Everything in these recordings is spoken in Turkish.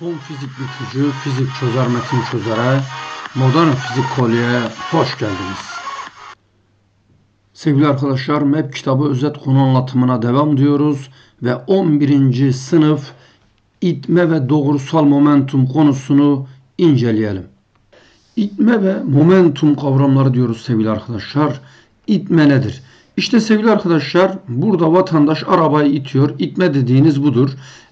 Son fizik bükücü, fizik çözer metin çözere, modern fizik kolye hoş geldiniz. Sevgili arkadaşlar, MEP kitabı özet konu anlatımına devam diyoruz ve 11. sınıf itme ve doğrusal momentum konusunu inceleyelim. İtme ve momentum kavramları diyoruz sevgili arkadaşlar. İtme nedir? İşte sevgili arkadaşlar burada vatandaş arabayı itiyor. İtme dediğiniz budur.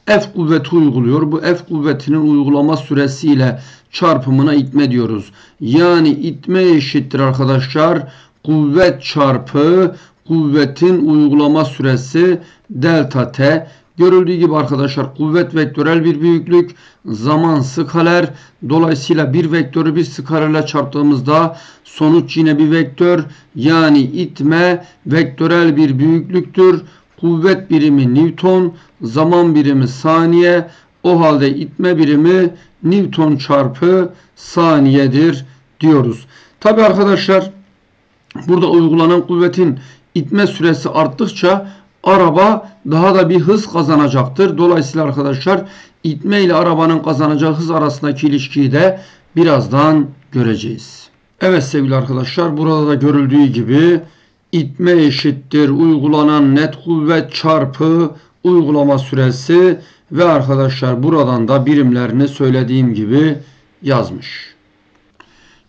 F kuvveti uyguluyor. Bu F kuvvetinin uygulama süresiyle çarpımına itme diyoruz. Yani itme eşittir arkadaşlar. Kuvvet çarpı kuvvetin uygulama süresi delta t. Görüldüğü gibi arkadaşlar kuvvet vektörel bir büyüklük, zaman skaler. Dolayısıyla bir vektörü bir skalerle çarptığımızda sonuç yine bir vektör. Yani itme vektörel bir büyüklüktür. Kuvvet birimi Newton, zaman birimi saniye. O halde itme birimi Newton çarpı saniyedir diyoruz. Tabi arkadaşlar burada uygulanan kuvvetin itme süresi arttıkça araba daha da bir hız kazanacaktır. Dolayısıyla arkadaşlar itme ile arabanın kazanacağı hız arasındaki ilişkiyi de birazdan göreceğiz. Evet sevgili arkadaşlar burada da görüldüğü gibi itme eşittir uygulanan net kuvvet çarpı uygulama süresi ve arkadaşlar buradan da birimlerini söylediğim gibi yazmış.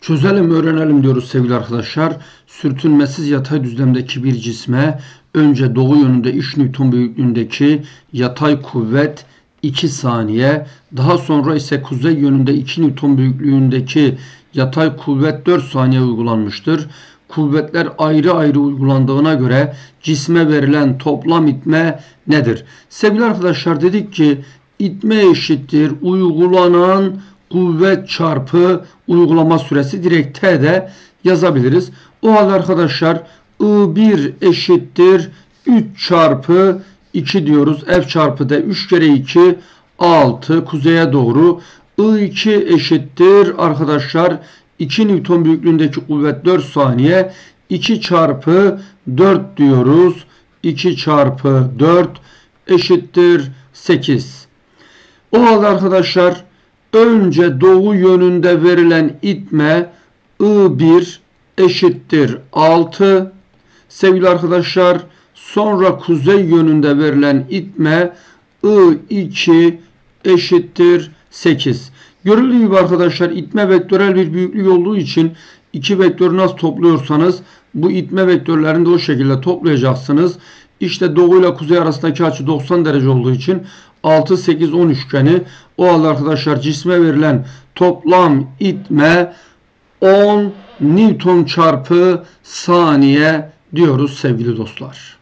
Çözelim öğrenelim diyoruz sevgili arkadaşlar. Sürtünmesiz yatay düzlemdeki bir cisme önce doğu yönünde 3 Newton büyüklüğündeki yatay kuvvet 2 saniye, daha sonra ise kuzey yönünde 2 Newton büyüklüğündeki yatay kuvvet 4 saniye uygulanmıştır. Kuvvetler ayrı ayrı uygulandığına göre cisme verilen toplam itme nedir? Sevgili arkadaşlar dedik ki itme eşittir uygulanan kuvvet çarpı uygulama süresi direkt T'de yazabiliriz. O halde arkadaşlar I1 eşittir 3 çarpı 2 diyoruz. F çarpı D 3 kere 2 6 kuzeye doğru. I2 eşittir arkadaşlar 2 Newton büyüklüğündeki kuvvet 4 saniye 2 çarpı 4 diyoruz. 2 çarpı 4 eşittir 8. O halde arkadaşlar önce doğu yönünde verilen itme I1 eşittir 6. Sevgili arkadaşlar sonra kuzey yönünde verilen itme I2 eşittir 8. Görüldüğü gibi arkadaşlar itme vektörel bir büyüklük olduğu için iki vektörü nasıl topluyorsanız bu itme vektörlerini de o şekilde toplayacaksınız. İşte doğu ile kuzey arasındaki açı 90 derece olduğu için 6, 8, 10 üçgeni. O halde arkadaşlar cisme verilen toplam itme 10 Newton çarpı saniye diyoruz sevgili dostlar.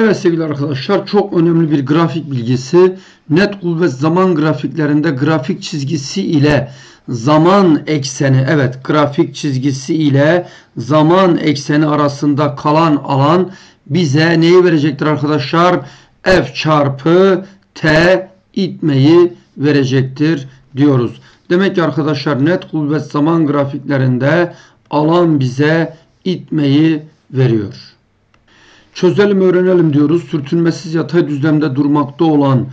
Evet sevgili arkadaşlar çok önemli bir grafik bilgisi. Net kuvvet zaman grafiklerinde grafik çizgisi ile zaman ekseni evet grafik çizgisi ile zaman ekseni arasında kalan alan bize neyi verecektir arkadaşlar? F çarpı T itmeyi verecektir diyoruz. Demek ki arkadaşlar net kuvvet zaman grafiklerinde alan bize itmeyi veriyor. Çözelim öğrenelim diyoruz. Sürtünmesiz yatay düzlemde durmakta olan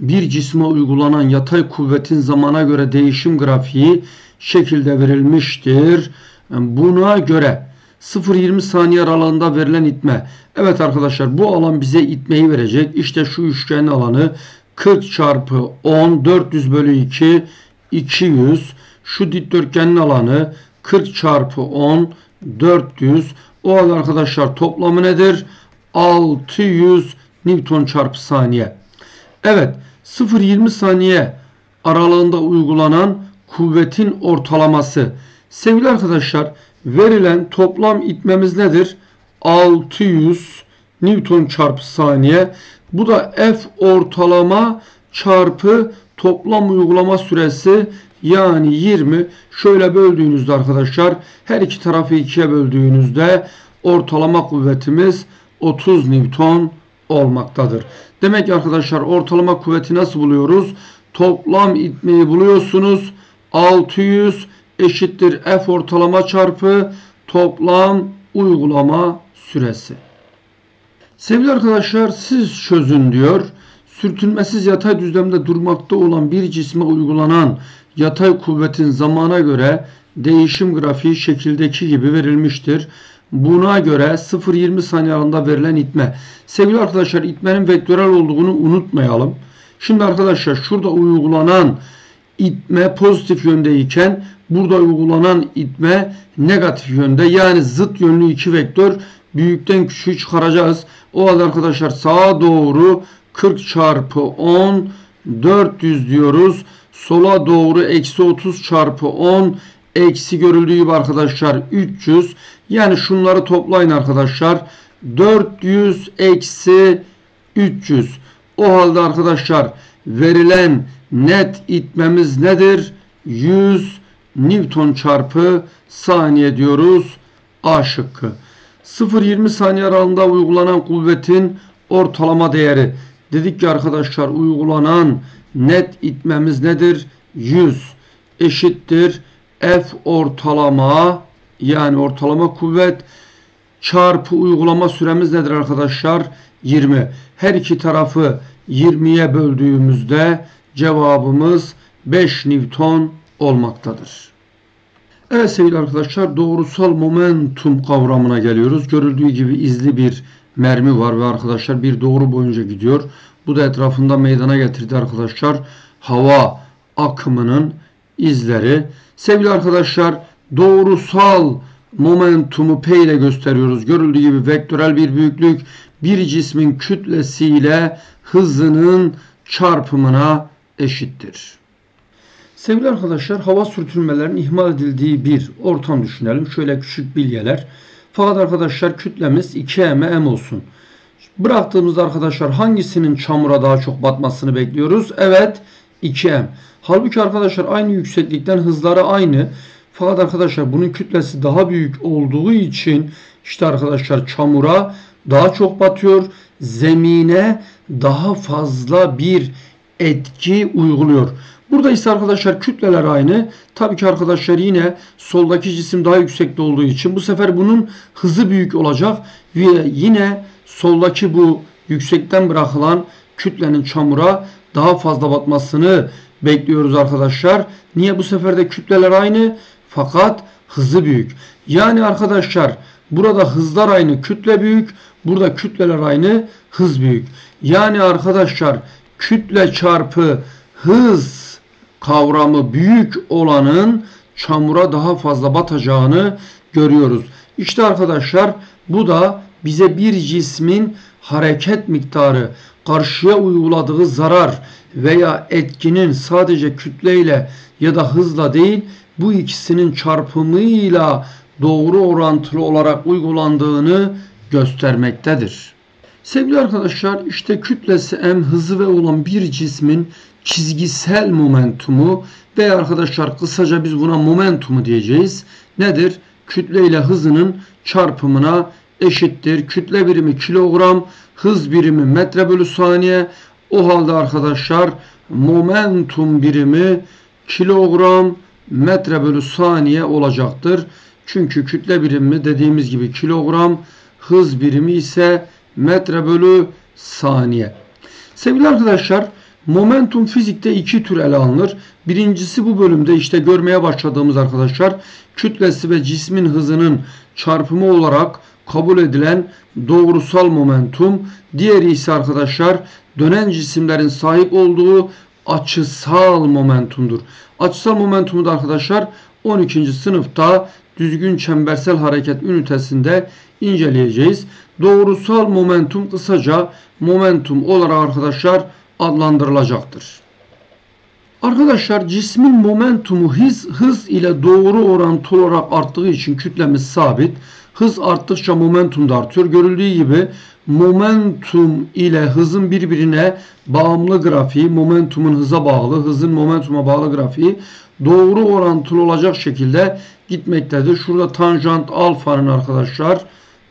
bir cisme uygulanan yatay kuvvetin zamana göre değişim grafiği şekilde verilmiştir. Buna göre 0-20 saniye aralığında verilen itme. Evet arkadaşlar bu alan bize itmeyi verecek. İşte şu üçgen alanı 40 çarpı 10 400 bölü 2 200. Şu dikdörtgenin alanı 40 çarpı 10 400. O halde arkadaşlar toplamı nedir? 600 Newton çarpı saniye. Evet 0-20 saniye aralığında uygulanan kuvvetin ortalaması. Sevgili arkadaşlar verilen toplam itmemiz nedir? 600 Newton çarpı saniye. Bu da F ortalama çarpı toplam uygulama süresi yani 20 şöyle böldüğünüzde arkadaşlar her iki tarafı ikiye böldüğünüzde ortalama kuvvetimiz 30 Newton olmaktadır. Demek ki arkadaşlar ortalama kuvveti nasıl buluyoruz? Toplam itmeyi buluyorsunuz. 600 eşittir F ortalama çarpı toplam uygulama süresi. Sevgili arkadaşlar siz çözün diyor. Sürtünmesiz yatay düzlemde durmakta olan bir cisme uygulanan yatay kuvvetin zamana göre değişim grafiği şekildeki gibi verilmiştir. Buna göre 0-20 saniye aralığında verilen itme. Sevgili arkadaşlar itmenin vektörel olduğunu unutmayalım. Şimdi arkadaşlar şurada uygulanan itme pozitif yöndeyken burada uygulanan itme negatif yönde. Yani zıt yönlü iki vektör büyükten küçüğü çıkaracağız. O halde arkadaşlar sağa doğru 40 çarpı 10 400 diyoruz. Sola doğru eksi 30 çarpı 10 eksi görüldüğü gibi arkadaşlar 300. Yani şunları toplayın arkadaşlar. 400 eksi 300. O halde arkadaşlar verilen net itmemiz nedir? 100 Newton çarpı saniye diyoruz. A şıkkı. 0-20 saniye aralığında uygulanan kuvvetin ortalama değeri. Dedik ki arkadaşlar uygulanan net itmemiz nedir? 100 eşittir. F ortalama yani ortalama kuvvet çarpı uygulama süremiz nedir arkadaşlar? 20. Her iki tarafı 20'ye böldüğümüzde cevabımız 5 Newton olmaktadır. Evet sevgili arkadaşlar doğrusal momentum kavramına geliyoruz. Görüldüğü gibi izli bir mermi var ve arkadaşlar bir doğru boyunca gidiyor. Bu da etrafında meydana getirdi arkadaşlar. Hava akımının izleri. Sevgili arkadaşlar doğrusal momentumu P ile gösteriyoruz. Görüldüğü gibi vektörel bir büyüklük bir cismin kütlesiyle hızının çarpımına eşittir. Sevgili arkadaşlar hava sürtünmelerinin ihmal edildiği bir ortam düşünelim. Şöyle küçük bilyeler. Fakat arkadaşlar kütlemiz 2m m olsun. Bıraktığımızda arkadaşlar hangisinin çamura daha çok batmasını bekliyoruz? Evet 2m. Halbuki arkadaşlar aynı yükseklikten hızları aynı. Fakat arkadaşlar bunun kütlesi daha büyük olduğu için işte arkadaşlar çamura daha çok batıyor. Zemine daha fazla bir etki uyguluyor. Burada ise arkadaşlar kütleler aynı. Tabii ki arkadaşlar yine soldaki cisim daha yüksekte olduğu için bu sefer bunun hızı büyük olacak ve yine soldaki bu yüksekten bırakılan kütlenin çamura daha fazla batmasını bekliyoruz arkadaşlar. Niye bu sefer de kütleler aynı fakat hızı büyük. Yani arkadaşlar burada hızlar aynı kütle büyük. Burada kütleler aynı hız büyük. Yani arkadaşlar kütle çarpı hız kavramı büyük olanın çamura daha fazla batacağını görüyoruz. İşte arkadaşlar bu da bize bir cismin hareket miktarı, karşıya uyguladığı zarar veya etkinin sadece kütleyle ya da hızla değil bu ikisinin çarpımıyla doğru orantılı olarak uygulandığını göstermektedir. Sevgili arkadaşlar işte kütlesi m hızı ve olan bir cismin çizgisel momentumu veya arkadaşlar kısaca biz buna momentumu diyeceğiz. Nedir? Kütle ile hızının çarpımına eşittir. Kütle birimi kilogram, hız birimi metre bölü saniye. O halde arkadaşlar momentum birimi kilogram metre bölü saniye olacaktır. Çünkü kütle birimi dediğimiz gibi kilogram, hız birimi ise metre bölü saniye. Sevgili arkadaşlar momentum fizikte iki tür ele alınır. Birincisi bu bölümde işte görmeye başladığımız arkadaşlar kütlesi ve cismin hızının çarpımı olarak kabul edilen doğrusal momentum. Diğeri ise arkadaşlar dönen cisimlerin sahip olduğu açısal momentumdur. Açısal momentumu da arkadaşlar 12. sınıfta düzgün çembersel hareket ünitesinde inceleyeceğiz. Doğrusal momentum kısaca momentum olarak arkadaşlar adlandırılacaktır. Arkadaşlar cismin momentumu hız, hız ile doğru orantılı olarak arttığı için kütlemiz sabit. Hız arttıkça momentum da artıyor. Görüldüğü gibi momentum ile hızın birbirine bağımlı grafiği, momentumun hıza bağlı, hızın momentuma bağlı grafiği doğru orantılı olacak şekilde gitmektedir. Şurada tanjant alfanın arkadaşlar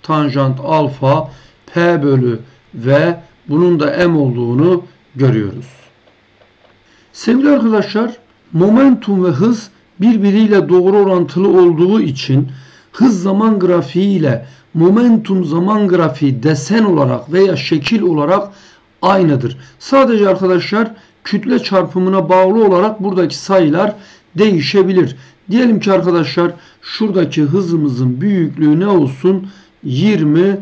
tanjant alfa P bölü V bunun da M olduğunu görüyoruz. Sevgili arkadaşlar momentum ve hız birbiriyle doğru orantılı olduğu için hız zaman grafiği ile momentum zaman grafiği desen olarak veya şekil olarak aynıdır. Sadece arkadaşlar kütle çarpımına bağlı olarak buradaki sayılar değişebilir. Diyelim ki arkadaşlar şuradaki hızımızın büyüklüğü ne olsun? 20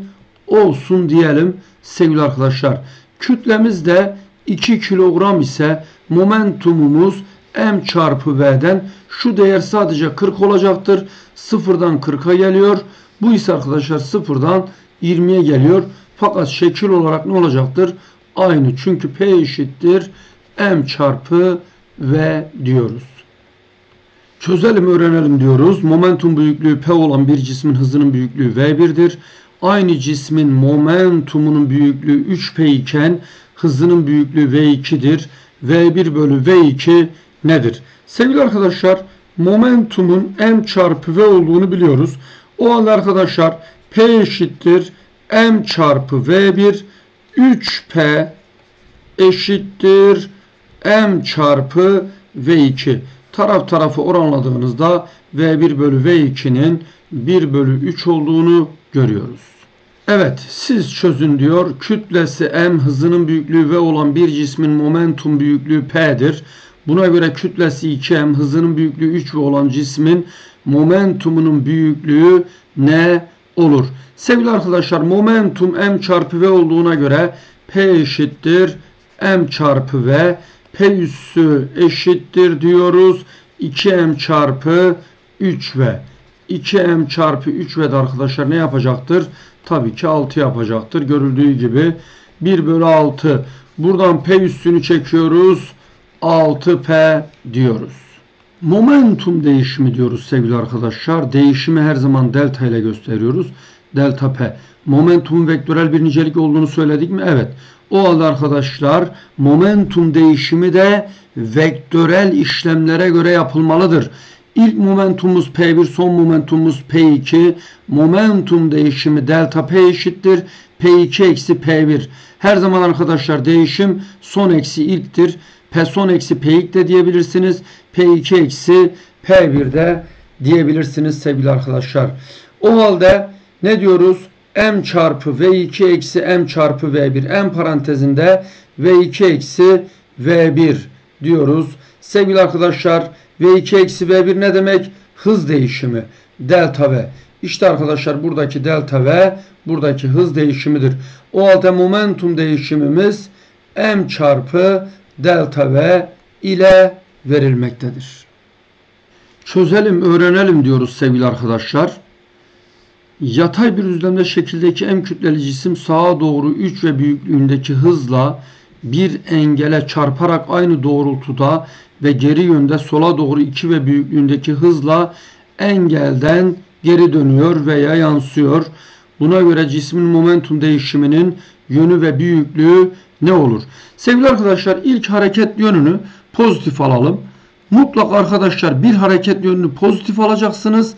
olsun diyelim sevgili arkadaşlar. Kütlemiz de 2 kilogram ise momentumumuz m çarpı v'den şu değer sadece 40 olacaktır. Sıfırdan 40'a geliyor. Bu ise arkadaşlar sıfırdan 20'ye geliyor. Fakat şekil olarak ne olacaktır? Aynı. Çünkü P eşittir M çarpı V diyoruz. Çözelim öğrenelim diyoruz. Momentum büyüklüğü P olan bir cismin hızının büyüklüğü V1'dir. Aynı cismin momentumunun büyüklüğü 3P iken hızının büyüklüğü V2'dir. V1 bölü V2 nedir? Sevgili arkadaşlar momentumun M çarpı V olduğunu biliyoruz. O halde arkadaşlar P eşittir M çarpı V1 3P eşittir M çarpı V2. Taraf tarafı oranladığınızda V1 bölü V2'nin 1 bölü 3 olduğunu görüyoruz. Evet siz çözün diyor. Kütlesi M hızının büyüklüğü V olan bir cismin momentum büyüklüğü P'dir. Buna göre kütlesi 2M hızının büyüklüğü 3 V olan cismin momentumunun büyüklüğü ne olur? Sevgili arkadaşlar momentum M çarpı V olduğuna göre P eşittir M çarpı V. P üssü eşittir diyoruz. 2M çarpı 3V. 2M çarpı 3V de arkadaşlar ne yapacaktır? Tabii ki 6 yapacaktır. Görüldüğü gibi 1 bölü 6. Buradan P üstünü çekiyoruz. 6P diyoruz. Momentum değişimi diyoruz sevgili arkadaşlar. Değişimi her zaman delta ile gösteriyoruz. Delta P. Momentumun vektörel bir nicelik olduğunu söyledik mi? Evet. O halde arkadaşlar momentum değişimi de vektörel işlemlere göre yapılmalıdır. İlk momentumumuz P1, son momentumumuz P2. Momentum değişimi delta P eşittir. P2 eksi P1. Her zaman arkadaşlar değişim son eksi ilktir. P son eksi P ilk de diyebilirsiniz. P2 eksi P1 de diyebilirsiniz sevgili arkadaşlar. O halde ne diyoruz? M çarpı V2 eksi M çarpı V1. M parantezinde V2 eksi V1 diyoruz. Sevgili arkadaşlar V2 eksi V1 ne demek? Hız değişimi. Delta V. İşte arkadaşlar buradaki delta V buradaki hız değişimidir. O halde momentum değişimimiz M çarpı delta V ile verilmektedir. Çözelim, öğrenelim diyoruz sevgili arkadaşlar. Yatay bir düzlemde şekildeki M kütleli cisim sağa doğru 3 ve büyüklüğündeki hızla bir engele çarparak aynı doğrultuda ve geri yönde sola doğru 2 ve büyüklüğündeki hızla engelden geri dönüyor veya yansıyor. Buna göre cismin momentum değişiminin yönü ve büyüklüğü ne olur? Sevgili arkadaşlar ilk hareket yönünü pozitif alalım. Mutlak arkadaşlar bir hareket yönünü pozitif alacaksınız.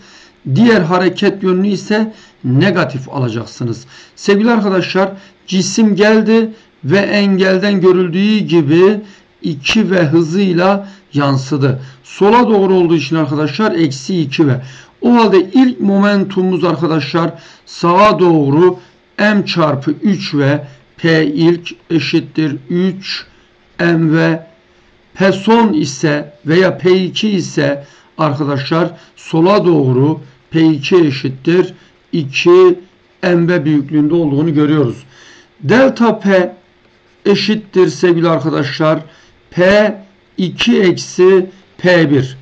Diğer hareket yönünü ise negatif alacaksınız. Sevgili arkadaşlar cisim geldi ve engelden görüldüğü gibi 2 ve hızıyla yansıdı. Sola doğru olduğu için arkadaşlar eksi 2 ve o halde ilk momentumumuz arkadaşlar sağa doğru m çarpı 3 ve p ilk eşittir 3 m ve p son ise veya p2 ise arkadaşlar sola doğru p2 eşittir 2 mv büyüklüğünde olduğunu görüyoruz. Delta p eşittir sevgili arkadaşlar p 2 eksi p1.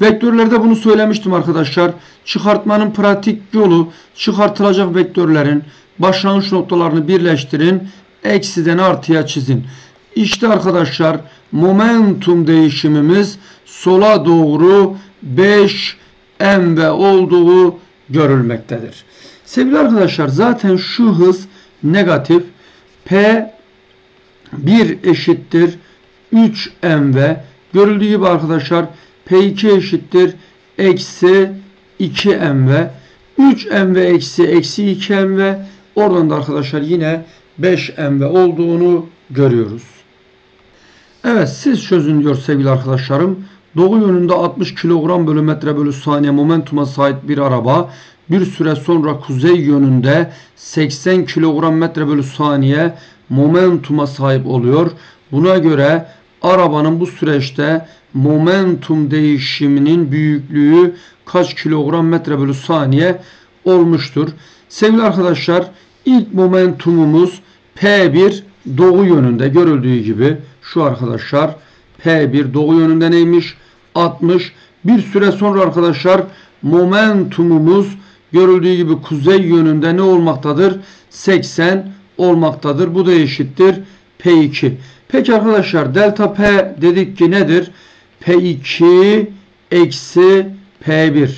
Vektörlerde bunu söylemiştim arkadaşlar. Çıkartmanın pratik yolu çıkartılacak vektörlerin başlangıç noktalarını birleştirin. Eksiden artıya çizin. İşte arkadaşlar momentum değişimimiz sola doğru 5 mv olduğu görülmektedir. Sevgili arkadaşlar zaten şu hız negatif P 1 eşittir 3 mv görüldüğü gibi arkadaşlar P2 eşittir eksi 2 mv 3 mv eksi eksi 2 mv oradan da arkadaşlar yine 5 mv olduğunu görüyoruz. Evet siz çözün diyor sevgili arkadaşlarım. Doğu yönünde 60 kilogram bölü metre bölü saniye momentuma sahip bir araba bir süre sonra kuzey yönünde 80 kilogram metre bölü saniye momentuma sahip oluyor. Buna göre arabanın bu süreçte momentum değişiminin büyüklüğü kaç kilogram metre bölü saniye olmuştur. Sevgili arkadaşlar ilk momentumumuz P1 doğu yönünde görüldüğü gibi şu arkadaşlar P1 doğu yönünde neymiş? 60. Bir süre sonra arkadaşlar momentumumuz görüldüğü gibi kuzey yönünde ne olmaktadır? 80 olmaktadır. Bu da eşittir P2. Peki arkadaşlar delta P dedik ki nedir? P2 eksi P1.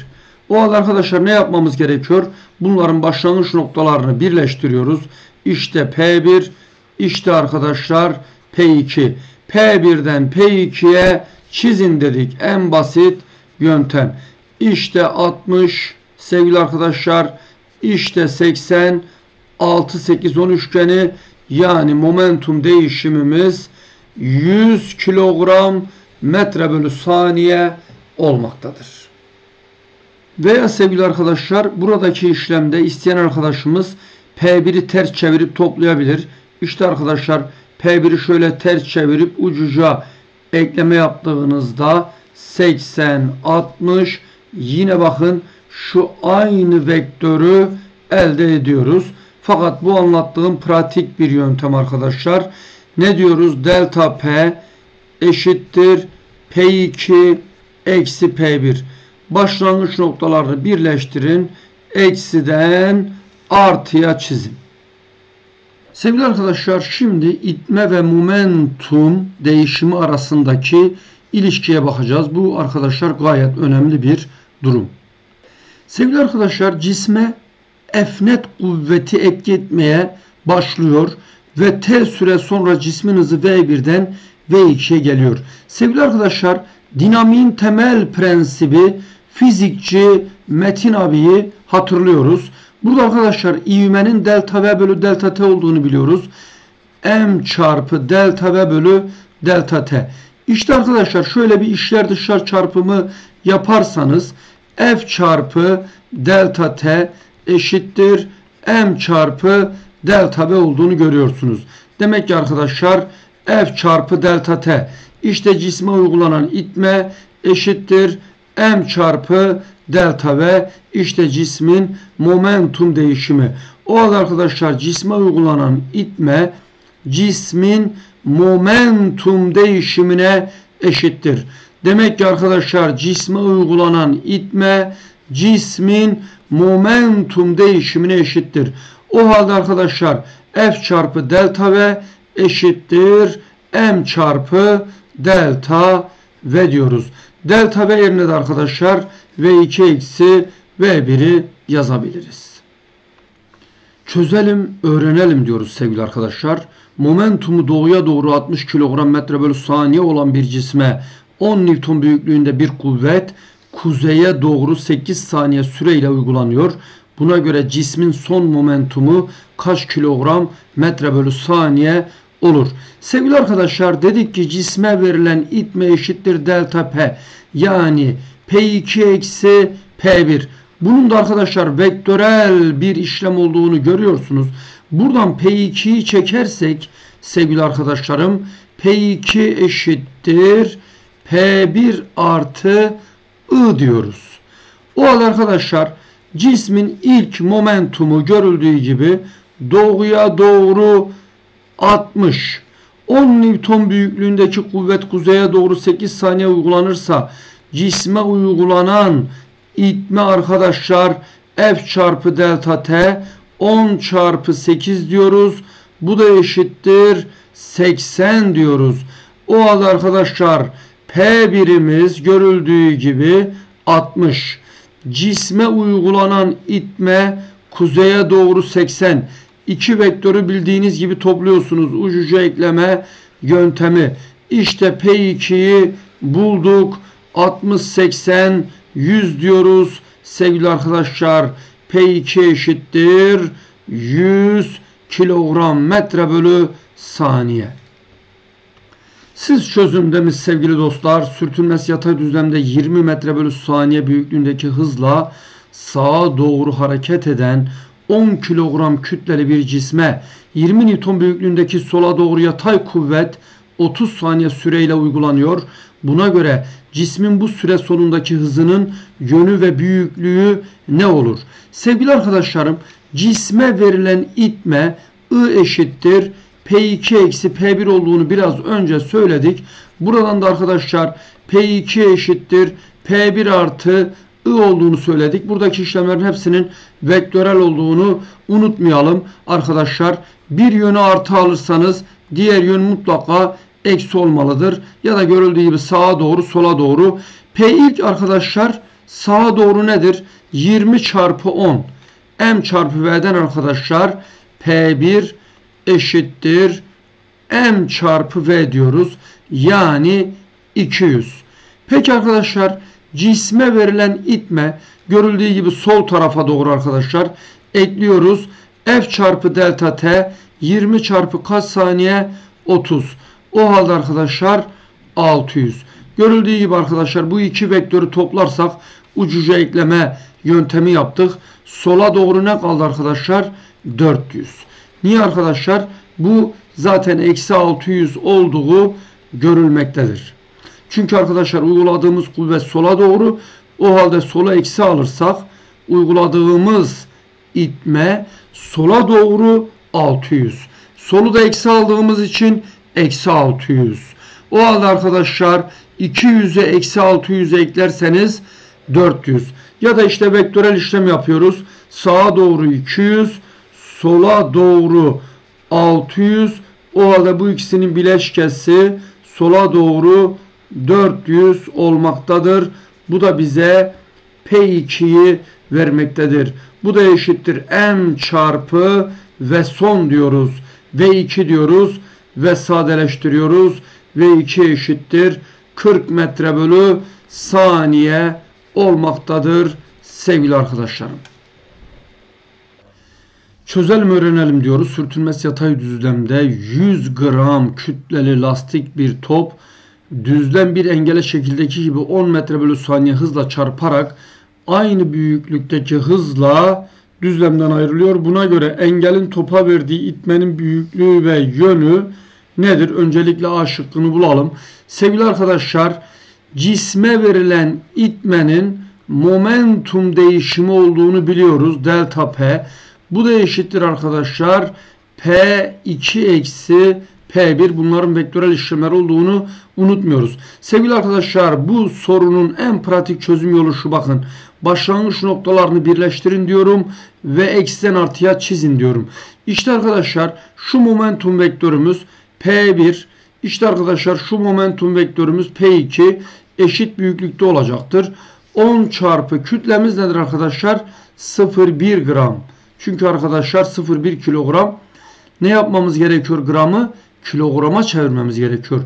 O halde arkadaşlar ne yapmamız gerekiyor? Bunların başlangıç noktalarını birleştiriyoruz. İşte P1, işte arkadaşlar P2. P1'den P2'ye çizin dedik. En basit yöntem. İşte 60 sevgili arkadaşlar. İşte 80 6 8 10 üçgeni yani momentum değişimimiz 100 kilogram metre bölü saniye olmaktadır. Veya sevgili arkadaşlar buradaki işlemde isteyen arkadaşımız P1'i ters çevirip toplayabilir. İşte arkadaşlar P1'i şöyle ters çevirip ucuca ekleme yaptığınızda 80, 60 yine bakın şu aynı vektörü elde ediyoruz. Fakat bu anlattığım pratik bir yöntem arkadaşlar. Ne diyoruz? Delta P eşittir P2 eksi P1. Başlangıç noktalarını birleştirin. Eksiden artıya çizin. Sevgili arkadaşlar şimdi itme ve momentum değişimi arasındaki ilişkiye bakacağız. Bu arkadaşlar gayet önemli bir durum. Sevgili arkadaşlar cisme efnet kuvveti etki etmeye başlıyor ve t süre sonra cismin hızı V1'den V2'ye geliyor. Sevgili arkadaşlar dinamiğin temel prensibi fizikçi Metin abiyi hatırlıyoruz. Burada arkadaşlar ivmenin delta V bölü delta T olduğunu biliyoruz. M çarpı delta V bölü delta T. İşte arkadaşlar şöyle bir işler dışlar çarpımı yaparsanız F çarpı delta T eşittir M çarpı delta V olduğunu görüyorsunuz. Demek ki arkadaşlar F çarpı delta T işte cisme uygulanan itme eşittir M çarpı delta V işte cismin momentum değişimi. O halde arkadaşlar cisme uygulanan itme cismin momentum değişimine eşittir. Demek ki arkadaşlar cisme uygulanan itme cismin momentum değişimine eşittir. O halde arkadaşlar F çarpı delta V eşittir M çarpı delta V diyoruz. Delta V yerine de arkadaşlar V2 eksi V1'i yazabiliriz. Çözelim, öğrenelim diyoruz sevgili arkadaşlar. Momentumu doğuya doğru 60 kilogram metre bölü saniye olan bir cisme 10 Newton büyüklüğünde bir kuvvet kuzeye doğru 8 saniye süreyle uygulanıyor. Buna göre cismin son momentumu kaç kilogram metre bölü saniye olur. Sevgili arkadaşlar dedik ki cisme verilen itme eşittir delta P. Yani P2 eksi P1. Bunun da arkadaşlar vektörel bir işlem olduğunu görüyorsunuz. Buradan P2'yi çekersek sevgili arkadaşlarım P2 eşittir P1 artı I diyoruz. O halde arkadaşlar cismin ilk momentumu görüldüğü gibi doğuya doğru 60. 10 Newton büyüklüğündeki kuvvet kuzeye doğru 8 saniye uygulanırsa cisme uygulanan itme arkadaşlar F çarpı delta T 10 çarpı 8 diyoruz. Bu da eşittir 80 diyoruz. O halde arkadaşlar P birimiz görüldüğü gibi 60. Cisme uygulanan itme kuzeye doğru 80. İki vektörü bildiğiniz gibi topluyorsunuz. Ucuca ekleme yöntemi. İşte P2'yi bulduk. 60, 80, 100 diyoruz. Sevgili arkadaşlar P2 eşittir 100 kilogram metre bölü saniye. Siz çözümde sevgili dostlar sürtünmesi yatay düzlemde 20 metre bölü saniye büyüklüğündeki hızla sağa doğru hareket eden 10 kilogram kütleli bir cisme 20 Newton büyüklüğündeki sola doğru yatay kuvvet 30 saniye süreyle uygulanıyor. Buna göre cismin bu süre sonundaki hızının yönü ve büyüklüğü ne olur? Sevgili arkadaşlarım cisme verilen itme I eşittir P2 eksi P1 olduğunu biraz önce söyledik. Buradan da arkadaşlar P2 eşittir P1 artı I olduğunu söyledik. Buradaki işlemlerin hepsinin vektörel olduğunu unutmayalım. Arkadaşlar bir yönü artı alırsanız diğer yön mutlaka eksi olmalıdır. Ya da görüldüğü gibi sağa doğru sola doğru. P ilk arkadaşlar sağa doğru nedir? 20 çarpı 10. M çarpı V'den arkadaşlar P1 eşittir M çarpı V diyoruz. Yani 200. Peki arkadaşlar cisme verilen itme görüldüğü gibi sol tarafa doğru arkadaşlar ekliyoruz. F çarpı delta T 20 çarpı kaç saniye? 30. O halde arkadaşlar 600. Görüldüğü gibi arkadaşlar bu iki vektörü toplarsak ucuca ekleme yöntemi yaptık. Sola doğru ne kaldı arkadaşlar? 400. Niye arkadaşlar? Bu zaten eksi 600 olduğu görülmektedir. Çünkü arkadaşlar uyguladığımız kuvvet sola doğru. O halde sola eksi alırsak uyguladığımız itme sola doğru 600. Solu da eksi aldığımız için eksi 600. O halde arkadaşlar 200'e eksi 600'e eklerseniz 400. Ya da işte vektörel işlem yapıyoruz. Sağa doğru 200, sola doğru 600. O halde bu ikisinin bileşkesi sola doğru 400 olmaktadır. Bu da bize P2'yi vermektedir. Bu da eşittir M çarpı ve son diyoruz. V2 diyoruz ve sadeleştiriyoruz. V2 eşittir 40 metre bölü saniye olmaktadır sevgili arkadaşlarım. Çözelim öğrenelim diyoruz. Sürtünmesi yatay düzlemde 100 gram kütleli lastik bir top düzlem bir engele şekildeki gibi 10 metre bölü saniye hızla çarparak aynı büyüklükteki hızla düzlemden ayrılıyor. Buna göre engelin topa verdiği itmenin büyüklüğü ve yönü nedir? Öncelikle A şıkkını bulalım. Sevgili arkadaşlar cisme verilen itmenin momentum değişimi olduğunu biliyoruz. Delta P. Bu da eşittir arkadaşlar. P2 eksi P1 bunların vektörel işlemler olduğunu unutmuyoruz. Sevgili arkadaşlar bu sorunun en pratik çözüm yolu şu bakın. Başlangıç noktalarını birleştirin diyorum ve eksiden artıya çizin diyorum. İşte arkadaşlar şu momentum vektörümüz P1 işte arkadaşlar şu momentum vektörümüz P2 eşit büyüklükte olacaktır. 10 çarpı kütlemiz nedir arkadaşlar? 0,1 gram. Çünkü arkadaşlar 0,1 kilogram. Ne yapmamız gerekiyor gramı? Kilograma çevirmemiz gerekiyor.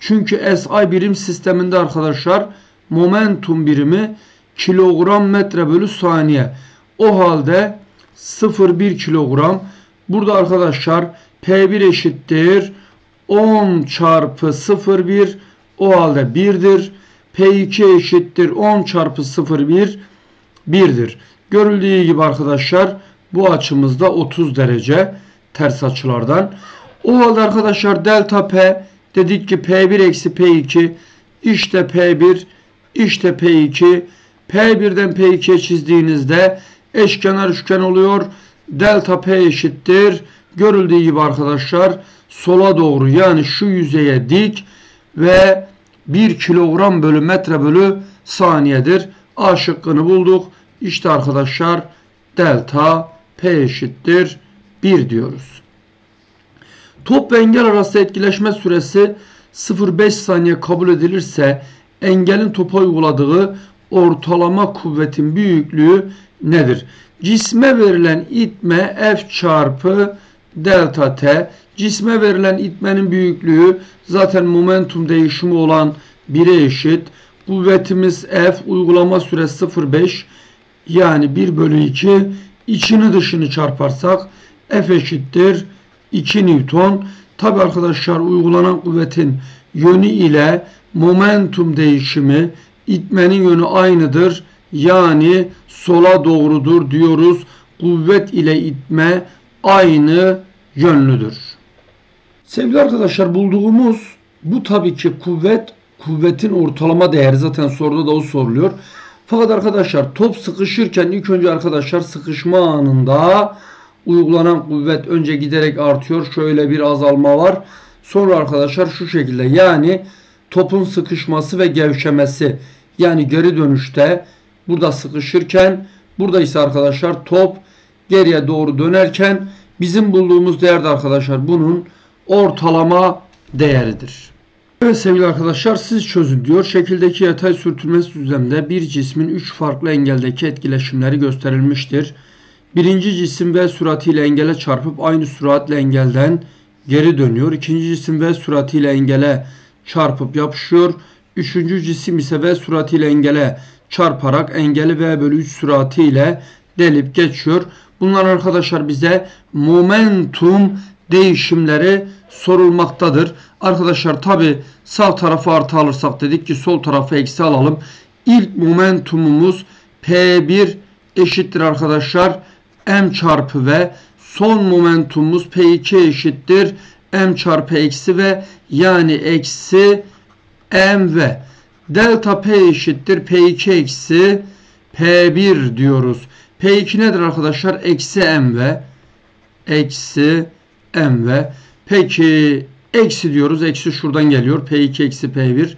Çünkü SI birim sisteminde arkadaşlar momentum birimi kilogram metre bölü saniye. O halde 0,1 kilogram. Burada arkadaşlar P1 eşittir 10 çarpı 0,1 o halde 1'dir. P2 eşittir 10 çarpı 0,1 1'dir. Görüldüğü gibi arkadaşlar bu açımızda 30 derece ters açılardan. O halde arkadaşlar delta P dedik ki P1 eksi P2 işte P1 işte P2 P1'den P2'ye çizdiğinizde eşkenar üçgen oluyor. Delta P eşittir. Görüldüğü gibi arkadaşlar sola doğru yani şu yüzeye dik ve 1 kilogram bölü metre bölü saniyedir. A şıkkını bulduk. İşte arkadaşlar delta P eşittir 1 diyoruz. Top ve engel arası etkileşme süresi 0,5 saniye kabul edilirse engelin topa uyguladığı ortalama kuvvetin büyüklüğü nedir? Cisme verilen itme F çarpı delta T. Cisme verilen itmenin büyüklüğü zaten momentum değişimi olan 1'e eşit. Kuvvetimiz F uygulama süresi 0,5 yani 1 bölü 2 içini dışını çarparsak F eşittir 2 Newton. Tabi arkadaşlar uygulanan kuvvetin yönü ile momentum değişimi itmenin yönü aynıdır. Yani sola doğrudur diyoruz. kuvvet ile itme aynı yönlüdür. Sevgili arkadaşlar bulduğumuz bu tabii ki kuvvet, kuvvetin ortalama değeri zaten soruda da o soruluyor. Fakat arkadaşlar top sıkışırken ilk önce arkadaşlar sıkışma anında uygulanan kuvvet önce giderek artıyor. Şöyle bir azalma var. Sonra arkadaşlar şu şekilde yani topun sıkışması ve gevşemesi yani geri dönüşte burada sıkışırken burada ise arkadaşlar top geriye doğru dönerken bizim bulduğumuz değerde arkadaşlar bunun ortalama değeridir. Evet sevgili arkadaşlar siz çözün diyor. Şekildeki yatay sürtünmesi düzlemde bir cismin 3 farklı engeldeki etkileşimleri gösterilmiştir. Birinci cisim V süratiyle engele çarpıp aynı süratle engelden geri dönüyor. İkinci cisim V süratiyle engele çarpıp yapışıyor. Üçüncü cisim ise V süratiyle engele çarparak engeli V bölü 3 süratiyle delip geçiyor. Bunlar arkadaşlar bize momentum değişimleri sorulmaktadır. Arkadaşlar tabi sağ tarafı artı alırsak dedik ki sol tarafı eksi alalım. İlk momentumumuz P1 eşittir arkadaşlar M çarpı V. Son momentumumuz P2 eşittir M çarpı eksi V yani eksi M V. Delta P eşittir P2 eksi P1 diyoruz. P2 nedir arkadaşlar? Eksi M V. Eksi M V. Peki eksi diyoruz. Eksi şuradan geliyor. P2 eksi P1.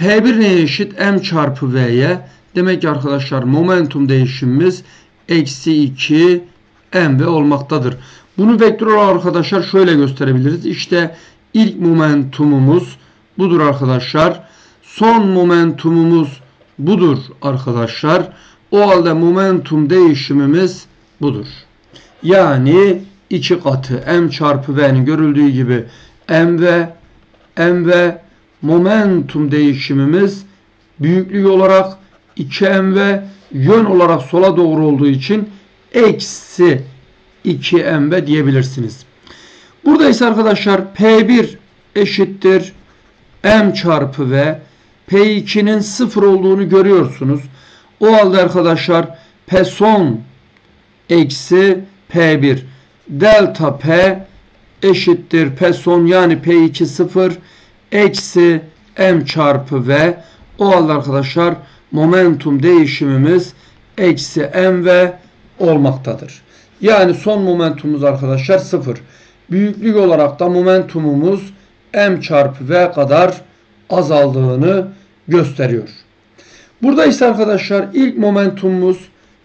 P1 neye eşit? M çarpı V'ye. Demek ki arkadaşlar momentum değişimimiz eksi 2 mv olmaktadır. Bunu vektör arkadaşlar şöyle gösterebiliriz. İşte ilk momentumumuz budur arkadaşlar. Son momentumumuz budur arkadaşlar. O halde momentum değişimimiz budur. Yani iki katı m çarpı v'nin görüldüğü gibi mv mv momentum değişimimiz büyüklük olarak 2mv yön olarak sola doğru olduğu için eksi 2mv diyebilirsiniz. Burada ise arkadaşlar P1 eşittir M çarpı V. P2'nin sıfır olduğunu görüyorsunuz. O halde arkadaşlar P son eksi P1 delta P eşittir P son yani P2 sıfır eksi M çarpı V. O halde arkadaşlar momentum değişimimiz eksi mv olmaktadır. Yani son momentumumuz arkadaşlar sıfır. Büyüklük olarak da momentumumuz m çarpı v kadar azaldığını gösteriyor. Burada ise arkadaşlar ilk momentumumuz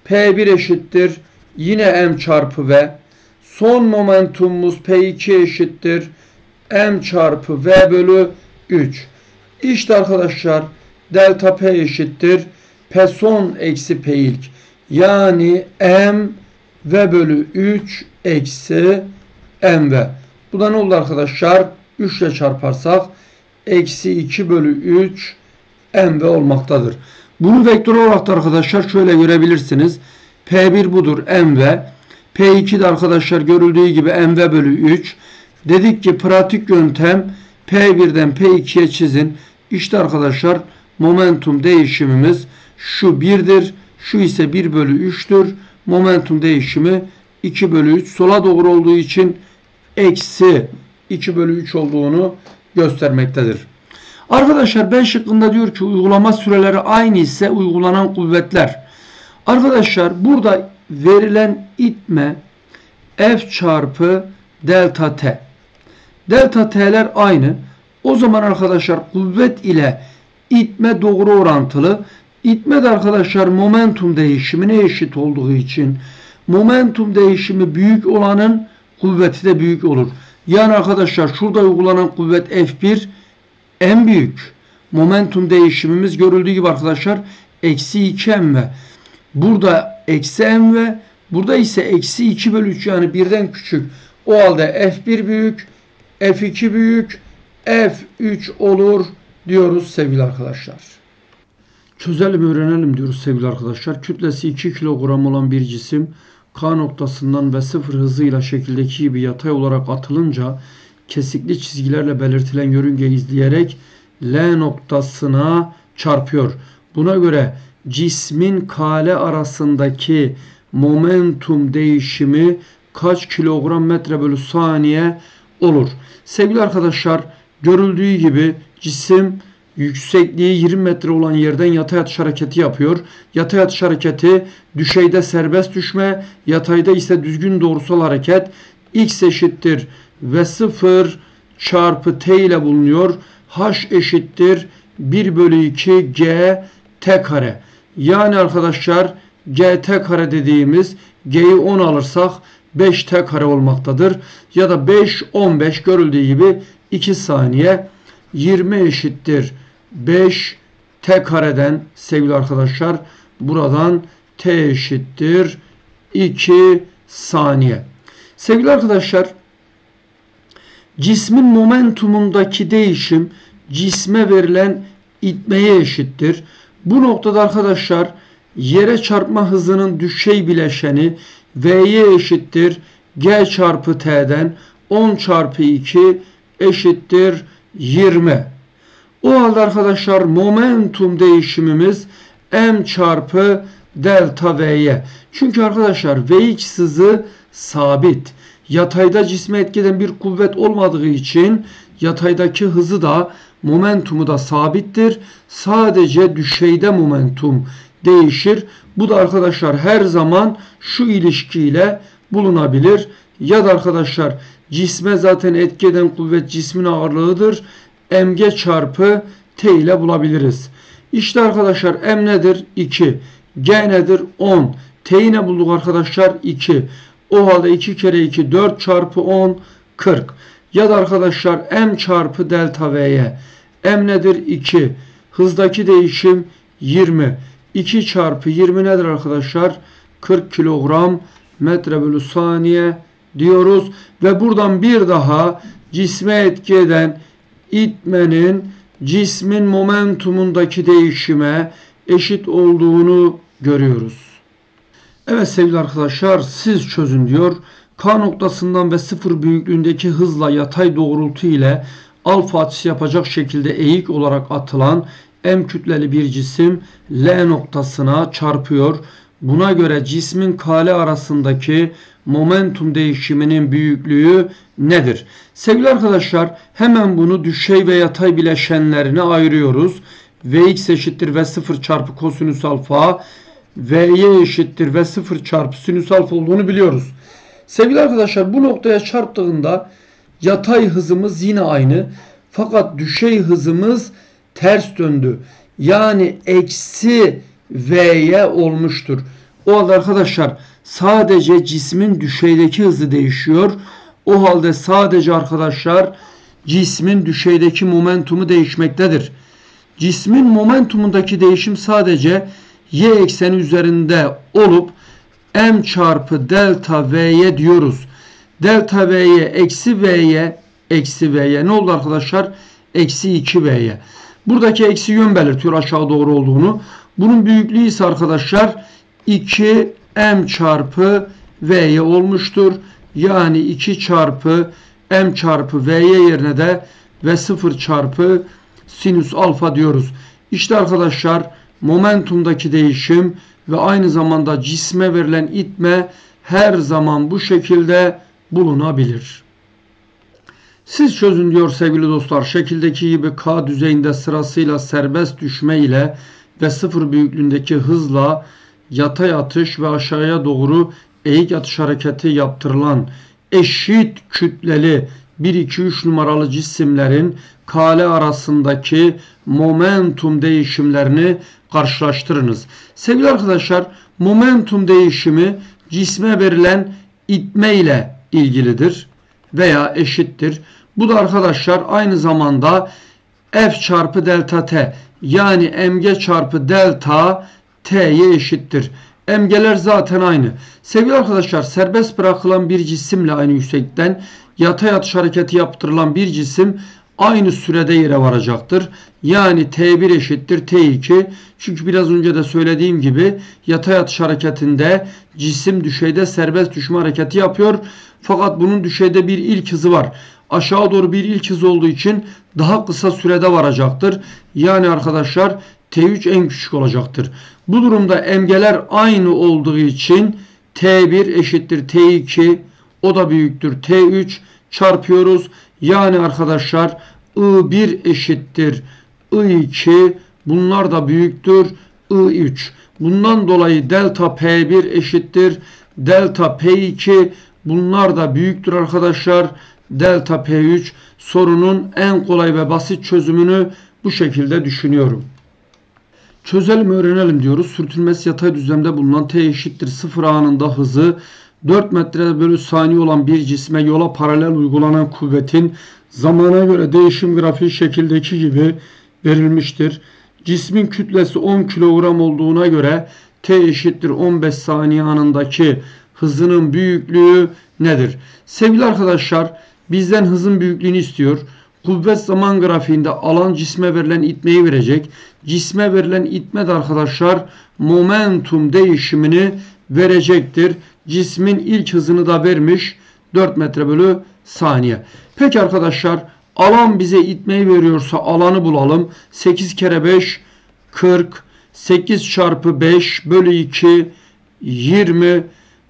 P1 eşittir. Yine m çarpı v. Son momentumumuz P2 eşittir. m çarpı v bölü 3. İşte arkadaşlar delta P eşittir. P son eksi P ilk. Yani M V bölü 3 eksi M V. Bu da ne oldu arkadaşlar? 3 ile çarparsak eksi 2 bölü 3 M V olmaktadır. Bunu vektör olarak da arkadaşlar şöyle görebilirsiniz. P1 budur M V. P2 de arkadaşlar görüldüğü gibi M V bölü 3. Dedik ki pratik yöntem P1'den P2'ye çizin. İşte arkadaşlar momentum değişimimiz şu 1'dir. Şu ise 1 bölü 3'tür. Momentum değişimi 2 bölü 3. Sola doğru olduğu için eksi 2 bölü 3 olduğunu göstermektedir. Arkadaşlar ben şıkkında diyor ki uygulama süreleri aynı ise uygulanan kuvvetler. Arkadaşlar burada verilen itme F çarpı delta T. Delta T'ler aynı. O zaman arkadaşlar kuvvet ile itme doğru orantılı. İtme de arkadaşlar momentum değişimine eşit olduğu için momentum değişimi büyük olanın kuvveti de büyük olur. Yani arkadaşlar şurada uygulanan kuvvet F1 en büyük. Momentum değişimimiz görüldüğü gibi arkadaşlar eksi 2 mv. Burada eksi mv. Burada ise eksi 2 bölü 3 yani birden küçük. O halde F1 büyük. F2 büyük. F3 olur diyoruz sevgili arkadaşlar. Çözelim öğrenelim diyoruz sevgili arkadaşlar. Kütlesi 2 kilogram olan bir cisim K noktasından ve sıfır hızıyla şekildeki gibi yatay olarak atılınca kesikli çizgilerle belirtilen yörünge izleyerek L noktasına çarpıyor. Buna göre cismin kale arasındaki momentum değişimi kaç kilogram metre bölü saniye olur? Sevgili arkadaşlar görüldüğü gibi cisim yüksekliği 20 metre olan yerden yatay atış hareketi yapıyor. Yatay atış hareketi düşeyde serbest düşme, yatayda ise düzgün doğrusal hareket. X eşittir v 0 çarpı t ile bulunuyor. H eşittir 1 bölü 2 g t kare. Yani arkadaşlar gt kare dediğimiz g'yi 10 alırsak 5t kare olmaktadır. Ya da 5 15 görüldüğü gibi 2 saniye 20 eşittir 5 t kareden sevgili arkadaşlar buradan t eşittir 2 saniye. Sevgili arkadaşlar cismin momentumundaki değişim cisme verilen itmeye eşittir. Bu noktada arkadaşlar yere çarpma hızının düşey bileşeni V'ye eşittir G çarpı T'den 10 çarpı 2 eşittir 20. O halde arkadaşlar momentum değişimimiz M çarpı delta V'ye. Çünkü arkadaşlar Vx hızı sabit. Yatayda cisme etkeden bir kuvvet olmadığı için yataydaki hızı da momentumu da sabittir. Sadece düşeyde momentum değişir. Bu da arkadaşlar her zaman şu ilişkiyle bulunabilir. Ya da arkadaşlar cisme zaten etki eden kuvvet cismin ağırlığıdır. mg çarpı t ile bulabiliriz. İşte arkadaşlar m nedir? 2. G nedir? 10. T'yi ne bulduk arkadaşlar? 2. O halde 2 kere 2 4 çarpı 10 40. Ya da arkadaşlar m çarpı delta v'ye. m nedir? 2. Hızdaki değişim 20. 2 çarpı 20 nedir arkadaşlar? 40 kilogram metre bölü saniye diyoruz. Ve buradan bir daha cisme etki eden itmenin cismin momentumundaki değişime eşit olduğunu görüyoruz. Evet sevgili arkadaşlar siz çözün diyor. K noktasından ve sıfır büyüklüğündeki hızla yatay doğrultu ile alfa açısı yapacak şekilde eğik olarak atılan M kütleli bir cisim L noktasına çarpıyor. Buna göre cismin kale arasındaki momentum değişiminin büyüklüğü nedir? Sevgili arkadaşlar hemen bunu düşey ve yatay bileşenlerine ayırıyoruz. Vx eşittir v 0 çarpı kosinüs alfa Vy eşittir v 0 çarpı sinüs alfa olduğunu biliyoruz. Sevgili arkadaşlar bu noktaya çarptığında yatay hızımız yine aynı. Fakat düşey hızımız ters döndü. Yani eksi V'ye olmuştur. O halde arkadaşlar sadece cismin düşeydeki hızı değişiyor. O halde sadece arkadaşlar cismin düşeydeki momentumu değişmektedir. Cismin momentumundaki değişim sadece y ekseni üzerinde olup m çarpı delta v'ye diyoruz. Delta v'ye eksi v'ye eksi v'ye ne oldu arkadaşlar? Eksi 2 v'ye. Buradaki eksi yön belirtiyor aşağı doğru olduğunu. Bunun büyüklüğü ise arkadaşlar 2 m çarpı v'ye olmuştur. Yani 2 çarpı m çarpı v'ye yerine de v 0 çarpı sinüs alfa diyoruz. İşte arkadaşlar momentumdaki değişim ve aynı zamanda cisme verilen itme her zaman bu şekilde bulunabilir. Siz çözün diyor sevgili dostlar. Şekildeki gibi K düzeyinde sırasıyla serbest düşme ile ve sıfır büyüklüğündeki hızla yatay atış ve aşağıya doğru eğik atış hareketi yaptırılan eşit kütleli 1-2-3 numaralı cisimlerin kale arasındaki momentum değişimlerini karşılaştırınız. Sevgili arkadaşlar momentum değişimi cisme verilen itme ile ilgilidir veya eşittir. Bu da arkadaşlar aynı zamanda F çarpı delta T yani mg çarpı delta T'ye eşittir. Mg'ler zaten aynı. Sevgili arkadaşlar serbest bırakılan bir cisimle aynı yüksekten yatay atış hareketi yaptırılan bir cisim aynı sürede yere varacaktır. Yani T1 eşittir T2. Çünkü biraz önce de söylediğim gibi yatay atış hareketinde cisim düşeyde serbest düşme hareketi yapıyor. Fakat bunun düşeyde bir ilk hızı var. Aşağı doğru bir ilk hız olduğu için daha kısa sürede varacaktır. Yani arkadaşlar T3 en küçük olacaktır. Bu durumda emgeler aynı olduğu için T1 eşittir T2 o da büyüktür T3 çarpıyoruz. Yani arkadaşlar I1 eşittir I2 bunlar da büyüktür I3. Bundan dolayı delta P1 eşittir delta P2 bunlar da büyüktür arkadaşlar. Delta P3 sorunun en kolay ve basit çözümünü bu şekilde düşünüyorum. Çözelim öğrenelim diyoruz. Sürtünmesi yatay düzlemde bulunan T eşittir 0 anında hızı 4 metre bölü saniye olan bir cisme yola paralel uygulanan kuvvetin zamana göre değişim grafiği şekildeki gibi verilmiştir. Cismin kütlesi 10 kilogram olduğuna göre T eşittir 15 saniye anındaki hızının büyüklüğü nedir? Sevgili arkadaşlar bizden hızın büyüklüğünü istiyor. Kuvvet zaman grafiğinde alan cisme verilen itmeyi verecek. Cisme verilen itme de arkadaşlar momentum değişimini verecektir. Cismin ilk hızını da vermiş 4 metre bölü saniye. Peki arkadaşlar alan bize itmeyi veriyorsa alanı bulalım. 8 kere 5 40 8 çarpı 5 bölü 2 20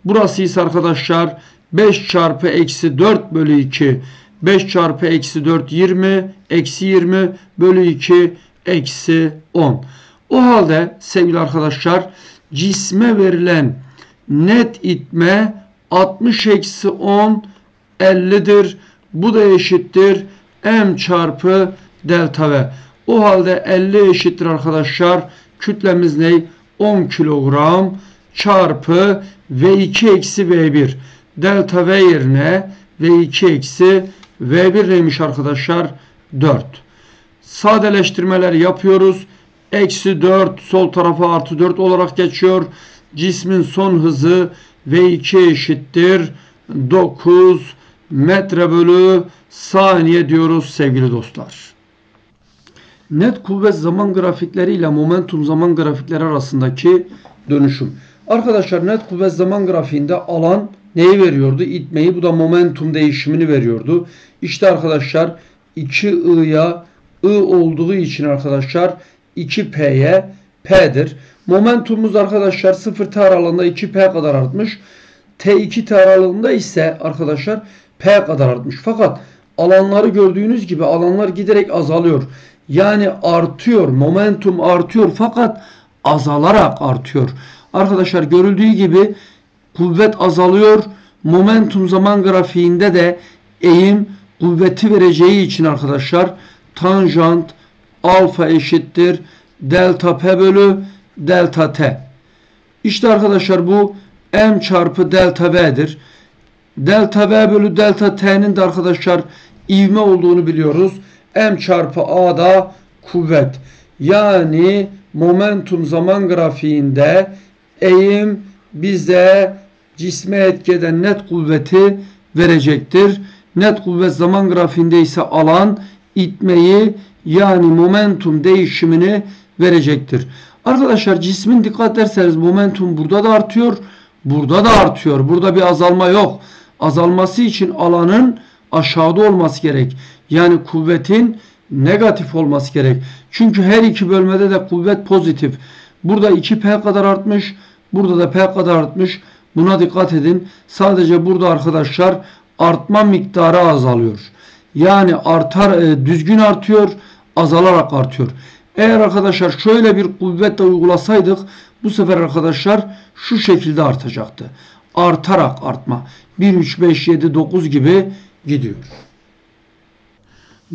burası ise arkadaşlar 5 çarpı eksi 4 bölü 2 5 çarpı eksi 4 20 eksi 20 bölü 2 eksi 10. O halde sevgili arkadaşlar cisme verilen net itme 60 eksi 10 50'dir. Bu da eşittir m çarpı delta v. O halde 50 eşittir arkadaşlar. Kütlemiz ne? 10 kilogram çarpı v2 eksi v1. Delta v yerine v2 eksi v1 neymiş arkadaşlar? 4. Sadeleştirmeler yapıyoruz. Eksi 4 sol tarafa artı 4 olarak geçiyor. Cismin son hızı v2 eşittir 9 metre bölü saniye diyoruz sevgili dostlar. Net kuvvet zaman grafikleri ile momentum zaman grafikleri arasındaki dönüşüm. Arkadaşlar net kuvvet zaman grafiğinde alan neyi veriyordu? İtmeyi bu da momentum değişimini veriyordu. İşte arkadaşlar 2I'ya I olduğu için arkadaşlar 2P'ye P'dir. Momentumumuz arkadaşlar 0 T aralığında 2P kadar artmış. T2 T aralığında ise arkadaşlar P kadar artmış. Fakat alanları gördüğünüz gibi alanlar giderek azalıyor. Yani artıyor. Momentum artıyor fakat azalarak artıyor. Arkadaşlar görüldüğü gibi kuvvet azalıyor. Momentum zaman grafiğinde de eğim kuvveti vereceği için arkadaşlar tanjant alfa eşittir delta p bölü delta t. İşte arkadaşlar bu m çarpı delta v'dir. Delta v bölü delta t'nin de arkadaşlar ivme olduğunu biliyoruz. M çarpı A da kuvvet. Yani momentum zaman grafiğinde eğim bize cisme etkeden net kuvveti verecektir. Net kuvvet zaman grafiğinde ise alan itmeyi yani momentum değişimini verecektir. Arkadaşlar cismin dikkat ederseniz momentum burada da artıyor. Burada da artıyor. Burada bir azalma yok. Azalması için alanın aşağıda olması gerek. Yani kuvvetin negatif olması gerek. Çünkü her iki bölmede de kuvvet pozitif. Burada 2P kadar artmış. Burada da P kadar artmış. Buna dikkat edin. Sadece burada arkadaşlar artma miktarı azalıyor. Yani artar e, düzgün artıyor, azalarak artıyor. Eğer arkadaşlar şöyle bir kuvvetle uygulasaydık bu sefer arkadaşlar şu şekilde artacaktı. Artarak artma. 1, 3, 5, 7, 9 gibi gidiyor.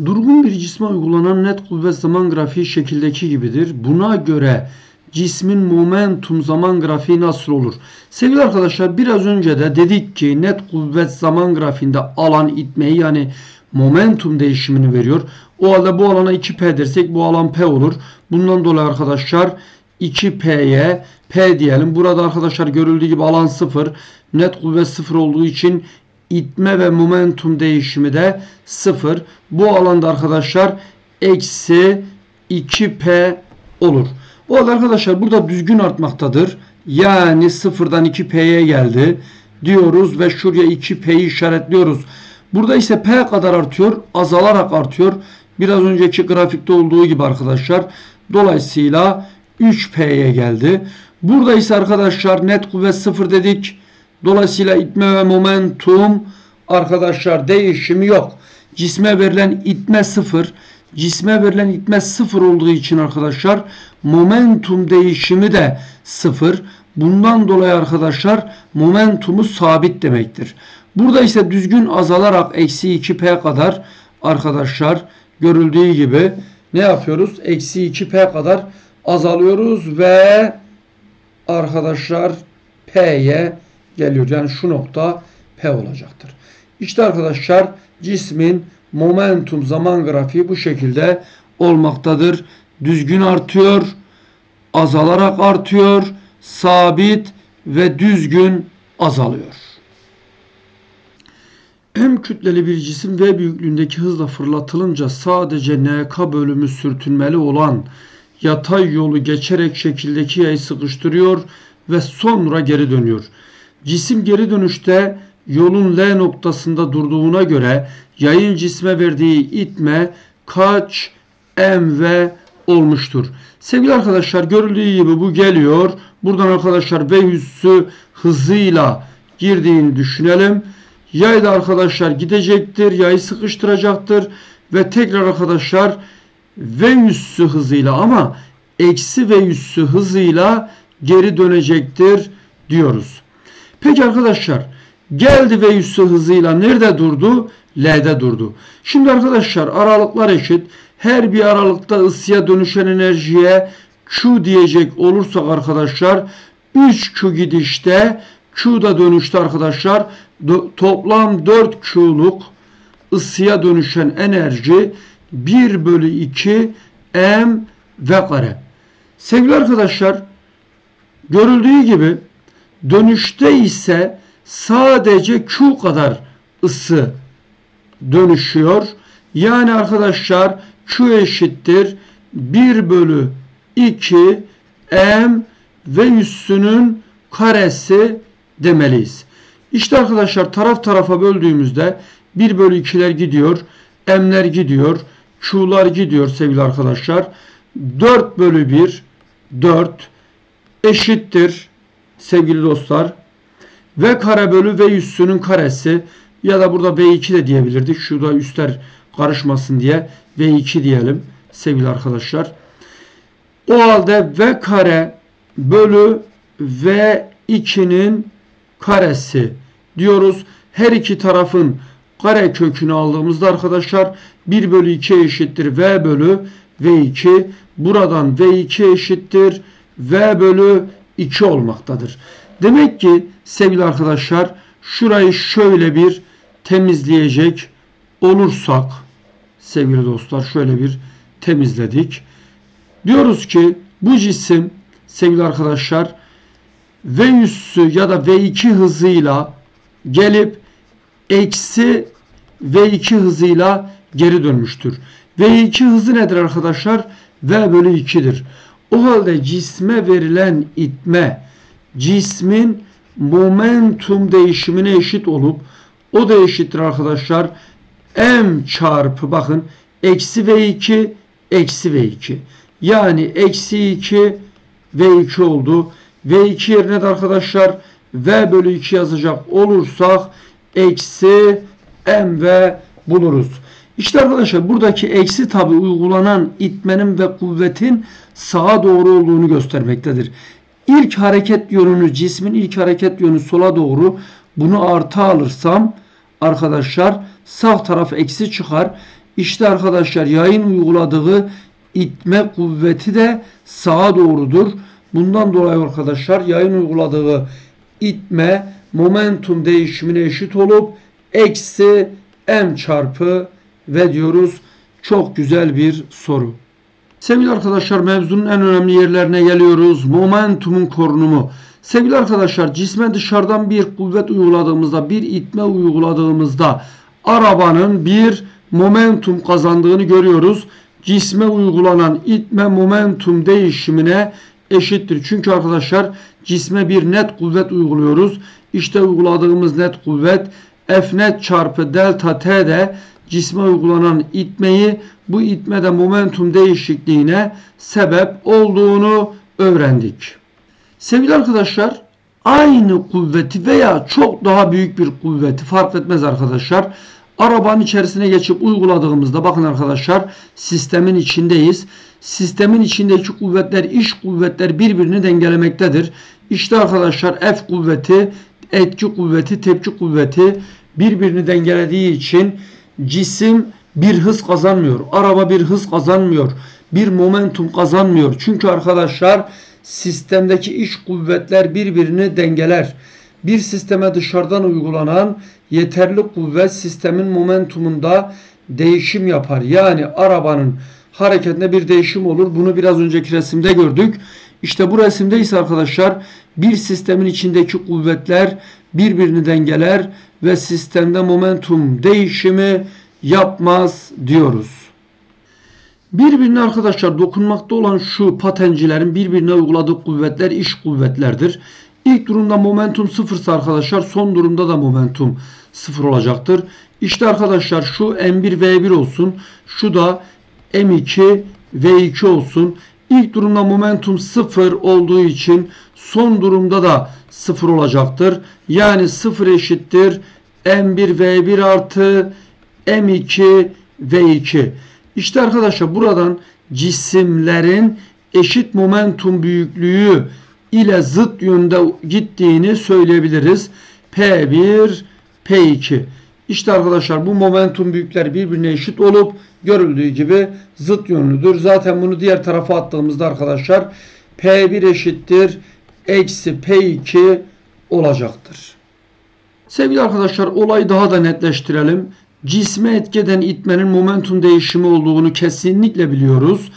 Durgun bir cisme uygulanan net kuvvet zaman grafiği şekildeki gibidir. Buna göre cismin momentum zaman grafiği nasıl olur? Sevgili arkadaşlar biraz önce de dedik ki net kuvvet zaman grafiğinde alan itmeyi yani momentum değişimini veriyor. O halde bu alana 2P dersek bu alan P olur. Bundan dolayı arkadaşlar 2P'ye P diyelim. Burada arkadaşlar görüldüğü gibi alan 0. Net kuvvet 0 olduğu için itme ve momentum değişimi de 0. Bu alanda arkadaşlar eksi 2P olur. O halde arkadaşlar burada düzgün artmaktadır. Yani 0'dan 2P'ye geldi diyoruz ve şuraya 2P'yi işaretliyoruz. Burada ise P kadar artıyor. Azalarak artıyor. Biraz önceki grafikte olduğu gibi arkadaşlar. Dolayısıyla 3P'ye geldi. Burada ise arkadaşlar net kuvvet 0 dedik. Dolayısıyla itme ve momentum arkadaşlar değişimi yok. Cisme verilen itme sıfır. Cisme verilen itme sıfır olduğu için arkadaşlar momentum değişimi de sıfır. Bundan dolayı arkadaşlar momentumu sabit demektir. Burada ise düzgün azalarak eksi 2p kadar arkadaşlar görüldüğü gibi ne yapıyoruz? Eksi 2p kadar azalıyoruz ve arkadaşlar p'ye geliyor. Yani şu nokta p olacaktır. İşte arkadaşlar cismin momentum zaman grafiği bu şekilde olmaktadır. Düzgün artıyor, azalarak artıyor, sabit ve düzgün azalıyor. M kütleli bir cisim V büyüklüğündeki hızla fırlatılınca sadece NK bölümü sürtünmeli olan yatay yolu geçerek şekildeki yayı sıkıştırıyor ve sonra geri dönüyor. Cisim geri dönüşte yolun L noktasında durduğuna göre yayın cisme verdiği itme kaç mv olmuştur. Sevgili arkadaşlar görüldüğü gibi bu geliyor. Buradan arkadaşlar V üssü hızıyla girdiğini düşünelim. Yay da arkadaşlar gidecektir. Yayı sıkıştıracaktır. Ve tekrar arkadaşlar V üssü hızıyla ama eksi V üssü hızıyla geri dönecektir diyoruz. Peki arkadaşlar geldi V üssü hızıyla nerede durdu? L'de durdu. Şimdi arkadaşlar aralıklar eşit. Her bir aralıkta ısıya dönüşen enerjiye Q diyecek olursak arkadaşlar 3Q gidişte Q'da dönüşte arkadaşlar toplam 4 Q'luk ısıya dönüşen enerji 1 bölü 2 M V kare. Sevgili arkadaşlar görüldüğü gibi dönüşte ise sadece Q kadar ısı dönüşüyor. Yani arkadaşlar Q eşittir 1 bölü 2 M ve üssünün karesi demeliyiz. İşte arkadaşlar taraf tarafa böldüğümüzde 1 bölü 2'ler gidiyor. M'ler gidiyor. Q'lar gidiyor sevgili arkadaşlar. 4 bölü 1 4 eşittir sevgili dostlar. V kare bölü V üssünün karesi ya da burada V2 de diyebilirdik. Şurada üstler karışmasın diye V2 diyelim sevgili arkadaşlar. O halde V kare bölü V2'nin karesi diyoruz. Her iki tarafın kare kökünü aldığımızda arkadaşlar 1 bölü 2 eşittir V bölü V2. Buradan V2 eşittir V bölü 2 olmaktadır. Demek ki sevgili arkadaşlar şurayı şöyle bir temizleyecek olursak sevgili dostlar şöyle bir temizledik. Diyoruz ki bu cisim sevgili arkadaşlar V üssü ya da V2 hızıyla gelip eksi V2 hızıyla geri dönmüştür. V2 hızı nedir arkadaşlar? V bölü 2'dir. O halde cisme verilen itme cismin momentum değişimine eşit olup o da eşittir arkadaşlar m çarpı bakın eksi v2 eksi v2 yani eksi 2 v2 oldu. v2 yerine de arkadaşlar v bölü 2 yazacak olursak eksi mv buluruz. İşte arkadaşlar buradaki eksi tabi uygulanan itmenin ve kuvvetin sağa doğru olduğunu göstermektedir. İlk hareket yönünü cismin ilk hareket yönü sola doğru bunu artı alırsam arkadaşlar sağ taraf eksi çıkar. İşte arkadaşlar yayın uyguladığı itme kuvveti de sağa doğrudur. Bundan dolayı arkadaşlar yayın uyguladığı itme momentum değişimine eşit olup eksi m çarpı ve diyoruz. Çok güzel bir soru. Sevgili arkadaşlar mevzunun en önemli yerlerine geliyoruz. Momentumun korunumu. Sevgili arkadaşlar cisme dışarıdan bir kuvvet uyguladığımızda, bir itme uyguladığımızda arabanın bir momentum kazandığını görüyoruz. Cisme uygulanan itme momentum değişimine eşittir. Çünkü arkadaşlar cisme bir net kuvvet uyguluyoruz. İşte uyguladığımız net kuvvet F net çarpı delta T de cisme uygulanan itmeyi bu itmede momentum değişikliğine sebep olduğunu öğrendik. Sevgili arkadaşlar aynı kuvveti veya çok daha büyük bir kuvveti fark etmez arkadaşlar. Arabanın içerisine geçip uyguladığımızda bakın arkadaşlar sistemin içindeyiz. Sistemin içindeki kuvvetler, iş kuvvetler birbirini dengelemektedir. İşte arkadaşlar F kuvveti, etki kuvveti, tepki kuvveti birbirini dengelediği için cisim bir hız kazanmıyor. Araba bir hız kazanmıyor. Bir momentum kazanmıyor. Çünkü arkadaşlar sistemdeki iş kuvvetler birbirini dengeler. Bir sisteme dışarıdan uygulanan yeterli kuvvet sistemin momentumunda değişim yapar. Yani arabanın hareketinde bir değişim olur. Bunu biraz önceki resimde gördük. İşte bu resimde ise arkadaşlar bir sistemin içindeki kuvvetler birbirini dengeler ve sistemde momentum değişimi yapmaz diyoruz. Birbirine arkadaşlar dokunmakta olan şu patencilerin birbirine uyguladığı kuvvetler iş kuvvetlerdir. İlk durumda momentum sıfırsa arkadaşlar son durumda da momentum sıfır olacaktır. İşte arkadaşlar şu M1 V1 olsun. Şu da M2 V2 olsun. İlk durumda momentum sıfır olduğu için son durumda da sıfır olacaktır. Yani sıfır eşittir M1 V1 artı M2 V2. İşte arkadaşlar buradan cisimlerin eşit momentum büyüklüğü ile zıt yönde gittiğini söyleyebiliriz. P1, P2. İşte arkadaşlar bu momentum büyükler birbirine eşit olup görüldüğü gibi zıt yönlüdür. Zaten bunu diğer tarafa attığımızda arkadaşlar P1 eşittir eksi P2 olacaktır. Sevgili arkadaşlar olayı daha da netleştirelim. Cisme etkeden itmenin momentum değişimi olduğunu kesinlikle biliyoruz.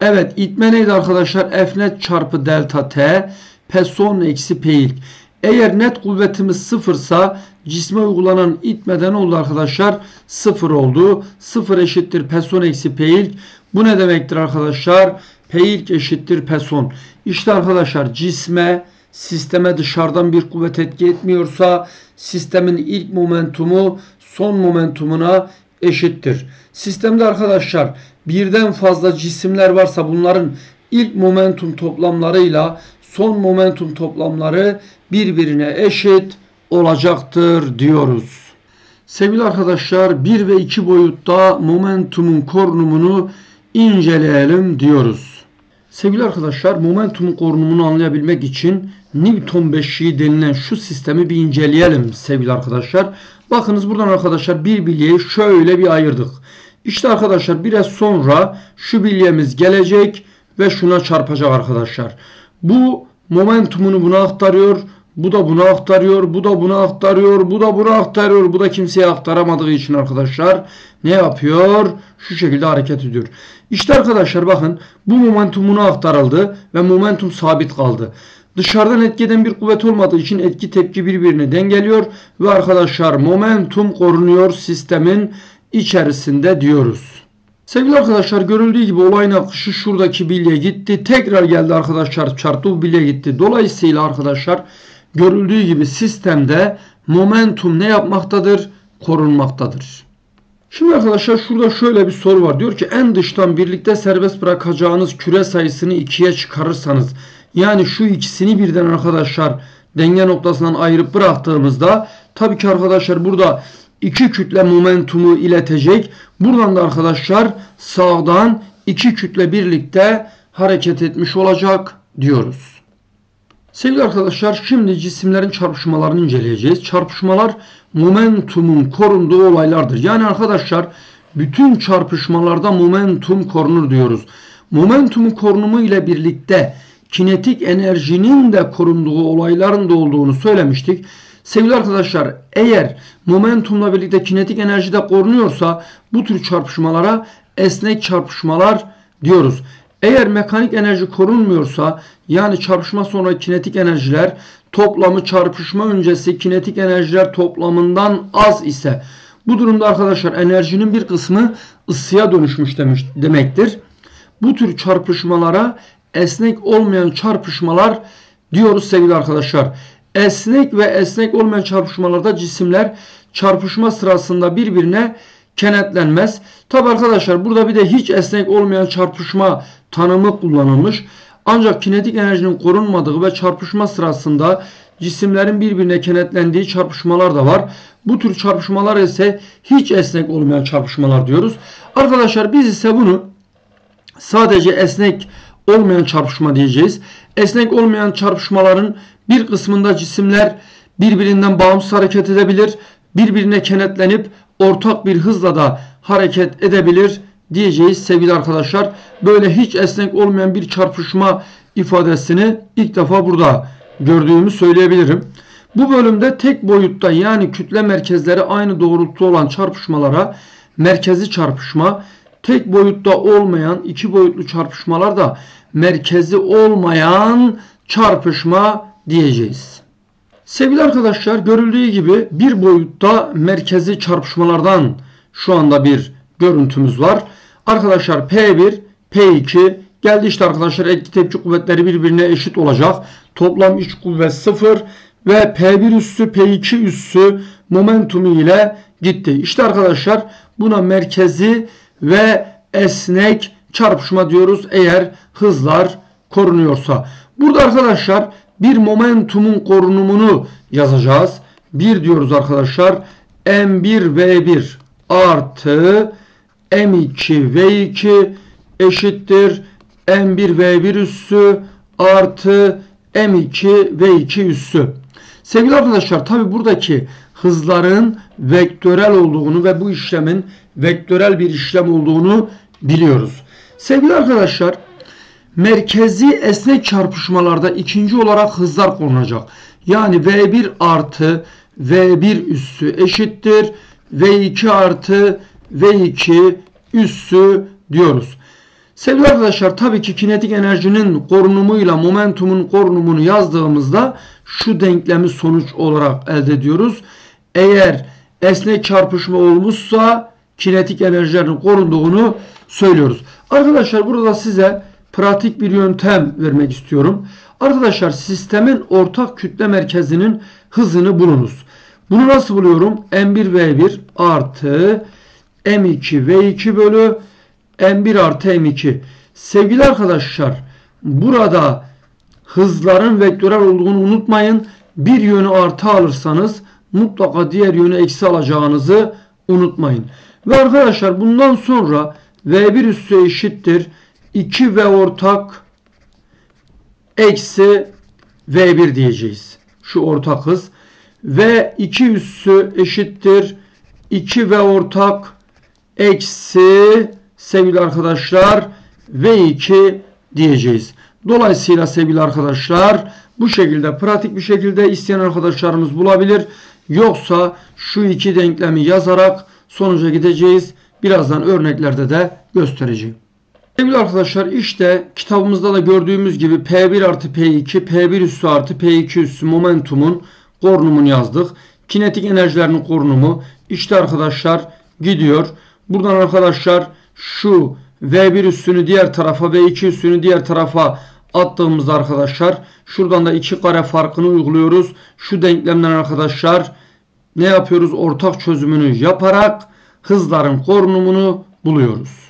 Evet itme neydi arkadaşlar? F net çarpı delta T P son eksi P ilk. Eğer net kuvvetimiz sıfırsa cisme uygulanan itmeden oldu arkadaşlar? Sıfır oldu. Sıfır eşittir P son eksi P ilk. Bu ne demektir arkadaşlar? P ilk eşittir P son. İşte arkadaşlar cisme sisteme dışarıdan bir kuvvet etki etmiyorsa sistemin ilk momentumu son momentumuna eşittir. Sistemde arkadaşlar birden fazla cisimler varsa bunların ilk momentum toplamlarıyla son momentum toplamları birbirine eşit olacaktır diyoruz. Sevgili arkadaşlar 1 ve 2 boyutta momentumun korunumunu inceleyelim diyoruz. Sevgili arkadaşlar momentumun korunumunu anlayabilmek için Newton beşiği denilen şu sistemi bir inceleyelim sevgili arkadaşlar. Bakınız buradan arkadaşlar bir bilyeyi şöyle bir ayırdık. İşte arkadaşlar biraz sonra şu bilyemiz gelecek ve şuna çarpacak arkadaşlar. Bu momentumunu buna aktarıyor. Bu da buna aktarıyor. Bu da buna aktarıyor. Bu da buna aktarıyor. Bu da kimseye aktaramadığı için arkadaşlar ne yapıyor? Şu şekilde hareket ediyor. İşte arkadaşlar bakın bu momentumuna aktarıldı ve momentum sabit kaldı. Dışarıdan etki eden bir kuvvet olmadığı için etki tepki birbirini dengeliyor ve arkadaşlar momentum korunuyor sistemin içerisinde diyoruz. Sevgili arkadaşlar görüldüğü gibi olayın akışı şuradaki bilye gitti. Tekrar geldi arkadaşlar çarptı bu bilye gitti. Dolayısıyla arkadaşlar görüldüğü gibi sistemde momentum ne yapmaktadır? Korunmaktadır. Şimdi arkadaşlar şurada şöyle bir soru var. Diyor ki en dıştan birlikte serbest bırakacağınız küre sayısını ikiye çıkarırsanız yani şu ikisini birden arkadaşlar denge noktasından ayırıp bıraktığımızda tabii ki arkadaşlar burada iki kütle momentumu iletecek. Buradan da arkadaşlar sağdan iki kütle birlikte hareket etmiş olacak diyoruz. Sevgili arkadaşlar şimdi cisimlerin çarpışmalarını inceleyeceğiz. Çarpışmalar momentumun korunduğu olaylardır. Yani arkadaşlar bütün çarpışmalarda momentum korunur diyoruz. Momentumun korunumu ile birlikte kinetik enerjinin de korunduğu olayların da olduğunu söylemiştik. Sevgili arkadaşlar eğer momentumla birlikte kinetik enerji de korunuyorsa bu tür çarpışmalara esnek çarpışmalar diyoruz. Eğer mekanik enerji korunmuyorsa yani çarpışma sonra kinetik enerjiler toplamı çarpışma öncesi kinetik enerjiler toplamından az ise bu durumda arkadaşlar enerjinin bir kısmı ısıya dönüşmüş demiş, demektir. Bu tür çarpışmalara esnek olmayan çarpışmalar diyoruz sevgili arkadaşlar. Esnek ve esnek olmayan çarpışmalarda cisimler çarpışma sırasında birbirine kenetlenmez. Tabi arkadaşlar burada bir de hiç esnek olmayan çarpışma tanımı kullanılmış. Ancak kinetik enerjinin korunmadığı ve çarpışma sırasında cisimlerin birbirine kenetlendiği çarpışmalar da var. Bu tür çarpışmalar ise hiç esnek olmayan çarpışmalar diyoruz. Arkadaşlar biz ise bunu sadece esnek olmayan çarpışma diyeceğiz. Esnek olmayan çarpışmaların bir kısmında cisimler birbirinden bağımsız hareket edebilir. Birbirine kenetlenip ortak bir hızla da hareket edebilir diyeceğiz sevgili arkadaşlar. Böyle hiç esnek olmayan bir çarpışma ifadesini ilk defa burada gördüğümü söyleyebilirim. Bu bölümde tek boyutta yani kütle merkezleri aynı doğrultuda olan çarpışmalara merkezi çarpışma, tek boyutta olmayan iki boyutlu çarpışmalar da merkezi olmayan çarpışma diyeceğiz. Sevgili arkadaşlar görüldüğü gibi bir boyutta merkezi çarpışmalardan şu anda bir görüntümüz var. Arkadaşlar P1, P2 geldi işte arkadaşlar etki tepki kuvvetleri birbirine eşit olacak. Toplam iç kuvvet 0 ve P1 üssü P2 üssü momentumu ile gitti. İşte arkadaşlar buna merkezi ve esnek çarpışma diyoruz eğer hızlar korunuyorsa. Burada arkadaşlar bir momentumun korunumunu yazacağız. 1 diyoruz arkadaşlar. M1 V1 artı M2 V2 eşittir M1 V1 üssü artı M2 V2 üssü. Sevgili arkadaşlar tabi buradaki hızların vektörel olduğunu ve bu işlemin vektörel bir işlem olduğunu biliyoruz. Sevgili arkadaşlar merkezi esnek çarpışmalarda ikinci olarak hızlar konulacak. Yani V1 artı V1 üssü eşittir. V2 artı V2 üssü diyoruz. Sevgili arkadaşlar tabii ki kinetik enerjinin korunumuyla momentumun korunumunu yazdığımızda şu denklemi sonuç olarak elde ediyoruz. Eğer esnek çarpışma olmuşsa kinetik enerjilerin korunduğunu söylüyoruz. Arkadaşlar burada size pratik bir yöntem vermek istiyorum. Arkadaşlar sistemin ortak kütle merkezinin hızını bulunuz. Bunu nasıl buluyorum? M1V1 artı M2V2 bölü M1 artı M2. Sevgili arkadaşlar burada hızların vektörel olduğunu unutmayın. Bir yönü artı alırsanız mutlaka diğer yönü eksi alacağınızı unutmayın. Ve arkadaşlar bundan sonra V1 üssü eşittir 2V ortak eksi V1 diyeceğiz. Şu ortak hız. V 2 üssü eşittir 2V ortak eksi sevgili arkadaşlar V2 diyeceğiz. Dolayısıyla sevgili arkadaşlar bu şekilde pratik bir şekilde isteyen arkadaşlarımız bulabilir. Yoksa şu iki denklemi yazarak sonuca gideceğiz. Birazdan örneklerde de göstereceğim. Sevgili arkadaşlar işte kitabımızda da gördüğümüz gibi P1 artı P2, P1 üssü artı P2 üssü momentumun korunumunu yazdık. Kinetik enerjilerinin korunumu işte arkadaşlar gidiyor. Buradan arkadaşlar şu V1 üstünü diğer tarafa V2 üstünü diğer tarafa attığımızda arkadaşlar şuradan da iki kare farkını uyguluyoruz. Şu denklemden arkadaşlar ne yapıyoruz? Ortak çözümünü yaparak hızların korunumunu buluyoruz.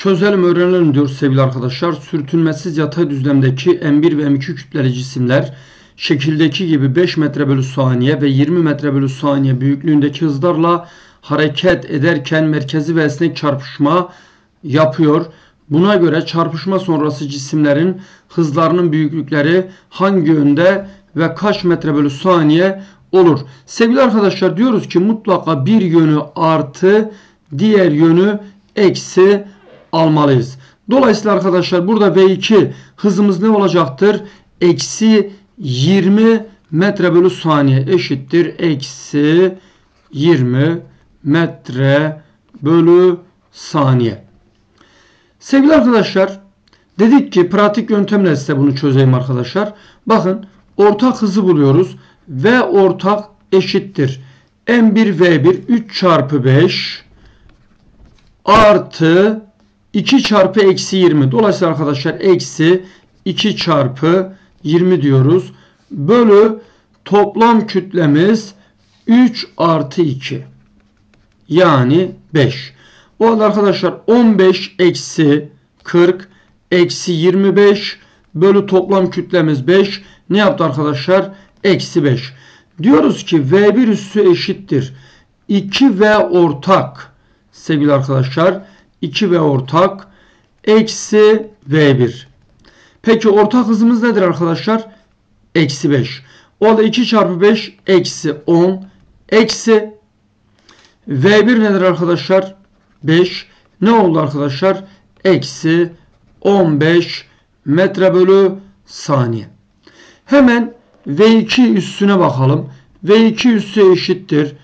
Çözelim öğrenelim diyor sevgili arkadaşlar. Sürtünmesiz yatay düzlemdeki M1 ve M2 kütleli cisimler şekildeki gibi 5 metre bölü saniye ve 20 metre bölü saniye büyüklüğündeki hızlarla hareket ederken merkezi ve esnek çarpışma yapıyor. Buna göre çarpışma sonrası cisimlerin hızlarının büyüklükleri hangi yönde ve kaç metre bölü saniye olur? Sevgili arkadaşlar diyoruz ki mutlaka bir yönü artı diğer yönü eksi almalıyız. Dolayısıyla arkadaşlar burada V2 hızımız ne olacaktır? Eksi 20 metre bölü saniye eşittir. Eksi 20 metre bölü saniye. Sevgili arkadaşlar dedik ki pratik yöntemle size bunu çözeyim arkadaşlar. Bakın ortak hızı buluyoruz. V ortak eşittir. M1 V1 3 çarpı 5 artı 2 çarpı eksi 20. Dolayısıyla arkadaşlar eksi 2 çarpı 20 diyoruz. Bölü toplam kütlemiz 3 artı 2. Yani 5. O halde arkadaşlar 15 eksi 40 eksi 25 bölü toplam kütlemiz 5. Ne yaptı arkadaşlar? eksi 5. Diyoruz ki V1 üssü eşittir. 2V ortak sevgili arkadaşlar 2V ortak eksi V1. Peki ortak hızımız nedir arkadaşlar? Eksi 5. O halde 2 çarpı 5 eksi 10 eksi V1 nedir arkadaşlar? 5. Ne oldu arkadaşlar? Eksi 15 metre bölü saniye. Hemen V2 üstüne bakalım. V2 üssü eşittir.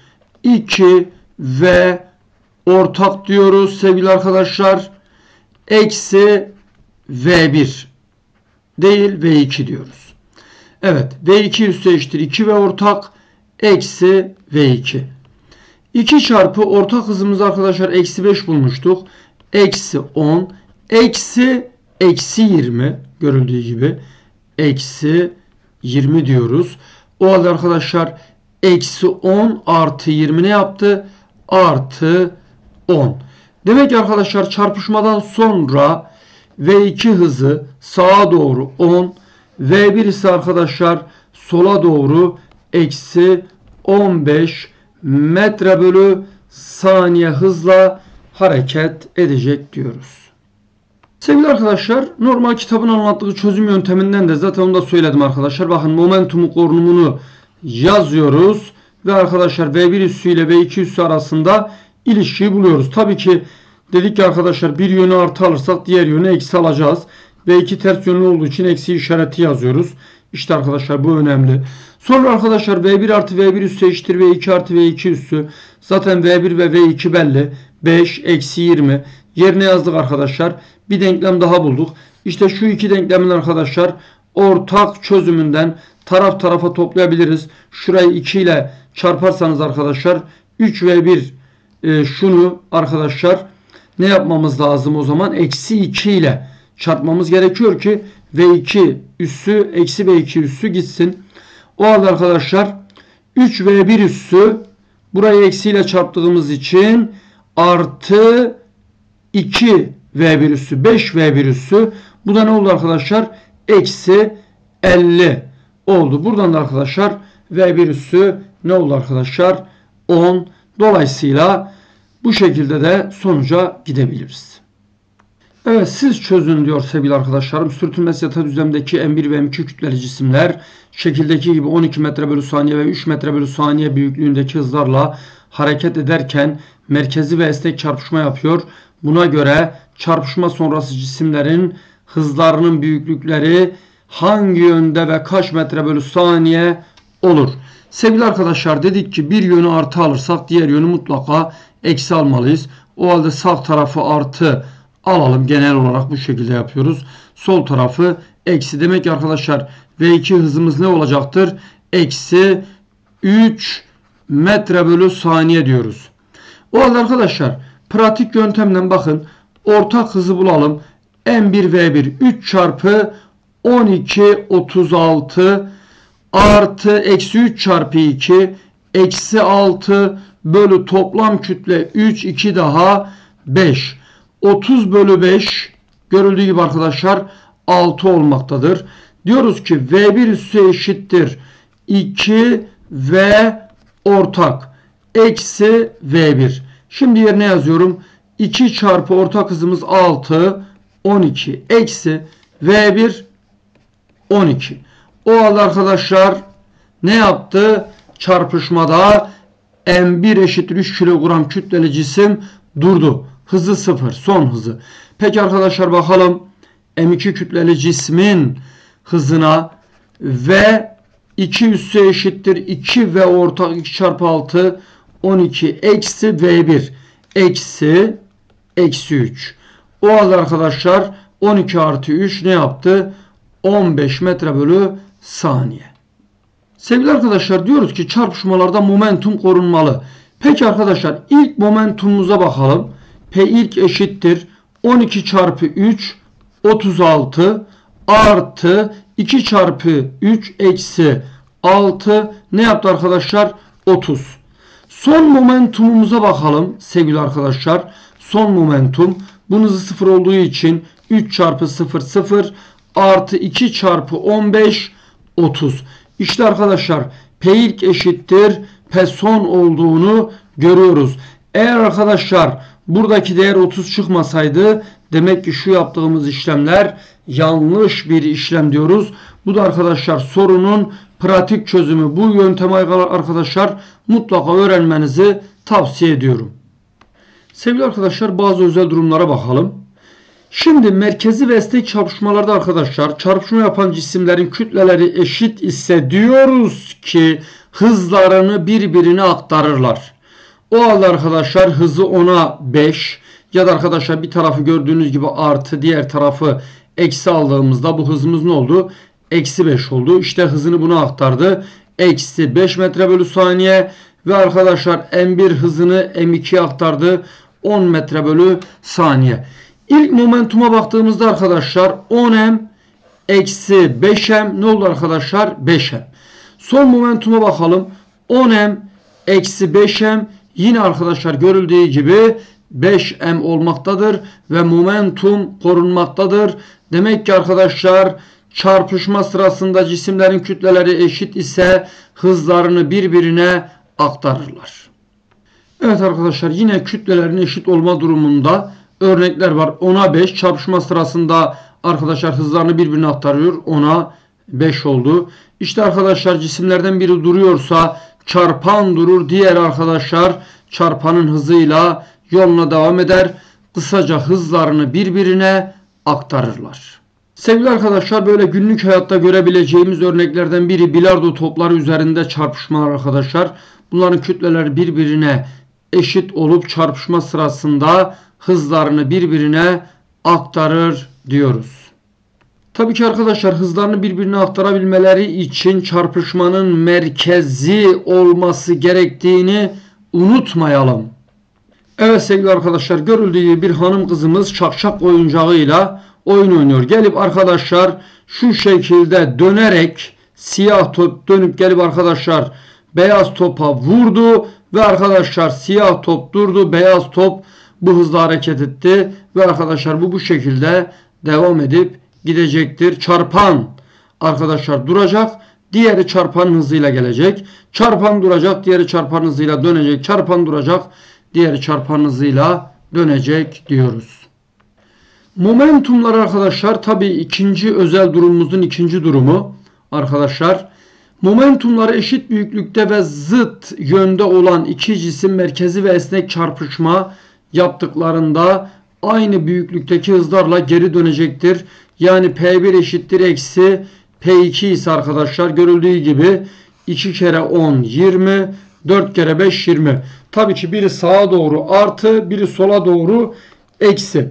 2 V ortak diyoruz sevgili arkadaşlar. Eksi V1 değil V2 diyoruz. Evet V2 üssü eşittir. 2 V ortak eksi V2. 2 çarpı ortak hızımız arkadaşlar eksi 5 bulmuştuk. Eksi 10 eksi eksi 20 görüldüğü gibi eksi 20 diyoruz. O halde arkadaşlar eksi 10 artı 20 ne yaptı? Artı 10. Demek arkadaşlar çarpışmadan sonra V2 hızı sağa doğru 10. V1 ise arkadaşlar sola doğru eksi 15 metre bölü saniye hızla hareket edecek diyoruz. Sevgili arkadaşlar normal kitabın anlattığı çözüm yönteminden de zaten onu da söyledim arkadaşlar. Bakın momentumu korunumunu yazıyoruz. Ve arkadaşlar V1 üssü ile V2 üssü arasında ilişkiyi buluyoruz. Tabii ki dedik ki arkadaşlar bir yönü artı alırsak diğer yönü eksi alacağız. V2 ters yönlü olduğu için eksi işareti yazıyoruz. İşte arkadaşlar bu önemli. Sonra arkadaşlar V1 artı V1 üssü eşittir V2 artı V2 üssü. Zaten V1 ve V2 belli. 5 eksi 20. Yerine yazdık arkadaşlar. Bir denklem daha bulduk. İşte şu iki denklemin arkadaşlar ortak çözümünden taraf tarafa toplayabiliriz. Şurayı 2 ile çarparsanız arkadaşlar 3 ve 1 e, şunu arkadaşlar ne yapmamız lazım o zaman? Eksi 2 ile çarpmamız gerekiyor ki V2 üssü eksi V2 üssü gitsin. O halde arkadaşlar 3 V1 üssü burayı eksiyle çarptığımız için artı 2 V1 üssü 5 V1 üssü. Bu da ne oldu arkadaşlar? Eksi 50 oldu. Buradan da arkadaşlar V1 üssü ne oldu arkadaşlar? 10. Dolayısıyla bu şekilde de sonuca gidebiliriz. Evet siz çözün diyor sevgili arkadaşlarım. Sürtünmesi yatay düzlemdeki M1 ve M2 kütleli cisimler şekildeki gibi 12 metre bölü saniye ve 3 metre bölü saniye büyüklüğündeki hızlarla hareket ederken merkezi ve esnek çarpışma yapıyor. Buna göre çarpışma sonrası cisimlerin hızlarının büyüklükleri hangi yönde ve kaç metre bölü saniye olur? Sevgili arkadaşlar dedik ki bir yönü artı alırsak diğer yönü mutlaka eksi almalıyız. O halde sağ tarafı artı alalım. Genel olarak bu şekilde yapıyoruz. Sol tarafı eksi. Demek ki arkadaşlar V2 hızımız ne olacaktır? Eksi 3 metre bölü saniye diyoruz. O halde arkadaşlar pratik yöntemden bakın ortak hızı bulalım. M1V1 3 çarpı 12 36 artı eksi 3 çarpı 2 eksi 6 bölü toplam kütle 3 2 daha 5. 30 bölü 5 görüldüğü gibi arkadaşlar 6 olmaktadır. Diyoruz ki V1 üssü eşittir 2 V ortak eksi V1. Şimdi yerine yazıyorum. 2 çarpı ortak hızımız 6 12 eksi V1 12. O halde arkadaşlar ne yaptı? Çarpışmada M1 eşittir 3 kilogram kütleli cisim durdu. Hızı 0. Son hızı. Peki arkadaşlar bakalım. M2 kütleli cismin hızına ve 2 üssü eşittir 2 ve ortak 2 çarpı 6 12 eksi V1 eksi eksi 3. O halde arkadaşlar 12 artı 3 ne yaptı? 15 metre bölü saniye. Sevgili arkadaşlar diyoruz ki çarpışmalarda momentum korunmalı. Peki arkadaşlar ilk momentumumuza bakalım. P ilk eşittir 12 çarpı 3 36 artı 2 çarpı 3 eksi 6 ne yaptı arkadaşlar? 30. Son momentumumuza bakalım sevgili arkadaşlar. Son momentum bunun hızı 0 olduğu için 3 çarpı 0 0 artı 2 çarpı 15 30. İşte arkadaşlar P ilk eşittir P son olduğunu görüyoruz. Eğer arkadaşlar buradaki değer 30 çıkmasaydı demek ki şu yaptığımız işlemler yanlış bir işlem diyoruz. Bu da arkadaşlar sorunun pratik çözümü. Bu yöntemi arkadaşlar mutlaka öğrenmenizi tavsiye ediyorum. Sevgili arkadaşlar bazı özel durumlara bakalım. Şimdi merkezi ve esnek çarpışmalarda arkadaşlar çarpışma yapan cisimlerin kütleleri eşit ise diyoruz ki hızlarını birbirine aktarırlar. O halde arkadaşlar hızı 10'a 5 ya da arkadaşlar bir tarafı gördüğünüz gibi artı diğer tarafı eksi aldığımızda bu hızımız ne oldu? Eksi 5 oldu. İşte hızını buna aktardı. Eksi 5 metre bölü saniye ve arkadaşlar M1 hızını M2'ye aktardı. 10 metre bölü saniye. İlk momentuma baktığımızda arkadaşlar 10m eksi 5m ne oldu arkadaşlar? 5m. Son momentuma bakalım. 10m eksi 5m yine arkadaşlar görüldüğü gibi 5m olmaktadır ve momentum korunmaktadır. Demek ki arkadaşlar çarpışma sırasında cisimlerin kütleleri eşit ise hızlarını birbirine aktarırlar. Evet arkadaşlar yine kütlelerin eşit olma durumunda örnekler var. 10'a 5 çarpışma sırasında arkadaşlar hızlarını birbirine aktarıyor. 10'a 5 oldu. İşte arkadaşlar cisimlerden biri duruyorsa çarpan durur. Diğer arkadaşlar çarpanın hızıyla yoluna devam eder. Kısaca hızlarını birbirine aktarırlar. Sevgili arkadaşlar böyle günlük hayatta görebileceğimiz örneklerden biri bilardo topları üzerinde çarpışmalar arkadaşlar. Bunların kütleleri birbirine eşit olup çarpışma sırasında hızlarını birbirine aktarır diyoruz. Tabii ki arkadaşlar hızlarını birbirine aktarabilmeleri için çarpışmanın merkezi olması gerektiğini unutmayalım. Evet sevgili arkadaşlar görüldüğü gibi bir hanım kızımız çakçak oyuncağıyla oyun oynuyor. Gelip arkadaşlar şu şekilde dönerek siyah top dönüp gelip arkadaşlar beyaz topa vurdu ve arkadaşlar siyah top durdu. Beyaz top bu hızla hareket etti ve arkadaşlar bu bu şekilde devam edip gidecektir. Çarpan arkadaşlar duracak. Diğeri çarpan hızıyla gelecek. Çarpan duracak. Diğeri çarpan hızıyla dönecek. Çarpan duracak. Diğeri çarpan hızıyla dönecek diyoruz. Momentumlar arkadaşlar tabi ikinci özel durumumuzun ikinci durumu arkadaşlar. Momentumları eşit büyüklükte ve zıt yönde olan iki cisim merkezi ve esnek çarpışma yaptıklarında aynı büyüklükteki hızlarla geri dönecektir. Yani P1 eşittir eksi P2 ise arkadaşlar görüldüğü gibi 2 kere 10 20 4 kere 5 20. Tabii ki biri sağa doğru artı biri sola doğru eksi.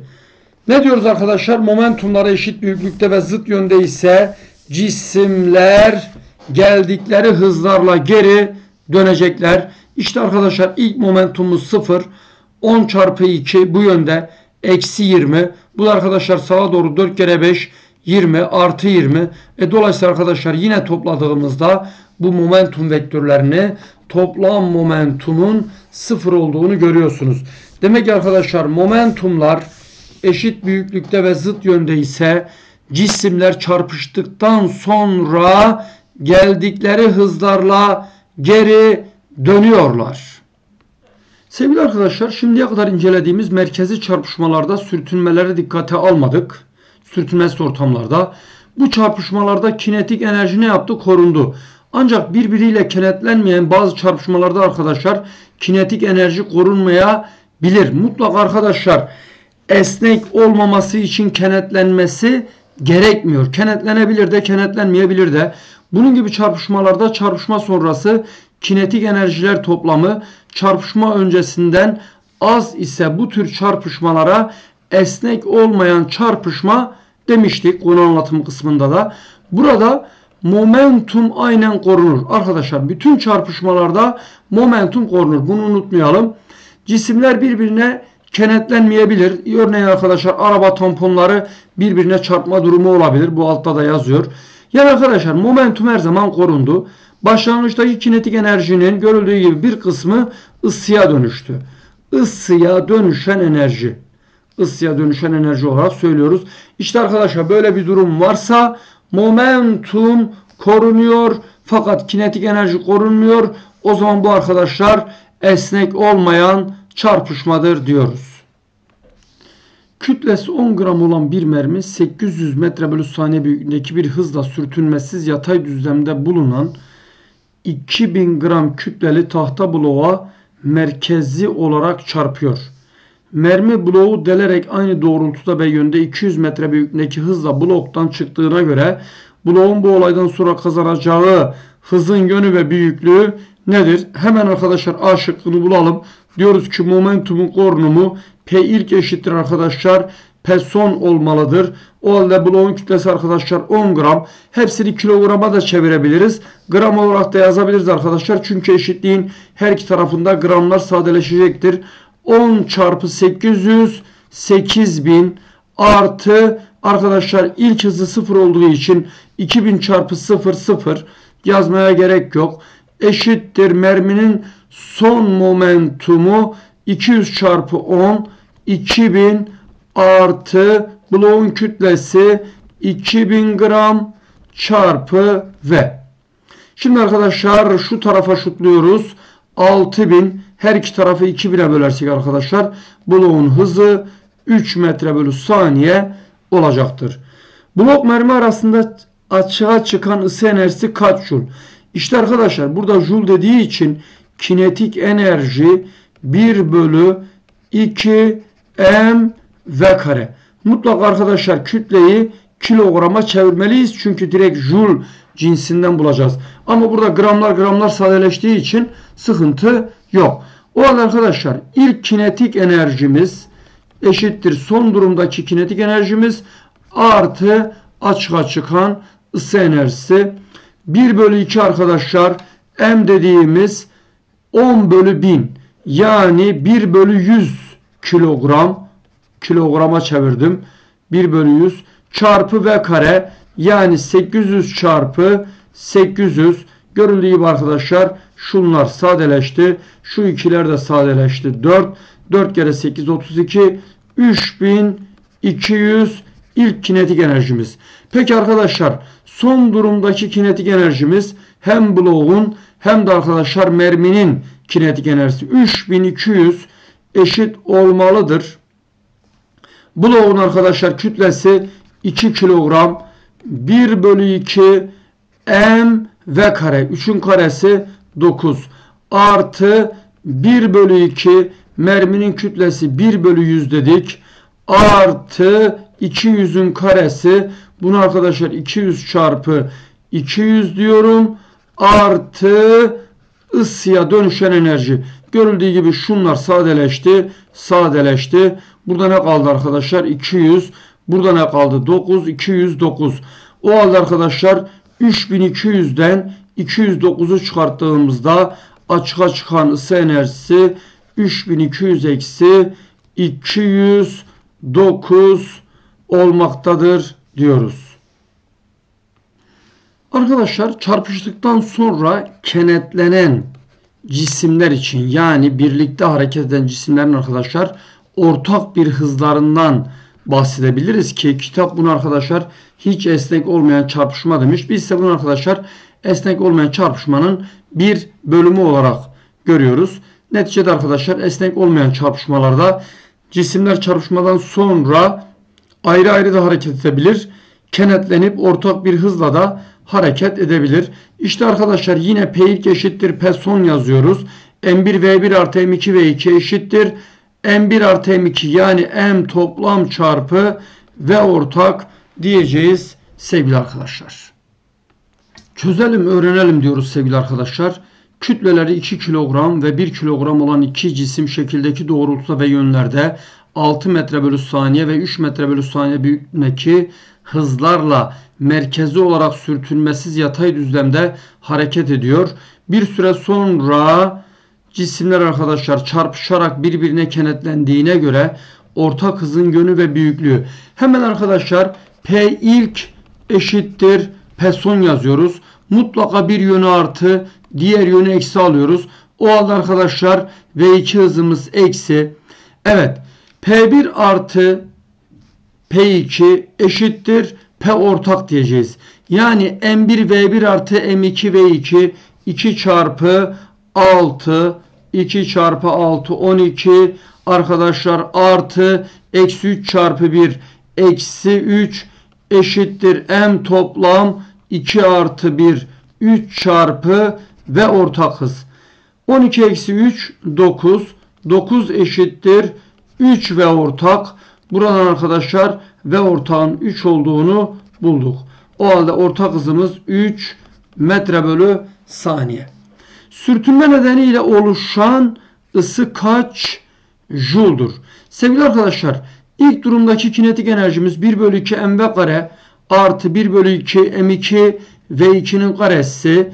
Ne diyoruz arkadaşlar? Momentumları eşit büyüklükte ve zıt yönde ise cisimler geldikleri hızlarla geri dönecekler. İşte arkadaşlar ilk momentumumuz 0. 10 çarpı 2 bu yönde eksi 20. Bu da arkadaşlar sağa doğru 4 kere 5 20 artı 20. E, dolayısıyla arkadaşlar yine topladığımızda bu momentum vektörlerini toplam momentumun sıfır olduğunu görüyorsunuz. Demek ki arkadaşlar momentumlar eşit büyüklükte ve zıt yönde ise cisimler çarpıştıktan sonra geldikleri hızlarla geri dönüyorlar. Sevgili arkadaşlar şimdiye kadar incelediğimiz merkezi çarpışmalarda sürtünmeleri dikkate almadık. Sürtünmesiz ortamlarda. Bu çarpışmalarda kinetik enerji ne yaptı? Korundu. Ancak birbiriyle kenetlenmeyen bazı çarpışmalarda arkadaşlar kinetik enerji korunmaya bilir. Mutlak arkadaşlar esnek olmaması için kenetlenmesi gerekmiyor. Kenetlenebilir de kenetlenmeyebilir de. Bunun gibi çarpışmalarda çarpışma sonrası kinetik enerjiler toplamı çarpışma öncesinden az ise bu tür çarpışmalara esnek olmayan çarpışma demiştik konu anlatım kısmında da. Burada momentum aynen korunur. Arkadaşlar bütün çarpışmalarda momentum korunur. Bunu unutmayalım. Cisimler birbirine kenetlenmeyebilir. Örneğin arkadaşlar araba tamponları birbirine çarpma durumu olabilir. Bu altta da yazıyor. Yani arkadaşlar momentum her zaman korundu. Başlangıçtaki kinetik enerjinin görüldüğü gibi bir kısmı ısıya dönüştü. Isıya dönüşen enerji. Isıya dönüşen enerji olarak söylüyoruz. İşte arkadaşlar böyle bir durum varsa momentum korunuyor Fakat kinetik enerji korunmuyor. O zaman bu arkadaşlar esnek olmayan çarpışmadır diyoruz. Kütlesi 10 gram olan bir mermi 800 metre bölü saniye büyüklüğündeki bir hızla sürtünmesiz yatay düzlemde bulunan 2000 gram kütleli tahta bloğa merkezi olarak çarpıyor. Mermi bloğu delerek aynı doğrultuda ve yönde 200 metre büyüklüğündeki hızla bloktan çıktığına göre bloğun bu olaydan sonra kazanacağı hızın yönü ve büyüklüğü nedir? Hemen arkadaşlar A şıkkını bulalım. Diyoruz ki momentumun korunumu P ilk eşittir arkadaşlar. P son olmalıdır. O halde bloğun kütlesi arkadaşlar 10 gram. Hepsini kilograma da çevirebiliriz. Gram olarak da yazabiliriz arkadaşlar. Çünkü eşitliğin her iki tarafında gramlar sadeleşecektir. 10 çarpı 800 8000 artı arkadaşlar ilk hızı 0 olduğu için 2000 çarpı 0 0 yazmaya gerek yok. Eşittir merminin son momentumu 200 çarpı 10 2000 artı bloğun kütlesi 2000 gram çarpı V. Şimdi arkadaşlar şu tarafa şutluyoruz. 6000 her iki tarafı 2000'e bölersek arkadaşlar bloğun hızı 3 metre bölü saniye olacaktır. Blok mermi arasında açığa çıkan ısı enerjisi kaç joule? İşte arkadaşlar burada joule dediği için kinetik enerji 1 bölü 2 m v kare. Mutlaka arkadaşlar kütleyi kilograma çevirmeliyiz. Çünkü direkt joule cinsinden bulacağız. Ama burada gramlar gramlar sadeleştiği için sıkıntı yok. O halde arkadaşlar ilk kinetik enerjimiz eşittir son durumdaki kinetik enerjimiz artı açığa çıkan ısı enerjisi. 1 bölü 2 arkadaşlar m dediğimiz 10 bölü 1000 yani 1 bölü 100 kilogram kilograma çevirdim. 1 bölü 100 çarpı v kare yani 800 çarpı 800 görüldüğü gibi arkadaşlar şunlar sadeleşti. Şu ikiler de sadeleşti. 4 4 kere 8 32 3200 ilk kinetik enerjimiz. Peki arkadaşlar son durumdaki kinetik enerjimiz hem bloğun hem de arkadaşlar merminin kinetik enerjisi 3200 eşit olmalıdır. Bloğun arkadaşlar kütlesi 2 kilogram 1 bölü 2 m v kare 3'ün karesi 9 artı 1 bölü 2 merminin kütlesi 1 bölü 100 dedik artı 200'ün karesi bunu arkadaşlar 200 çarpı 200 diyorum artı ısıya dönüşen enerji. Görüldüğü gibi şunlar sadeleşti. Sadeleşti. Burada ne kaldı arkadaşlar? 200. Burada ne kaldı? 9. 209. O halde arkadaşlar 3200'den 209'u çıkarttığımızda açığa çıkan ısı enerjisi 3200 eksi 209 olmaktadır diyoruz. Arkadaşlar çarpıştıktan sonra kenetlenen cisimler için yani birlikte hareket eden cisimlerin arkadaşlar ortak bir hızlarından bahsedebiliriz ki kitap bunu arkadaşlar hiç esnek olmayan çarpışma demiş. Biz ise bunu arkadaşlar esnek olmayan çarpışmanın bir bölümü olarak görüyoruz. Neticede arkadaşlar esnek olmayan çarpışmalarda cisimler çarpışmadan sonra ayrı ayrı da hareket edebilir. Kenetlenip ortak bir hızla da hareket edebilir. İşte arkadaşlar yine P ilk eşittir P son yazıyoruz. M1 V1 artı M2 V2 eşittir. M1 artı M2 yani M toplam çarpı V ortak diyeceğiz sevgili arkadaşlar. Çözelim öğrenelim diyoruz sevgili arkadaşlar. Kütleleri 2 kilogram ve 1 kilogram olan iki cisim şekildeki doğrultuda ve yönlerde 6 metre bölü saniye ve 3 metre bölü saniye büyüklüğündeki hızlarla merkezi olarak sürtünmesiz yatay düzlemde hareket ediyor. Bir süre sonra cisimler arkadaşlar çarpışarak birbirine kenetlendiğine göre ortak hızın yönü ve büyüklüğü. Hemen arkadaşlar P ilk eşittir P son yazıyoruz. Mutlaka bir yönü artı diğer yönü eksi alıyoruz. O halde arkadaşlar V2 hızımız eksi. Evet P1 artı P2 eşittir P ortak diyeceğiz. Yani M1V1 artı M2V2 2 çarpı 6 2 çarpı 6 12 arkadaşlar artı eksi 3 çarpı 1 eksi 3 eşittir M toplam 2 artı 1 3 çarpı ve ortak hız. 12 eksi 3 9 9 eşittir 3 ve ortak. Buradan arkadaşlar ve ortağın 3 olduğunu bulduk. O halde ortak hızımız 3 metre bölü saniye. Sürtünme nedeniyle oluşan ısı kaç joul'dur? Sevgili arkadaşlar ilk durumdaki kinetik enerjimiz 1 bölü 2 mv kare artı 1 bölü 2 m2 v2'nin karesi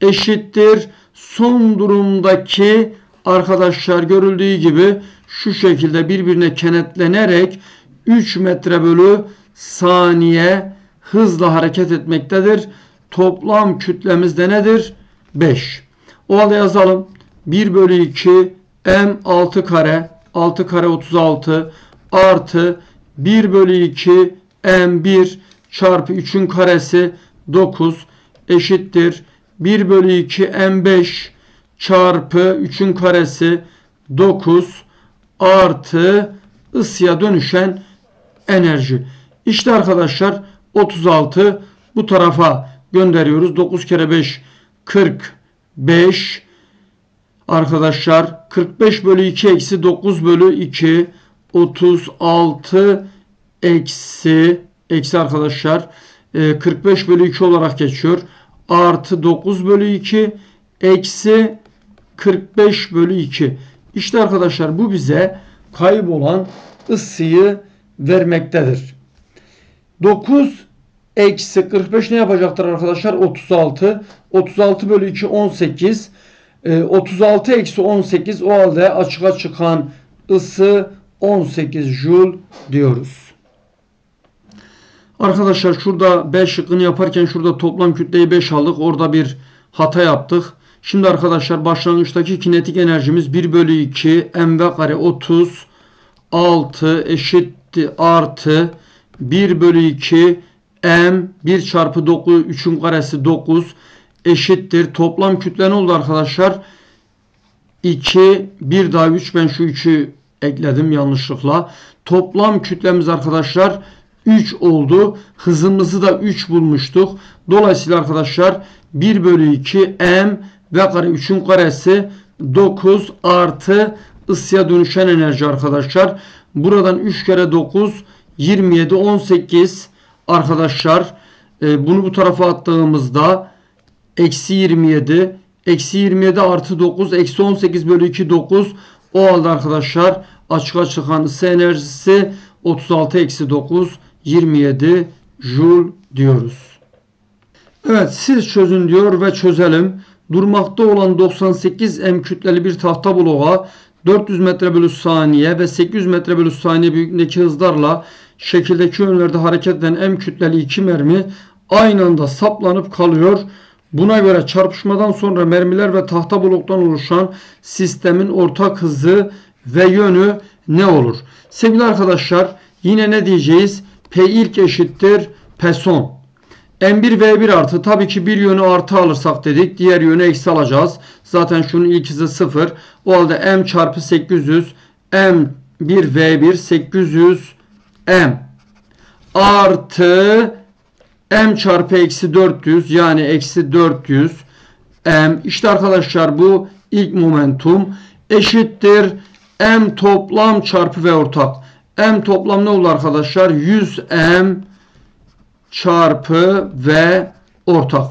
eşittir. Son durumdaki arkadaşlar görüldüğü gibi şu şekilde birbirine kenetlenerek 3 metre bölü saniye hızla hareket etmektedir. Toplam kütlemiz de nedir? 5. O halde yazalım. 1 bölü 2 m 6 kare 6 kare 36 artı 1 bölü 2 m1 çarpı 3'ün karesi 9 eşittir. 1 bölü 2 m5 çarpı 3'ün karesi 9 artı ısıya dönüşen enerji. İşte arkadaşlar 36 bu tarafa gönderiyoruz. 9 kere 5 45 arkadaşlar 45 bölü 2 eksi 9 bölü 2 36 eksi eksi arkadaşlar 45 bölü 2 olarak geçiyor. Artı 9 bölü 2 eksi 45 bölü 2. İşte arkadaşlar bu bize kaybolan ısıyı vermektedir. 9 eksi 45 ne yapacaktır arkadaşlar? 36. 36 bölü 2 18. 36 eksi 18 o halde açığa çıkan ısı 18 joule diyoruz. Arkadaşlar şurada 5 şıkkını yaparken şurada toplam kütleyi 5 aldık. Orada bir hata yaptık. Şimdi arkadaşlar başlangıçtaki kinetik enerjimiz 1 bölü 2 mv kare 30 6 eşittir artı 1 bölü 2 m 1 çarpı 9 3'ün karesi 9 eşittir. Toplam kütle ne oldu arkadaşlar? 2 1 daha 3 ben şu 3'ü ekledim yanlışlıkla. Toplam kütlemiz arkadaşlar 3 oldu. Hızımızı da 3 bulmuştuk. Dolayısıyla arkadaşlar 1 bölü 2 m ve kare 3'ün karesi 9 artı ısıya dönüşen enerji arkadaşlar. Buradan 3 kere 9 27 18 arkadaşlar. E, bunu bu tarafa attığımızda eksi 27 eksi 27 artı 9 eksi 18 bölü 2 9 o halde arkadaşlar açığa çıkan ısı enerjisi 36 eksi 9 27 joule diyoruz. Evet siz çözün diyor ve çözelim. Durmakta olan 98 m kütleli bir tahta bloğa 400 metre bölü saniye ve 800 metre bölü saniye büyüklüğündeki hızlarla şekildeki yönlerde hareket eden m kütleli iki mermi aynı anda saplanıp kalıyor. Buna göre çarpışmadan sonra mermiler ve tahta bloktan oluşan sistemin ortak hızı ve yönü ne olur? Sevgili arkadaşlar yine ne diyeceğiz? P ilk eşittir P son. M1 V1 artı tabii ki bir yönü artı alırsak dedik. Diğer yönü eksi alacağız. Zaten şunun ilk hızı 0. O halde M çarpı 800 M1 V1 800 M artı M çarpı eksi 400 yani eksi 400 M. İşte arkadaşlar bu ilk momentum eşittir M toplam çarpı V ortak. M toplam ne olur arkadaşlar? 100 M çarpı V ortak.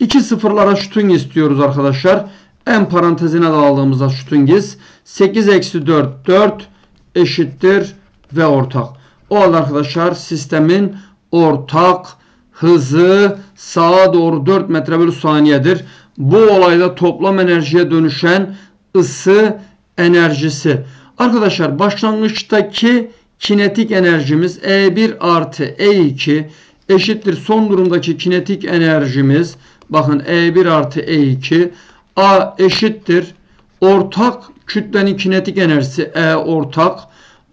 İki sıfırlara şutun istiyoruz arkadaşlar. M parantezine de aldığımızda şutungiz 8 eksi 4 4 eşittir V ortak. O arkadaşlar sistemin ortak hızı sağa doğru 4 metre bölü saniyedir. Bu olayda toplam enerjiye dönüşen ısı enerjisi. Arkadaşlar başlangıçtaki kinetik enerjimiz E1 artı E2 eşittir son durumdaki kinetik enerjimiz bakın E1 artı E2 A eşittir ortak kütlenin kinetik enerjisi E ortak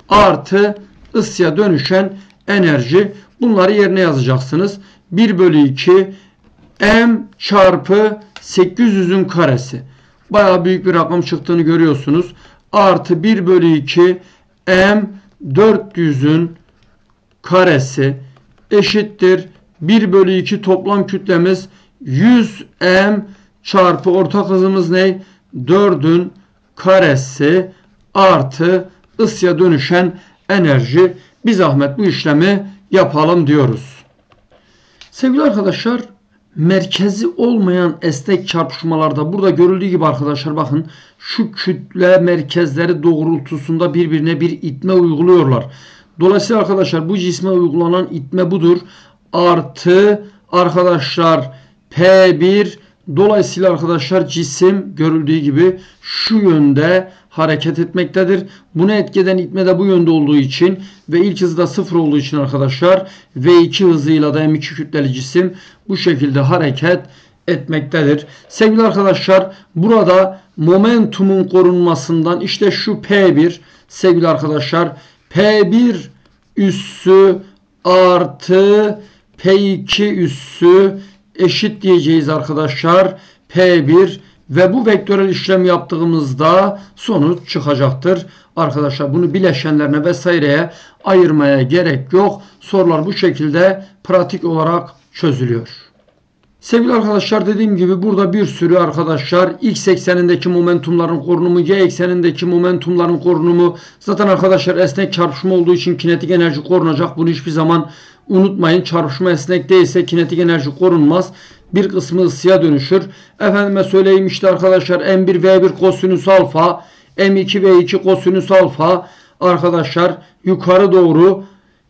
artı ısıya dönüşen enerji bunları yerine yazacaksınız. 1 bölü 2 m çarpı 800'ün karesi. Baya büyük bir rakam çıktığını görüyorsunuz. Artı 1 bölü 2 m 400'ün karesi eşittir. 1 bölü 2 toplam kütlemiz 100 m çarpı ortak hızımız ne? 4'ün karesi artı ısıya dönüşen enerji. Bir zahmet bu işlemi yapalım diyoruz. Sevgili arkadaşlar merkezi olmayan esnek çarpışmalarda burada görüldüğü gibi arkadaşlar bakın şu kütle merkezleri doğrultusunda birbirine bir itme uyguluyorlar. Dolayısıyla arkadaşlar bu cisme uygulanan itme budur. Artı arkadaşlar P1 dolayısıyla arkadaşlar cisim görüldüğü gibi şu yönde hareket etmektedir. Bunu etkeden itme de bu yönde olduğu için ve ilk hızı da sıfır olduğu için arkadaşlar V2 hızıyla da M2 kütleli cisim bu şekilde hareket etmektedir. Sevgili arkadaşlar burada momentumun korunmasından işte şu P1 sevgili arkadaşlar P1 üssü artı P2 üssü eşit diyeceğiz arkadaşlar. P1 ve bu vektörel işlem yaptığımızda sonuç çıkacaktır. Arkadaşlar bunu bileşenlerine vesaireye ayırmaya gerek yok. Sorular bu şekilde pratik olarak çözülüyor. Sevgili arkadaşlar dediğim gibi burada bir sürü arkadaşlar x eksenindeki momentumların korunumu, y eksenindeki momentumların korunumu zaten arkadaşlar esnek çarpışma olduğu için kinetik enerji korunacak. Bunu hiçbir zaman unutmayın. Çarpışma esnek değilse kinetik enerji korunmaz. Bir kısmı ısıya dönüşür. Efendime söyleyeyim işte arkadaşlar M1 V1 kosinüs alfa, M2 V2 kosinüs alfa arkadaşlar yukarı doğru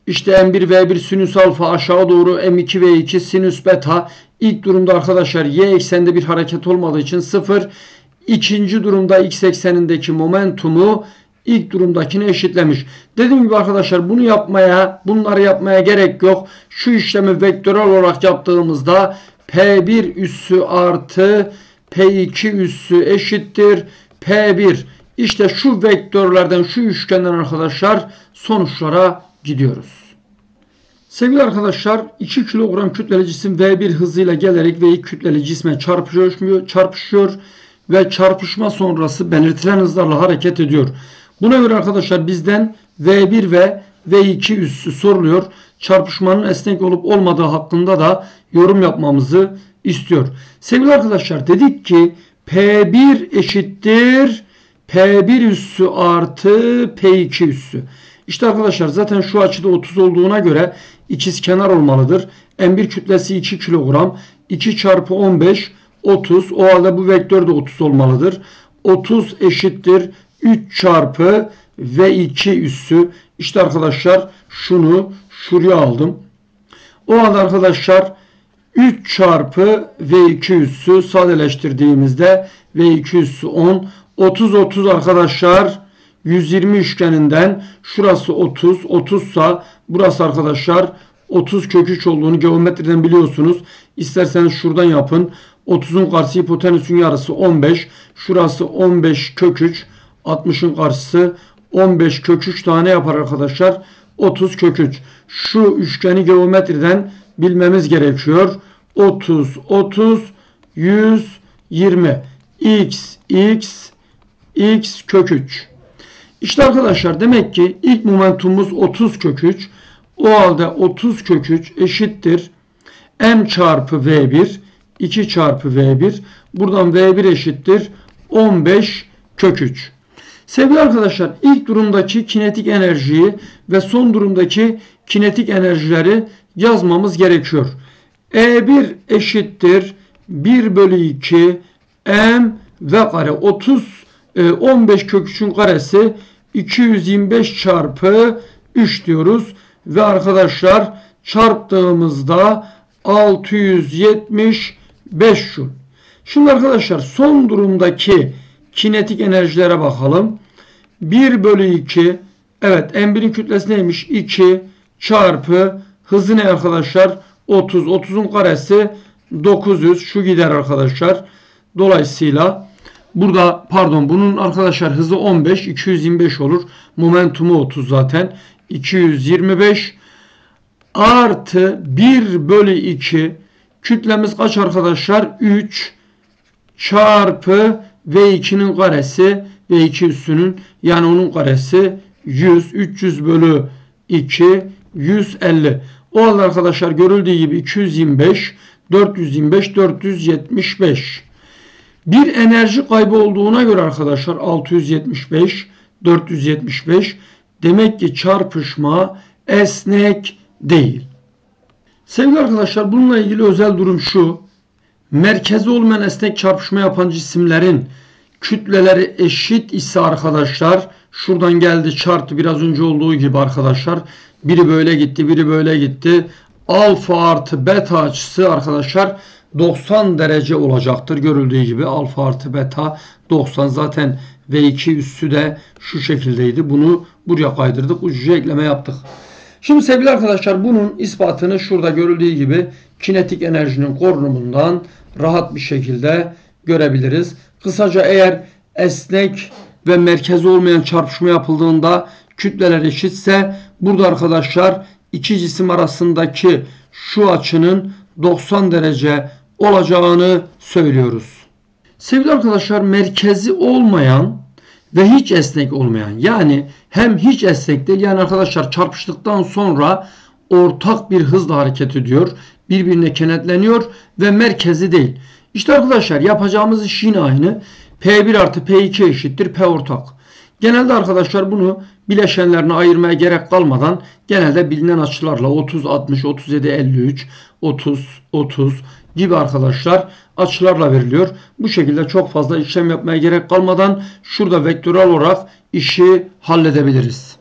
işte M1 V1 sinüs alfa aşağı doğru M2 V2 sinüs beta İlk durumda arkadaşlar y ekseninde bir hareket olmadığı için 0. İkinci durumda x eksenindeki momentumu ilk durumdakine eşitlemiş. Dediğim gibi arkadaşlar bunu yapmaya, bunları yapmaya gerek yok. Şu işlemi vektörel olarak yaptığımızda P1 üssü artı P2 üssü eşittir P1. İşte şu vektörlerden, şu üçgenden arkadaşlar sonuçlara gidiyoruz. Sevgili arkadaşlar 2 kilogram kütleli cisim V1 hızıyla gelerek V2 kütleli cisme çarpışıyor, çarpışıyor ve çarpışma sonrası belirtilen hızlarla hareket ediyor. Buna göre arkadaşlar bizden V1 ve V2 üssü soruluyor. Çarpışmanın esnek olup olmadığı hakkında da yorum yapmamızı istiyor. Sevgili arkadaşlar dedik ki P1 eşittir P1 üssü artı P2 üssü. İşte arkadaşlar zaten şu açıda 30 olduğuna göre ikiz kenar olmalıdır. M1 kütlesi 2 kilogram. 2 çarpı 15 30. O halde bu vektör de 30 olmalıdır. 30 eşittir 3 çarpı V2 üssü. İşte arkadaşlar şunu şuraya aldım. O halde arkadaşlar 3 çarpı V2 üssü sadeleştirdiğimizde V2 üssü 10. 30 30 arkadaşlar 120 üçgeninden şurası 30. 30 sa burası arkadaşlar 30 kök 3 olduğunu geometriden biliyorsunuz. İsterseniz şuradan yapın. 30'un karşısı hipotenüsün yarısı 15. Şurası 15 kök 3. 60'ın karşısı 15 kök 3 tane yapar arkadaşlar. 30 kök 3. Şu üçgeni geometriden bilmemiz gerekiyor. 30, 30, 120. X, X, X kök 3. İşte arkadaşlar demek ki ilk momentumumuz 30 kök 3. O halde 30 kök 3 eşittir. M çarpı V1 2 çarpı V1. Buradan V1 eşittir. 15 kök 3. Sevgili arkadaşlar ilk durumdaki kinetik enerjiyi ve son durumdaki kinetik enerjileri yazmamız gerekiyor. E1 eşittir 1 bölü 2 M ve kare 30 15 kök 3'ün karesi 225 çarpı 3 diyoruz. Ve arkadaşlar çarptığımızda 675 joule. Şimdi arkadaşlar son durumdaki kinetik enerjilere bakalım. 1 bölü 2 evet M1'in kütlesi neymiş? 2 çarpı hızı ne arkadaşlar? 30. 30'un karesi 900. Şu gider arkadaşlar. Dolayısıyla Burada pardon bunun arkadaşlar hızı 15 225 olur. Momentumu 30 zaten. 225 artı 1 bölü 2 kütlemiz kaç arkadaşlar? 3 çarpı V2'nin karesi V2 üssünün yani onun karesi 100 300 bölü 2 150 o halde arkadaşlar görüldüğü gibi 225 425 475 bir enerji kaybı olduğuna göre arkadaşlar 675 475 demek ki çarpışma esnek değil. Sevgili arkadaşlar bununla ilgili özel durum şu. Merkezi olmayan esnek çarpışma yapan cisimlerin kütleleri eşit ise arkadaşlar şuradan geldi çarptı biraz önce olduğu gibi arkadaşlar. Biri böyle gitti biri böyle gitti. Alfa artı beta açısı arkadaşlar 90 derece olacaktır. Görüldüğü gibi alfa artı beta 90 zaten V2 üssü de şu şekildeydi. Bunu buraya kaydırdık. Ucuca ekleme yaptık. Şimdi sevgili arkadaşlar bunun ispatını şurada görüldüğü gibi kinetik enerjinin korunumundan rahat bir şekilde görebiliriz. Kısaca eğer esnek ve merkezi olmayan çarpışma yapıldığında kütleler eşitse burada arkadaşlar iki cisim arasındaki şu açının 90 derece olacağını söylüyoruz. Sevgili arkadaşlar merkezi olmayan ve hiç esnek olmayan yani hem hiç esnek değil yani arkadaşlar çarpıştıktan sonra ortak bir hızla hareket ediyor. Birbirine kenetleniyor ve merkezi değil. İşte arkadaşlar yapacağımız iş yine aynı. P1 artı P2 eşittir P ortak. Genelde arkadaşlar bunu bileşenlerine ayırmaya gerek kalmadan genelde bilinen açılarla 30, 60, 37, 53, 30, 30 gibi arkadaşlar açılarla veriliyor. Bu şekilde çok fazla işlem yapmaya gerek kalmadan şurada vektörel olarak işi halledebiliriz.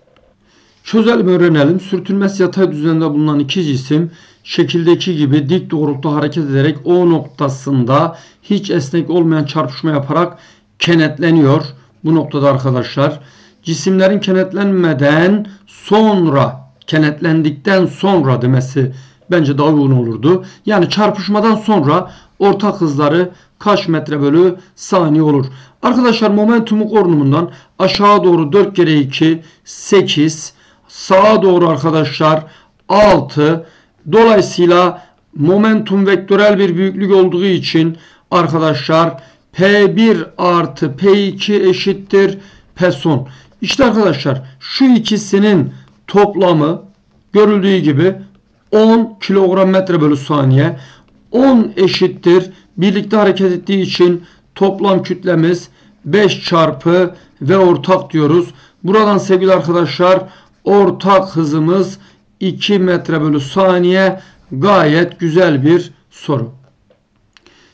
Çözelim öğrenelim. Sürtünmesi yatay düzende bulunan iki cisim şekildeki gibi dik doğrultuda hareket ederek O noktasında hiç esnek olmayan çarpışma yaparak kenetleniyor. Bu noktada arkadaşlar cisimlerin kenetlenmeden sonra kenetlendikten sonra demesi bence daha uygun olurdu. Yani çarpışmadan sonra ortak hızları kaç metre bölü saniye olur? Arkadaşlar momentumu korunumundan aşağı doğru 4 kere 2 8 sağa doğru arkadaşlar 6 dolayısıyla momentum vektörel bir büyüklük olduğu için arkadaşlar P1 artı P2 eşittir P son. İşte arkadaşlar şu ikisinin toplamı görüldüğü gibi 10 kilogram metre bölü saniye. 10 eşittir. Birlikte hareket ettiği için toplam kütlemiz 5 çarpı ve ortak diyoruz. Buradan sevgili arkadaşlar ortak hızımız 2 metre bölü saniye gayet güzel bir soru.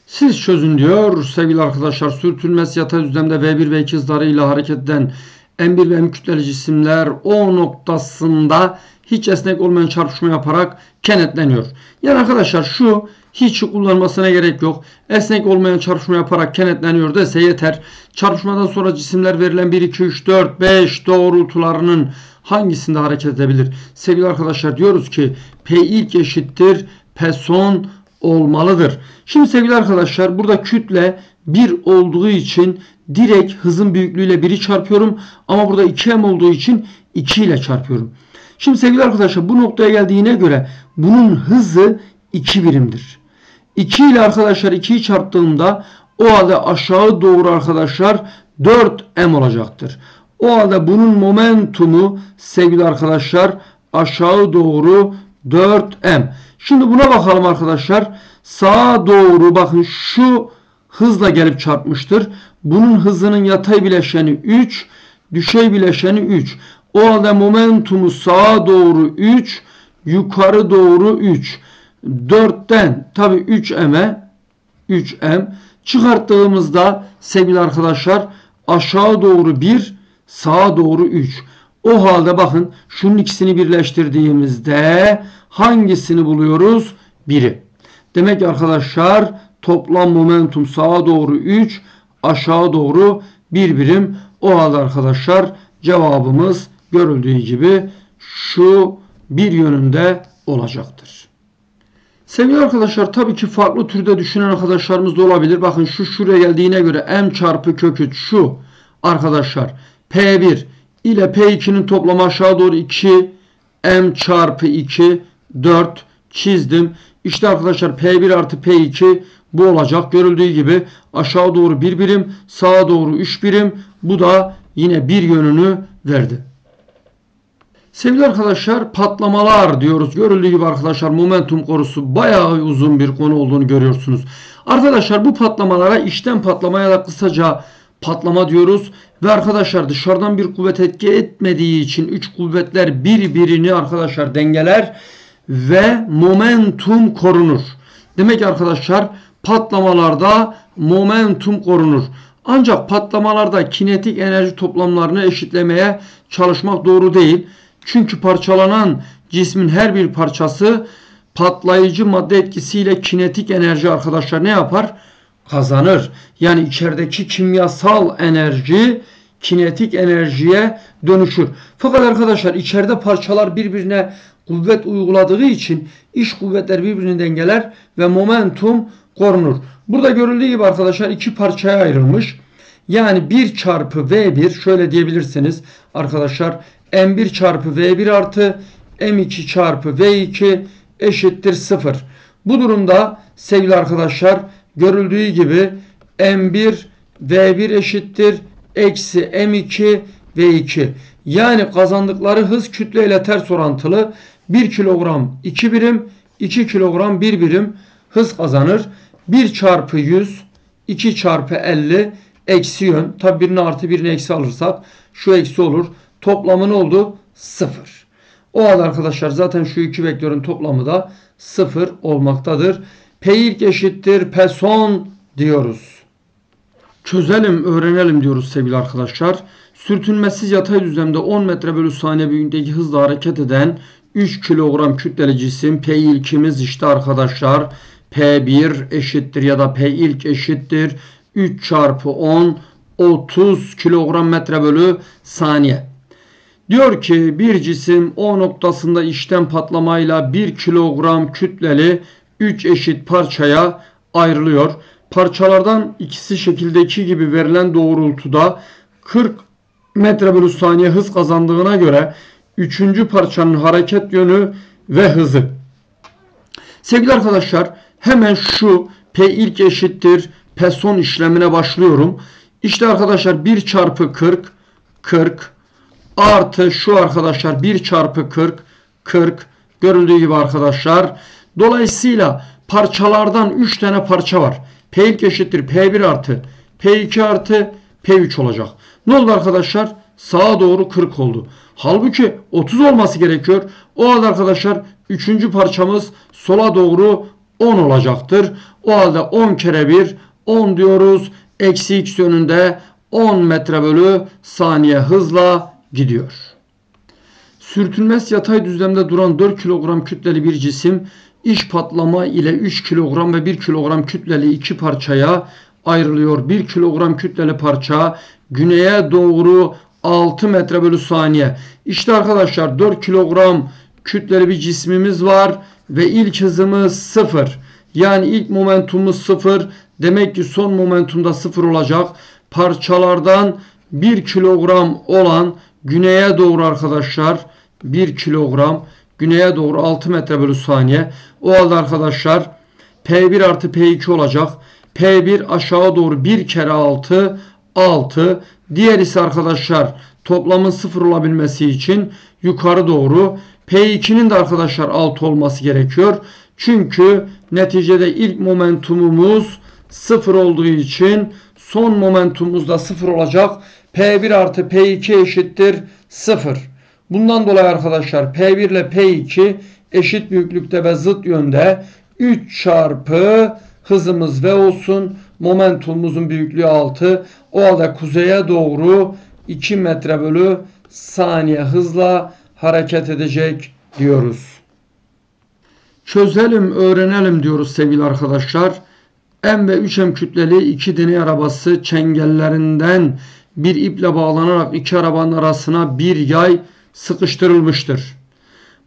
Siz çözün diyor sevgili arkadaşlar. Sürtünmesi yatay düzlemde V1 ve 2 hızlarıyla hareket eden M1 ve M kütleli cisimler O noktasında hiç esnek olmayan çarpışma yaparak kenetleniyor. Yani arkadaşlar şu hiç kullanmasına gerek yok. Esnek olmayan çarpışma yaparak kenetleniyor dese yeter. Çarpışmadan sonra cisimler verilen 1, 2, 3, 4, 5 doğrultularının hangisinde hareket edebilir? Sevgili arkadaşlar diyoruz ki P ilk eşittir P son olmalıdır. Şimdi sevgili arkadaşlar burada kütle 1 olduğu için direkt hızın büyüklüğüyle 1'i çarpıyorum. Ama burada 2m olduğu için 2 ile çarpıyorum. Şimdi sevgili arkadaşlar bu noktaya geldiğine göre bunun hızı 2 birimdir. 2 ile arkadaşlar 2'yi çarptığımda o halde aşağı doğru arkadaşlar 4m olacaktır. O halde bunun momentumu sevgili arkadaşlar aşağı doğru 4m. Şimdi buna bakalım arkadaşlar. Sağa doğru bakın şu hızla gelip çarpmıştır. Bunun hızının yatay bileşeni 3, düşey bileşeni 3. O halde momentumu sağa doğru 3, yukarı doğru 3. 4'ten tabi 3m'e 3m çıkarttığımızda sevgili arkadaşlar aşağı doğru 1, sağa doğru 3. O halde bakın şunun ikisini birleştirdiğimizde hangisini buluyoruz? 1'i. Demek ki arkadaşlar toplam momentum sağa doğru 3, aşağı doğru 1 birim. O halde arkadaşlar cevabımız görüldüğü gibi şu bir yönünde olacaktır. Sevgili arkadaşlar tabii ki farklı türde düşünen arkadaşlarımız da olabilir. Bakın şu şuraya geldiğine göre m çarpı kökü şu arkadaşlar P1 ile P2'nin toplamı aşağı doğru 2 m çarpı 2 4 çizdim. İşte arkadaşlar P1 artı P2 bu olacak. Görüldüğü gibi aşağı doğru bir birim, sağa doğru 3 birim. Bu da yine bir yönünü verdi. Sevgili arkadaşlar patlamalar diyoruz. Görüldüğü gibi arkadaşlar momentum konusu bayağı uzun bir konu olduğunu görüyorsunuz. Arkadaşlar bu patlamalara içten patlamaya da kısaca patlama diyoruz. Ve arkadaşlar dışarıdan bir kuvvet etki etmediği için 3 kuvvetler birbirini arkadaşlar dengeler ve momentum korunur. Demek ki arkadaşlar patlamalarda momentum korunur. Ancak patlamalarda kinetik enerji toplamlarını eşitlemeye çalışmak doğru değil. Çünkü parçalanan cismin her bir parçası patlayıcı madde etkisiyle kinetik enerji arkadaşlar ne yapar? Kazanır. Yani içerideki kimyasal enerji kinetik enerjiye dönüşür. Fakat arkadaşlar içeride parçalar birbirine kuvvet uyguladığı için iş kuvvetler birbirini dengeler ve momentum korunur. Burada görüldüğü gibi arkadaşlar iki parçaya ayrılmış. Yani 1 çarpı V1 şöyle diyebilirsiniz arkadaşlar M1 çarpı V1 artı M2 çarpı V2 eşittir 0. Bu durumda sevgili arkadaşlar görüldüğü gibi M1 V1 eşittir eksi M2 V2. Yani kazandıkları hız kütle ile ters orantılı 1 kilogram 2 birim 2 kilogram 1 birim hız kazanır. 1 çarpı 100 2 çarpı 50 eksi yön. Tabi birini artı birini eksi alırsak şu eksi olur. Toplamı ne oldu? 0. O halde arkadaşlar zaten şu iki vektörün toplamı da 0 olmaktadır. P ilk eşittir P son diyoruz. Çözelim, öğrenelim diyoruz sevgili arkadaşlar. Sürtünmesiz yatay düzlemde 10 metre bölü saniye büyüklüğündeki hızla hareket eden 3 kilogram kütleli cisim P ilkimiz işte arkadaşlar. P1 eşittir ya da P ilk eşittir 3 çarpı 10 30 kilogram metre bölü saniye. Diyor ki bir cisim O noktasında işten patlamayla 1 kilogram kütleli 3 eşit parçaya ayrılıyor. Parçalardan ikisi şekildeki gibi verilen doğrultuda 40 metre bölü saniye hız kazandığına göre üçüncü parçanın hareket yönü ve hızı. Sevgili arkadaşlar hemen şu P ilk eşittir P son işlemine başlıyorum. İşte arkadaşlar 1 çarpı 40 40 artı şu arkadaşlar 1 çarpı 40 40 görüldüğü gibi arkadaşlar. Dolayısıyla parçalardan 3 tane parça var. P ilk eşittir P1 artı P2 artı P3 olacak. Ne oldu arkadaşlar? Sağa doğru 40 oldu. Halbuki 30 olması gerekiyor. O halde arkadaşlar 3. parçamız sola doğru 10 olacaktır. O halde 10 kere 1 10 diyoruz. Eksi x yönünde 10 metre bölü saniye hızla gidiyor. Sürtünmez yatay düzlemde duran 4 kilogram kütleli bir cisim iş patlama ile 3 kilogram ve 1 kilogram kütleli iki parçaya ayrılıyor. 1 kilogram kütleli parça güneye doğru 6 metre bölü saniye. İşte arkadaşlar 4 kilogram kütleli bir cismimiz var ve ilk hızımız 0. Yani ilk momentumumuz 0. Demek ki son momentumda 0 olacak. Parçalardan 1 kilogram olan güneye doğru arkadaşlar 1 kilogram güneye doğru 6 metre bölü saniye. O halde arkadaşlar P1 artı P2 olacak. P1 aşağı doğru 1 kere 6 6. Diğer ise arkadaşlar toplamın 0 olabilmesi için yukarı doğru P2'nin de arkadaşlar 6 olması gerekiyor. Çünkü neticede ilk momentumumuz 0 olduğu için son momentumumuz da 0 olacak. P1 artı P2 eşittir 0. Bundan dolayı arkadaşlar P1 ile P2 eşit büyüklükte ve zıt yönde 3 çarpı hızımız V olsun. Momentumumuzun büyüklüğü 6. O halde kuzeye doğru 2 metre bölü saniye hızla hareket edecek diyoruz. Çözelim, öğrenelim diyoruz sevgili arkadaşlar. M ve 3M kütleli iki deney arabası çengellerinden bir iple bağlanarak iki arabanın arasına bir yay sıkıştırılmıştır.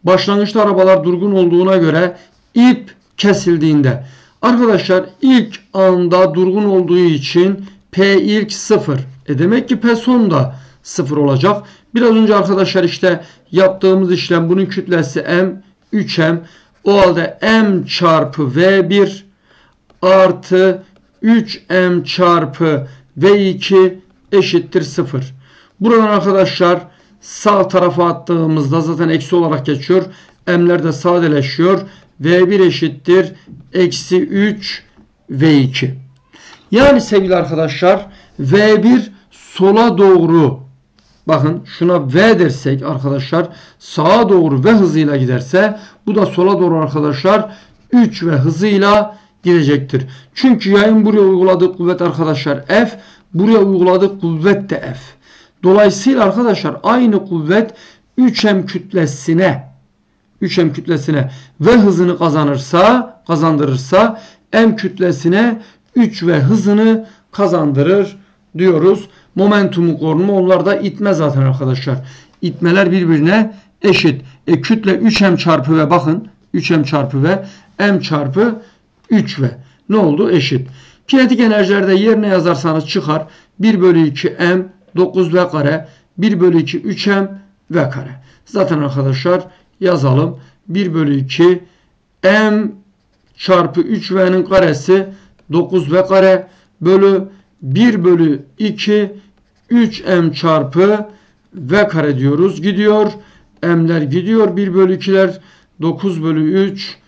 Başlangıçta arabalar durgun olduğuna göre ip kesildiğinde arkadaşlar ilk anda durgun olduğu için P ilk 0. E demek ki P son da 0 olacak. Biraz önce arkadaşlar işte yaptığımız işlem bunun kütlesi M 3M. O halde M çarpı V1 artı 3M çarpı V2 eşittir 0. Buradan arkadaşlar sağ tarafa attığımızda zaten eksi olarak geçiyor. M'ler de sadeleşiyor. V1 eşittir. Eksi 3 V2. Yani sevgili arkadaşlar V1 sola doğru bakın şuna V dersek arkadaşlar sağa doğru V hızıyla giderse bu da sola doğru arkadaşlar 3 V hızıyla gidecektir. Çünkü yayın buraya uyguladığı kuvvet arkadaşlar F buraya uyguladığı kuvvet de F. Dolayısıyla arkadaşlar aynı kuvvet 3M kütlesine 3M kütlesine V hızını kazanırsa kazandırırsa M kütlesine 3V hızını kazandırır diyoruz. Momentumu korunma onlar da itme zaten arkadaşlar. İtmeler birbirine eşit. E, kütle 3M çarpı V bakın 3M çarpı V M çarpı 3V. Ne oldu? Eşit. Kinetik enerjilerde yerine yazarsanız çıkar. 1 bölü 2 M 9V kare 1 bölü 2 3M V kare. Zaten arkadaşlar yazalım. 1 bölü 2 M çarpı 3V'nin karesi 9V kare bölü 1 bölü 2 3M çarpı V kare diyoruz. Gidiyor. M'ler gidiyor. 1 bölü 2'ler 9 bölü 3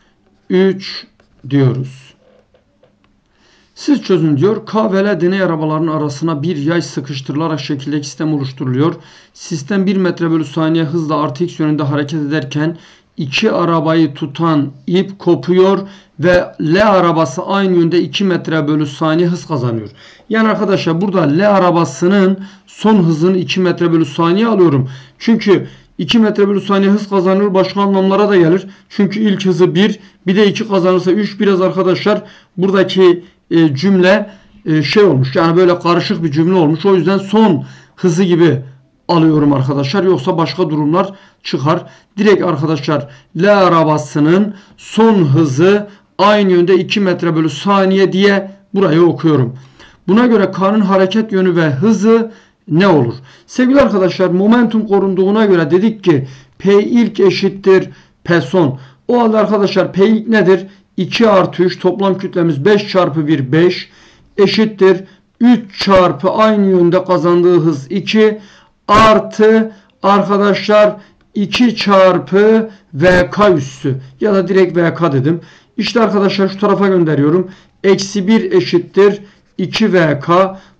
3 diyoruz. Siz çözün diyor. K ve L deney arabalarının arasına bir yay sıkıştırılarak şekildeki sistem oluşturuluyor. Sistem 1 metre bölü saniye hızla artı x yönünde hareket ederken iki arabayı tutan ip kopuyor ve L arabası aynı yönde 2 metre bölü saniye hız kazanıyor. Yani arkadaşlar burada L arabasının son hızını 2 metre bölü saniye alıyorum. Çünkü 2 metre bölü saniye hız kazanıyor. Başka anlamlara da gelir. Çünkü ilk hızı 1 bir de 2 kazanırsa 3 biraz arkadaşlar buradaki e, cümle e, şey olmuş. Yani böyle karışık bir cümle olmuş. O yüzden son hızı gibi alıyorum arkadaşlar. Yoksa başka durumlar çıkar. Direkt arkadaşlar L arabasının son hızı aynı yönde 2 metre bölü saniye diye burayı okuyorum. Buna göre K'nın hareket yönü ve hızı ne olur? Sevgili arkadaşlar momentum korunduğuna göre dedik ki P ilk eşittir P son. O halde arkadaşlar P ilk nedir? 2 artı 3 toplam kütlemiz 5 çarpı 1 5 eşittir. 3 çarpı aynı yönde kazandığı hız 2 artı arkadaşlar 2 çarpı VK üssü ya da direkt VK dedim. İşte arkadaşlar şu tarafa gönderiyorum. Eksi 1 eşittir 2 VK.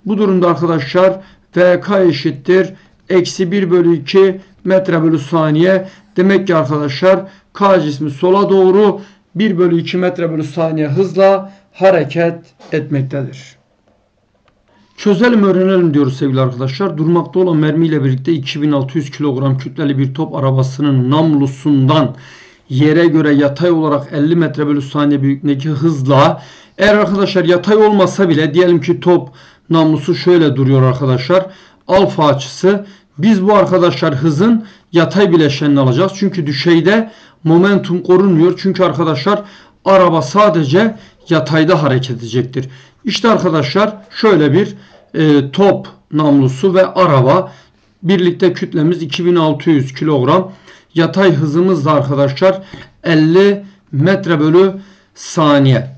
Bu durumda arkadaşlar VK eşittir. Eksi 1 bölü 2 metre bölü saniye. Demek ki arkadaşlar K cismi sola doğru 1 bölü 2 metre bölü saniye hızla hareket etmektedir. Çözelim öğrenelim diyoruz sevgili arkadaşlar. Durmakta olan mermiyle birlikte 2600 kilogram kütleli bir top arabasının namlusundan yere göre yatay olarak 50 metre bölü saniye büyüklüğündeki hızla eğer arkadaşlar yatay olmasa bile diyelim ki top namlusu şöyle duruyor arkadaşlar. Alfa açısı biz bu arkadaşlar hızın yatay bileşenini alacağız. Çünkü düşeyde momentum korunmuyor. Çünkü arkadaşlar araba sadece yatayda hareket edecektir. İşte arkadaşlar şöyle bir e, top namlusu ve araba birlikte kütlemiz 2600 kilogram. Yatay hızımız da arkadaşlar 50 metre bölü saniye.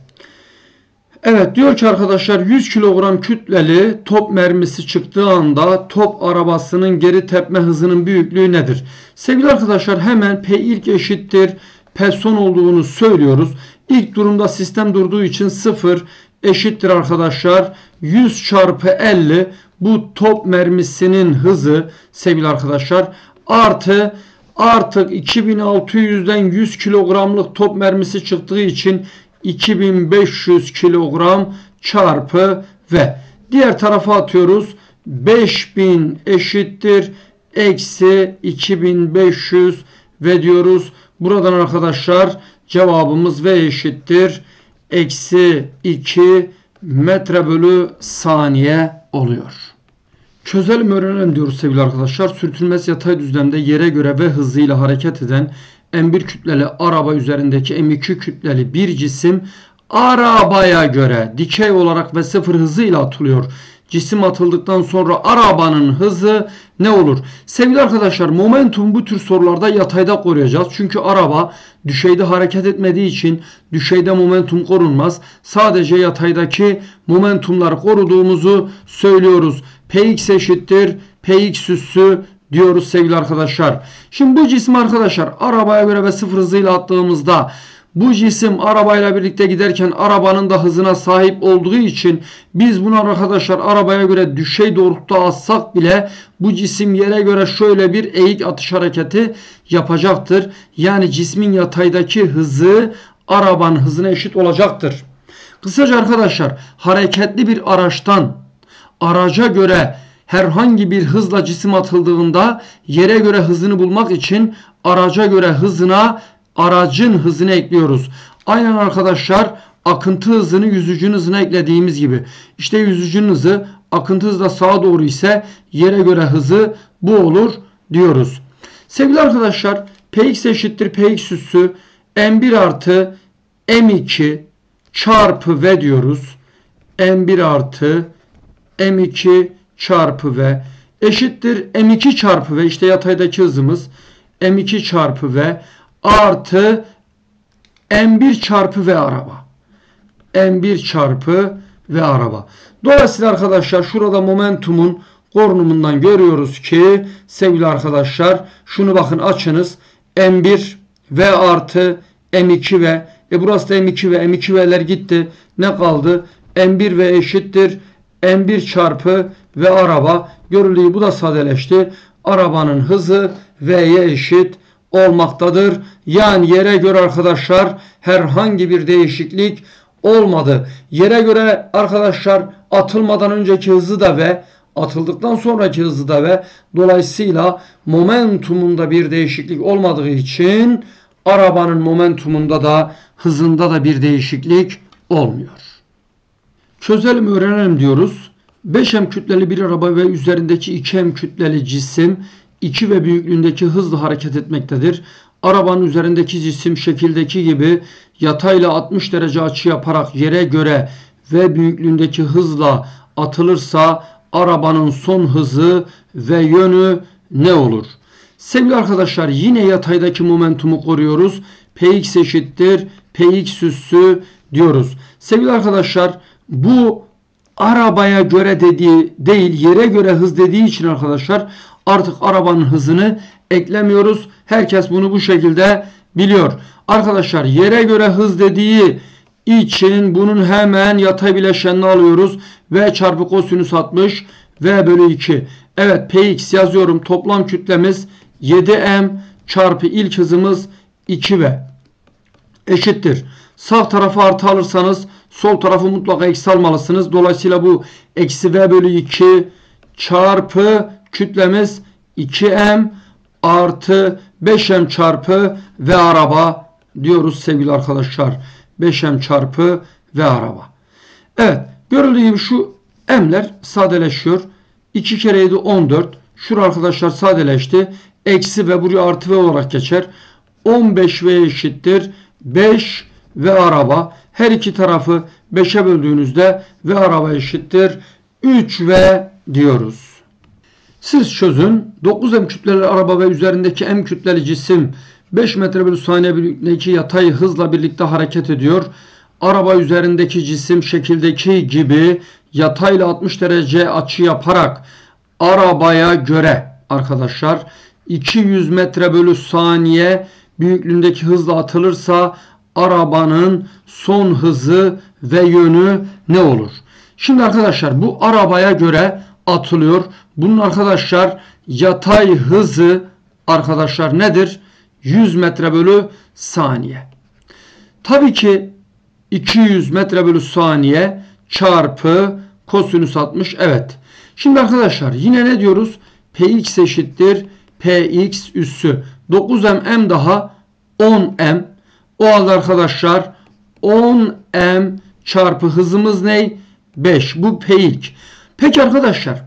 Evet diyor ki arkadaşlar 100 kilogram kütleli top mermisi çıktığı anda top arabasının geri tepme hızının büyüklüğü nedir? Sevgili arkadaşlar hemen P ilk eşittir P son olduğunu söylüyoruz. İlk durumda sistem durduğu için 0 eşittir arkadaşlar 100 çarpı 50 bu top mermisinin hızı sevgili arkadaşlar artı artık 2600'den 100 kilogramlık top mermisi çıktığı için 2500 kilogram çarpı ve diğer tarafa atıyoruz. 5000 eşittir eksi 2500 ve diyoruz. Buradan arkadaşlar cevabımız V eşittir. Eksi 2 metre bölü saniye oluyor. Çözelim öğrenelim diyoruz sevgili arkadaşlar. Sürtünmesi yatay düzlemde yere göre ve hızıyla hareket eden M1 kütleli araba üzerindeki M2 kütleli bir cisim arabaya göre dikey olarak ve sıfır hızıyla atılıyor. cisim atıldıktan sonra arabanın hızı ne olur? Sevgili arkadaşlar momentum bu tür sorularda yatayda koruyacağız. Çünkü araba düşeyde hareket etmediği için düşeyde momentum korunmaz. Sadece yataydaki momentumları koruduğumuzu söylüyoruz. Px eşittir Px üssü diyoruz sevgili arkadaşlar. Şimdi bu cisim arkadaşlar arabaya göre ve sıfır hızıyla attığımızda bu cisim arabayla birlikte giderken arabanın da hızına sahip olduğu için biz bunu arkadaşlar arabaya göre düşey doğrultuda atsak bile bu cisim yere göre şöyle bir eğik atış hareketi yapacaktır. Yani cismin yataydaki hızı arabanın hızına eşit olacaktır. Kısaca arkadaşlar hareketli bir araçtan araca göre herhangi bir hızla cisim atıldığında yere göre hızını bulmak için araca göre hızına aracın hızını ekliyoruz. Aynen arkadaşlar akıntı hızını yüzücünün hızına eklediğimiz gibi. İşte yüzücünün hızı akıntı hızı da sağa doğru ise yere göre hızı bu olur diyoruz. Sevgili arkadaşlar Px eşittir Px üssü M1 artı M2 çarpı V diyoruz. M1 artı M2 çarpı V eşittir M2 çarpı V işte yataydaki hızımız M2 çarpı V artı M1 çarpı V araba. M1 çarpı V araba. Dolayısıyla arkadaşlar şurada momentumun korunumundan görüyoruz ki sevgili arkadaşlar şunu bakın açınız. M1 V artı M2 V. E burası da M2 V. M2 V'ler gitti. Ne kaldı? M1 V eşittir. M1 çarpı V araba. Görüldüğü bu da sadeleşti. Arabanın hızı V'ye eşit olmaktadır. Yani yere göre arkadaşlar herhangi bir değişiklik olmadı. Yere göre arkadaşlar atılmadan önceki hızı da ve atıldıktan sonraki hızı da ve dolayısıyla momentumunda bir değişiklik olmadığı için arabanın momentumunda da hızında da bir değişiklik olmuyor. Çözelim öğrenelim diyoruz. 5M kütleli bir araba ve üzerindeki 2M kütleli cisim 2 ve büyüklüğündeki hızla hareket etmektedir. Arabanın üzerindeki cisim şekildeki gibi yatayla 60 derece açı yaparak yere göre ve büyüklüğündeki hızla atılırsa arabanın son hızı ve yönü ne olur? Sevgili arkadaşlar yine yataydaki momentumu koruyoruz. Px eşittir Px üssü diyoruz. Sevgili arkadaşlar bu arabaya göre dediği değil yere göre hız dediği için arkadaşlar artık arabanın hızını eklemiyoruz. Herkes bunu bu şekilde biliyor. Arkadaşlar yere göre hız dediği için bunun hemen yatay bileşenini alıyoruz. V çarpı kosinüs 60 V bölü 2. Evet Px yazıyorum. Toplam kütlemiz 7M çarpı ilk hızımız 2V eşittir. Sağ tarafı artı alırsanız sol tarafı mutlaka eksi almalısınız. Dolayısıyla bu eksi V bölü 2 çarpı kütlemiz 2M artı 5M çarpı V araba diyoruz sevgili arkadaşlar. 5M çarpı V araba. Evet görüldüğü gibi şu M'ler sadeleşiyor. 2 kere 7 14. Şur arkadaşlar sadeleşti. Eksi ve buraya artı V olarak geçer. 15 V eşittir. 5 V araba. Her iki tarafı 5'e böldüğünüzde V araba eşittir. 3 V diyoruz. Siz çözün. 9 M kütleli araba ve üzerindeki M kütleli cisim 5 metre bölü saniye büyüklüğündeki yatay hızla birlikte hareket ediyor. Araba üzerindeki cisim şekildeki gibi yatayla 60 derece açı yaparak arabaya göre arkadaşlar 200 metre bölü saniye büyüklüğündeki hızla atılırsa arabanın son hızı ve yönü ne olur? Şimdi arkadaşlar bu arabaya göre atılıyor. Bunun arkadaşlar yatay hızı arkadaşlar nedir? 100 metre bölü saniye. Tabii ki 200 metre bölü saniye çarpı kosinüs 60 evet. Şimdi arkadaşlar yine ne diyoruz? Px eşittir Px üssü 9m m daha 10m. O halde arkadaşlar 10m çarpı hızımız ne? 5. Bu P ilk. Peki arkadaşlar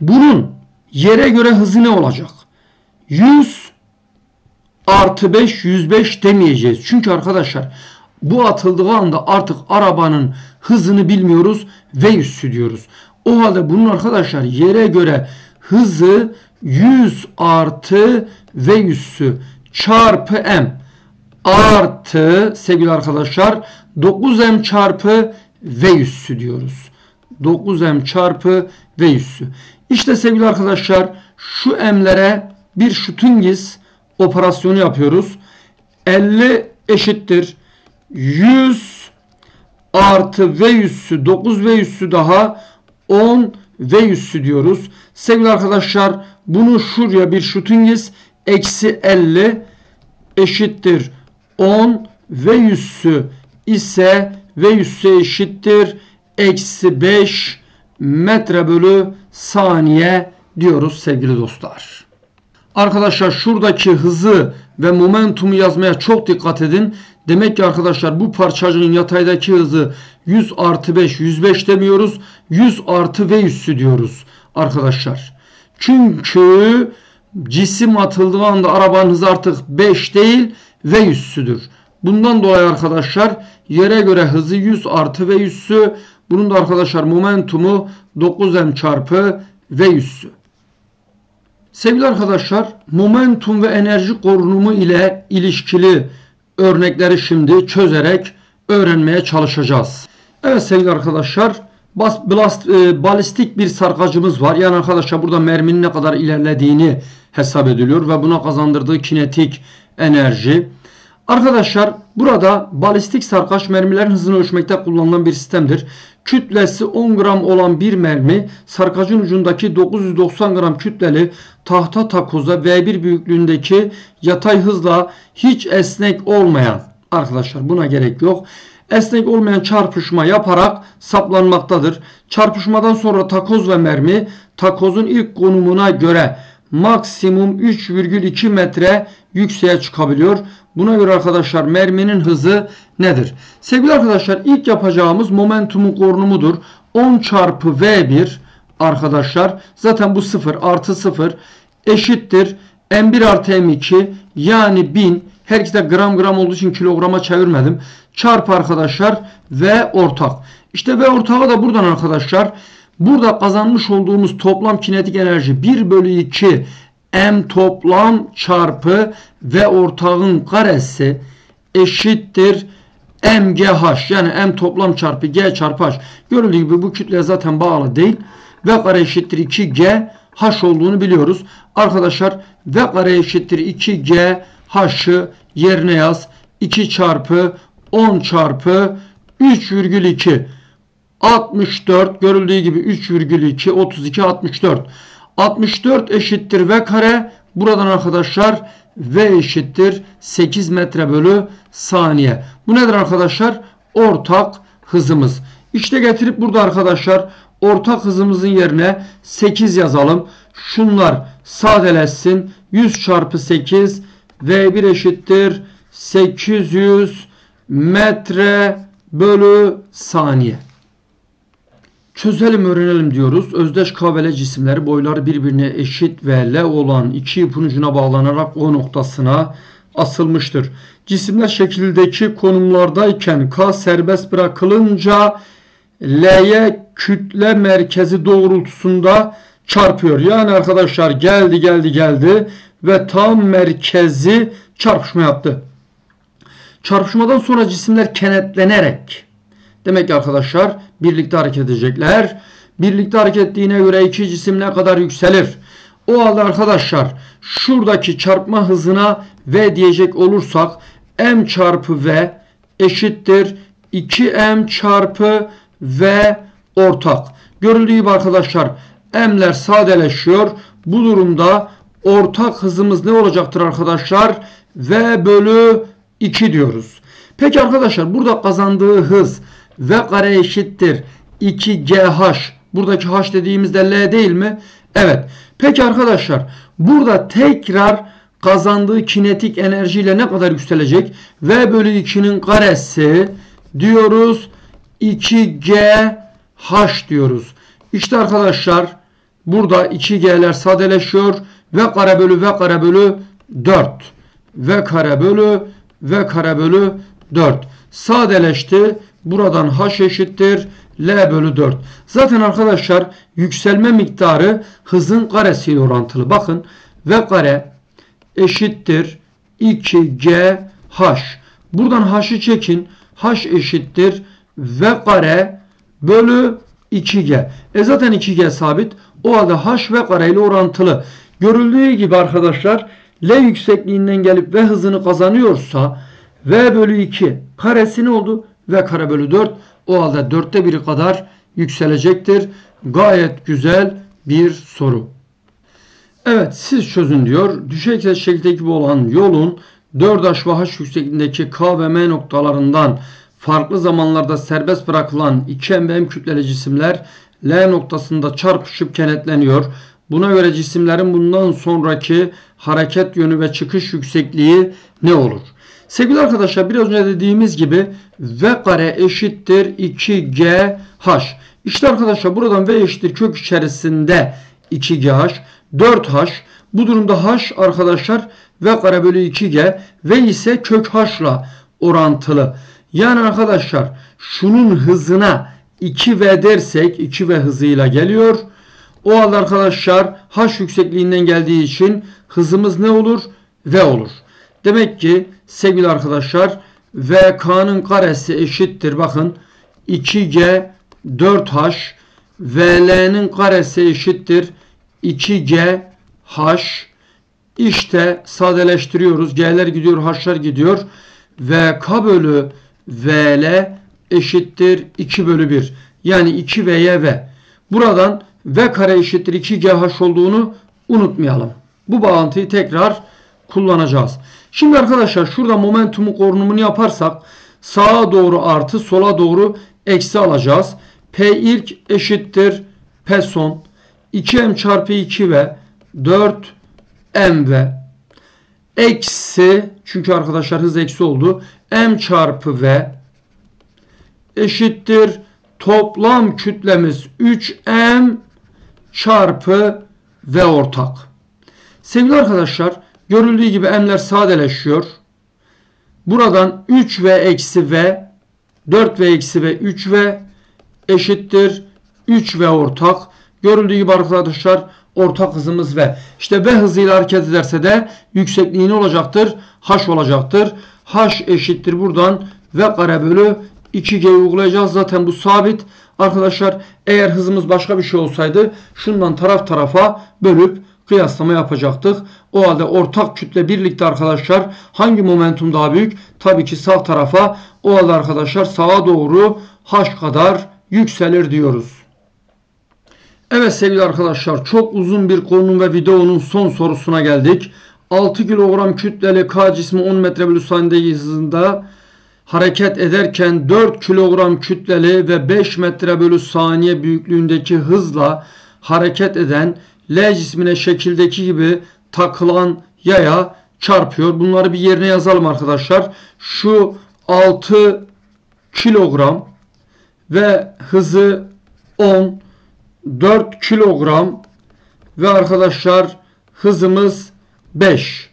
bunun yere göre hızı ne olacak? 100 artı 5 105 demeyeceğiz. Çünkü arkadaşlar bu atıldığı anda artık arabanın hızını bilmiyoruz ve üssü diyoruz. O halde bunun arkadaşlar yere göre hızı 100 artı V üssü çarpı M artı sevgili arkadaşlar 9M çarpı V üssü diyoruz. 9M çarpı V üssü. İşte sevgili arkadaşlar şu M'lere bir şutungiz operasyonu yapıyoruz. 50 eşittir 100 artı V üssü 9 V üssü daha 10 V üssü diyoruz. Sevgili arkadaşlar bunu şuraya bir şutungiz eksi 50 eşittir 10 V üssü ise V üssü eşittir eksi 5 metre bölü saniye diyoruz sevgili dostlar. Arkadaşlar şuradaki hızı ve momentumu yazmaya çok dikkat edin. Demek ki arkadaşlar bu parçacığın yataydaki hızı 100 artı 5 105 demiyoruz. 100 artı v üssü diyoruz arkadaşlar. Çünkü cisim atıldığı anda arabanın hızı artık 5 değil v üssüdür. Bundan dolayı arkadaşlar yere göre hızı 100 artı v üssü. Bunun da arkadaşlar momentumu 9m çarpı v üssü. Sevgili arkadaşlar momentum ve enerji korunumu ile ilişkili örnekleri şimdi çözerek öğrenmeye çalışacağız. Evet sevgili arkadaşlar blast, e, balistik bir sarkacımız var. Yani arkadaşlar burada merminin ne kadar ilerlediğini hesap ediliyor ve buna kazandırdığı kinetik enerji. Arkadaşlar burada balistik sarkaç mermilerin hızını ölçmekte kullanılan bir sistemdir. Kütlesi 10 gram olan bir mermi sarkacın ucundaki 990 gram kütleli tahta takoza V1 büyüklüğündeki yatay hızla hiç esnek olmayan arkadaşlar buna gerek yok. Esnek olmayan çarpışma yaparak saplanmaktadır. Çarpışmadan sonra takoz ve mermi takozun ilk konumuna göre maksimum 3,2 metre yükseğe çıkabiliyor. Buna göre arkadaşlar merminin hızı nedir? Sevgili arkadaşlar ilk yapacağımız momentumun korunumudur. 10 çarpı V1 arkadaşlar zaten bu 0 artı 0 eşittir. M1 artı M2 yani 1000 her ikisi de gram gram olduğu için kilograma çevirmedim. Çarpı arkadaşlar V ortak. İşte V ortağı da buradan arkadaşlar. Burada kazanmış olduğumuz toplam kinetik enerji 1 bölü 2 M toplam çarpı V ortağın karesi eşittir MGH yani M toplam çarpı G çarpı H. Görüldüğü gibi bu kütle zaten bağlı değil. V kare eşittir 2G H olduğunu biliyoruz. Arkadaşlar V kare eşittir 2G H'ı yerine yaz. 2 çarpı 10 çarpı 3,2 64 görüldüğü gibi 3,2 32 64 64 eşittir V kare buradan arkadaşlar V eşittir 8 metre bölü saniye. Bu nedir arkadaşlar? Ortak hızımız. İşte getirip burada arkadaşlar ortak hızımızın yerine 8 yazalım. Şunlar sadeleşsin. 100 çarpı 8 V1 eşittir 800 metre bölü saniye. Çözelim öğrenelim diyoruz. Özdeş kavele cisimleri boyları birbirine eşit ve L olan iki ipin bağlanarak O noktasına asılmıştır. Cisimler şekildeki konumlardayken K serbest bırakılınca L'ye kütle merkezi doğrultusunda çarpıyor. Yani arkadaşlar geldi geldi geldi ve tam merkezi çarpışma yaptı. Çarpışmadan sonra cisimler kenetlenerek demek ki arkadaşlar birlikte hareket edecekler. Birlikte hareket ettiğine göre iki cisim ne kadar yükselir? O halde arkadaşlar şuradaki çarpma hızına V diyecek olursak M çarpı V eşittir 2M çarpı V ortak. Görüldüğü gibi arkadaşlar M'ler sadeleşiyor. Bu durumda ortak hızımız ne olacaktır arkadaşlar? V bölü 2 diyoruz. Peki arkadaşlar burada kazandığı hız V kare eşittir 2GH. Buradaki H dediğimizde L değil mi? Evet. Peki arkadaşlar burada tekrar kazandığı kinetik enerjiyle ne kadar yükselecek? V bölü 2'nin karesi diyoruz 2GH diyoruz. İşte arkadaşlar burada 2G'ler sadeleşiyor. V kare bölü V kare bölü 4. V kare bölü V kare bölü 4. Sadeleşti. Buradan H eşittir. L bölü 4. Zaten arkadaşlar yükselme miktarı hızın karesiyle orantılı. Bakın V kare eşittir 2G H. Buradan H'ı çekin. H eşittir V kare bölü 2G. E zaten 2G sabit. O halde H V kare ile orantılı. Görüldüğü gibi arkadaşlar L yüksekliğinden gelip V hızını kazanıyorsa V bölü 2 karesi ne oldu? V kare bölü 4. O halde dörtte biri kadar yükselecektir. Gayet güzel bir soru. Evet siz çözün diyor. Düşey şekilde gibi olan yolun 4H ve H yüksekliğindeki K ve M noktalarından farklı zamanlarda serbest bırakılan 2M ve M kütleli cisimler L noktasında çarpışıp kenetleniyor. Buna göre cisimlerin bundan sonraki hareket yönü ve çıkış yüksekliği ne olur? Sevgili arkadaşlar biraz önce dediğimiz gibi V kare eşittir 2GH. İşte arkadaşlar buradan V eşittir kök içerisinde 2GH 4H. Bu durumda H arkadaşlar V kare bölü 2G V ise kök H ile orantılı. Yani arkadaşlar şunun hızına 2V dersek 2V hızıyla geliyor. O halde arkadaşlar H yüksekliğinden geldiği için hızımız ne olur? V olur. Demek ki sevgili arkadaşlar VK'nın karesi eşittir. Bakın 2G 4H VL'nin karesi eşittir. 2G H işte sadeleştiriyoruz. G'ler gidiyor, H'lar gidiyor. VK bölü VL eşittir 2 bölü 1. Yani 2V'ye V. Buradan V kare eşittir 2GH olduğunu unutmayalım. Bu bağıntıyı tekrar kullanacağız. Şimdi arkadaşlar şurada momentumun korunumunu yaparsak sağa doğru artı sola doğru eksi alacağız. P ilk eşittir P son 2M çarpı 2 v 4 MV eksi çünkü arkadaşlar hız eksi oldu. M çarpı V eşittir toplam kütlemiz 3M çarpı V ortak. Sevgili arkadaşlar görüldüğü gibi M'ler sadeleşiyor. Buradan 3V eksi V 4V eksi V 3V eşittir 3V ortak. Görüldüğü gibi arkadaşlar ortak hızımız V. İşte V hızıyla hareket ederse de yüksekliği ne olacaktır? H olacaktır. H eşittir buradan V kare bölü 2G uygulayacağız. Zaten bu sabit. Arkadaşlar eğer hızımız başka bir şey olsaydı şundan taraf tarafa bölüp kıyaslama yapacaktık. O halde ortak kütle birlikte arkadaşlar hangi momentum daha büyük? Tabii ki sağ tarafa. O halde arkadaşlar sağa doğru H kadar yükselir diyoruz. Evet sevgili arkadaşlar çok uzun bir konunun ve videonun son sorusuna geldik. 6 kilogram kütleli K cismi 10 metre bölü saniye hızında hareket ederken 4 kilogram kütleli ve 5 metre bölü saniye büyüklüğündeki hızla hareket eden L cismine şekildeki gibi takılan yaya çarpıyor. Bunları bir yerine yazalım arkadaşlar. Şu 6 kilogram ve hızı 10 4 kilogram ve arkadaşlar hızımız 5.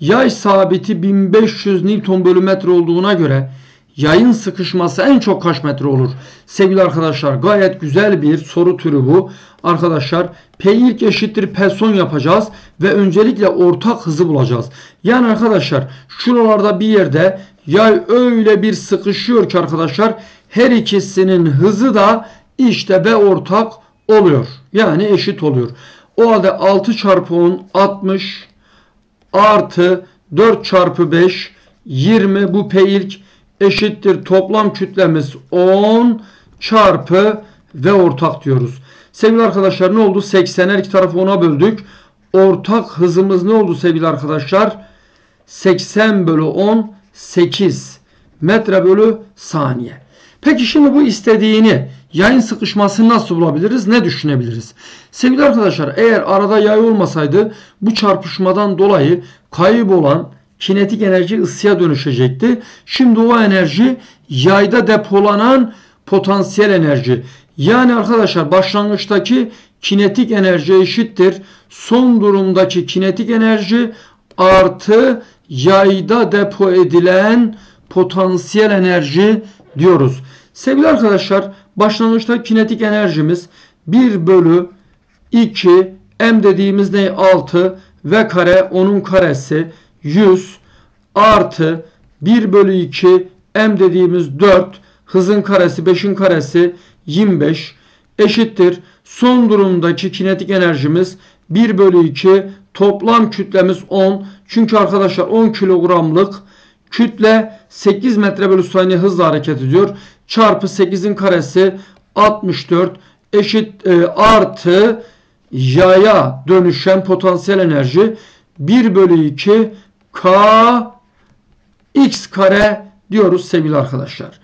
Yay sabiti 1500 Newton bölü metre olduğuna göre yayın sıkışması en çok kaç metre olur? Sevgili arkadaşlar gayet güzel bir soru türü bu. Arkadaşlar P ilk eşittir P son yapacağız ve öncelikle ortak hızı bulacağız. Yani arkadaşlar şuralarda bir yerde yay öyle bir sıkışıyor ki arkadaşlar her ikisinin hızı da işte B ortak oluyor. Yani eşit oluyor. O halde 6 çarpı 10 60 artı 4 çarpı 5 20 bu P ilk eşittir. Toplam kütlemiz 10 çarpı V ortak diyoruz. Sevgili arkadaşlar ne oldu? 80 her iki tarafı 10'a böldük. Ortak hızımız ne oldu sevgili arkadaşlar? 80 bölü 10 8 metre bölü saniye. Peki şimdi bu istediğini yayın sıkışmasını nasıl bulabiliriz? Ne düşünebiliriz? Sevgili arkadaşlar eğer arada yay olmasaydı bu çarpışmadan dolayı kaybolan kinetik enerji ısıya dönüşecekti. Şimdi o enerji yayda depolanan potansiyel enerji. Yani arkadaşlar başlangıçtaki kinetik enerji eşittir. Son durumdaki kinetik enerji artı yayda depo edilen potansiyel enerji diyoruz. Sevgili arkadaşlar Başlangıçta kinetik enerjimiz 1 bölü 2 m dediğimiz ne 6 v kare onun karesi 100 artı 1 bölü 2 m dediğimiz 4 hızın karesi 5'in karesi 25 eşittir. Son durumdaki kinetik enerjimiz 1 bölü 2 toplam kütlemiz 10. Çünkü arkadaşlar 10 kilogramlık kütle 8 metre bölü saniye hızla hareket ediyor. Çarpı 8'in karesi 64 eşit e, artı yaya dönüşen potansiyel enerji 1 bölü 2 k x kare diyoruz sevgili arkadaşlar.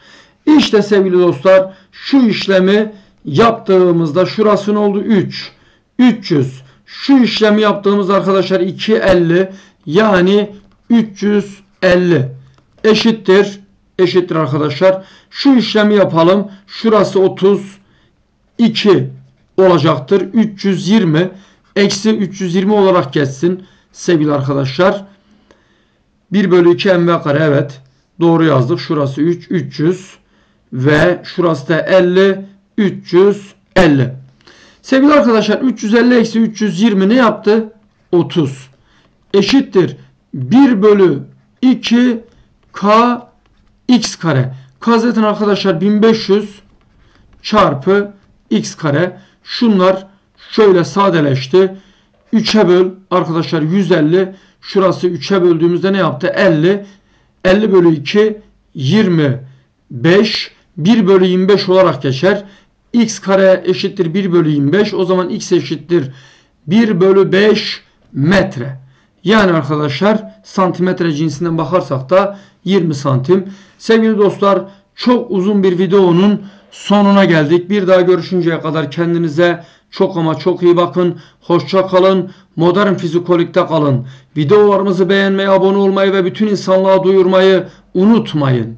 İşte sevgili dostlar şu işlemi yaptığımızda şurası ne oldu? 3. 300. Şu işlemi yaptığımız arkadaşlar 250 yani 350 eşittir eşittir arkadaşlar. Şu işlemi yapalım. Şurası 32 olacaktır. 320 eksi 320 olarak geçsin sevgili arkadaşlar. 1 bölü 2 mv kare evet. Doğru yazdık. Şurası 3 300 ve şurası da 50 350. Sevgili arkadaşlar 350 eksi 320 ne yaptı? 30. Eşittir. 1 bölü 2 k x kare. K zaten arkadaşlar 1500 çarpı x kare. Şunlar şöyle sadeleşti. 3'e böl arkadaşlar 150. Şurası 3'e böldüğümüzde ne yaptı? 50. 50 bölü 2 25. 1 bölü 25 olarak geçer. x kare eşittir 1 bölü 25. O zaman x eşittir 1 bölü 5 metre. Yani arkadaşlar santimetre cinsinden bakarsak da 20 santim. Sevgili dostlar çok uzun bir videonun sonuna geldik. Bir daha görüşünceye kadar kendinize çok ama çok iyi bakın. Hoşça kalın. Modern fizikolikte kalın. Videolarımızı beğenmeyi, abone olmayı ve bütün insanlığa duyurmayı unutmayın.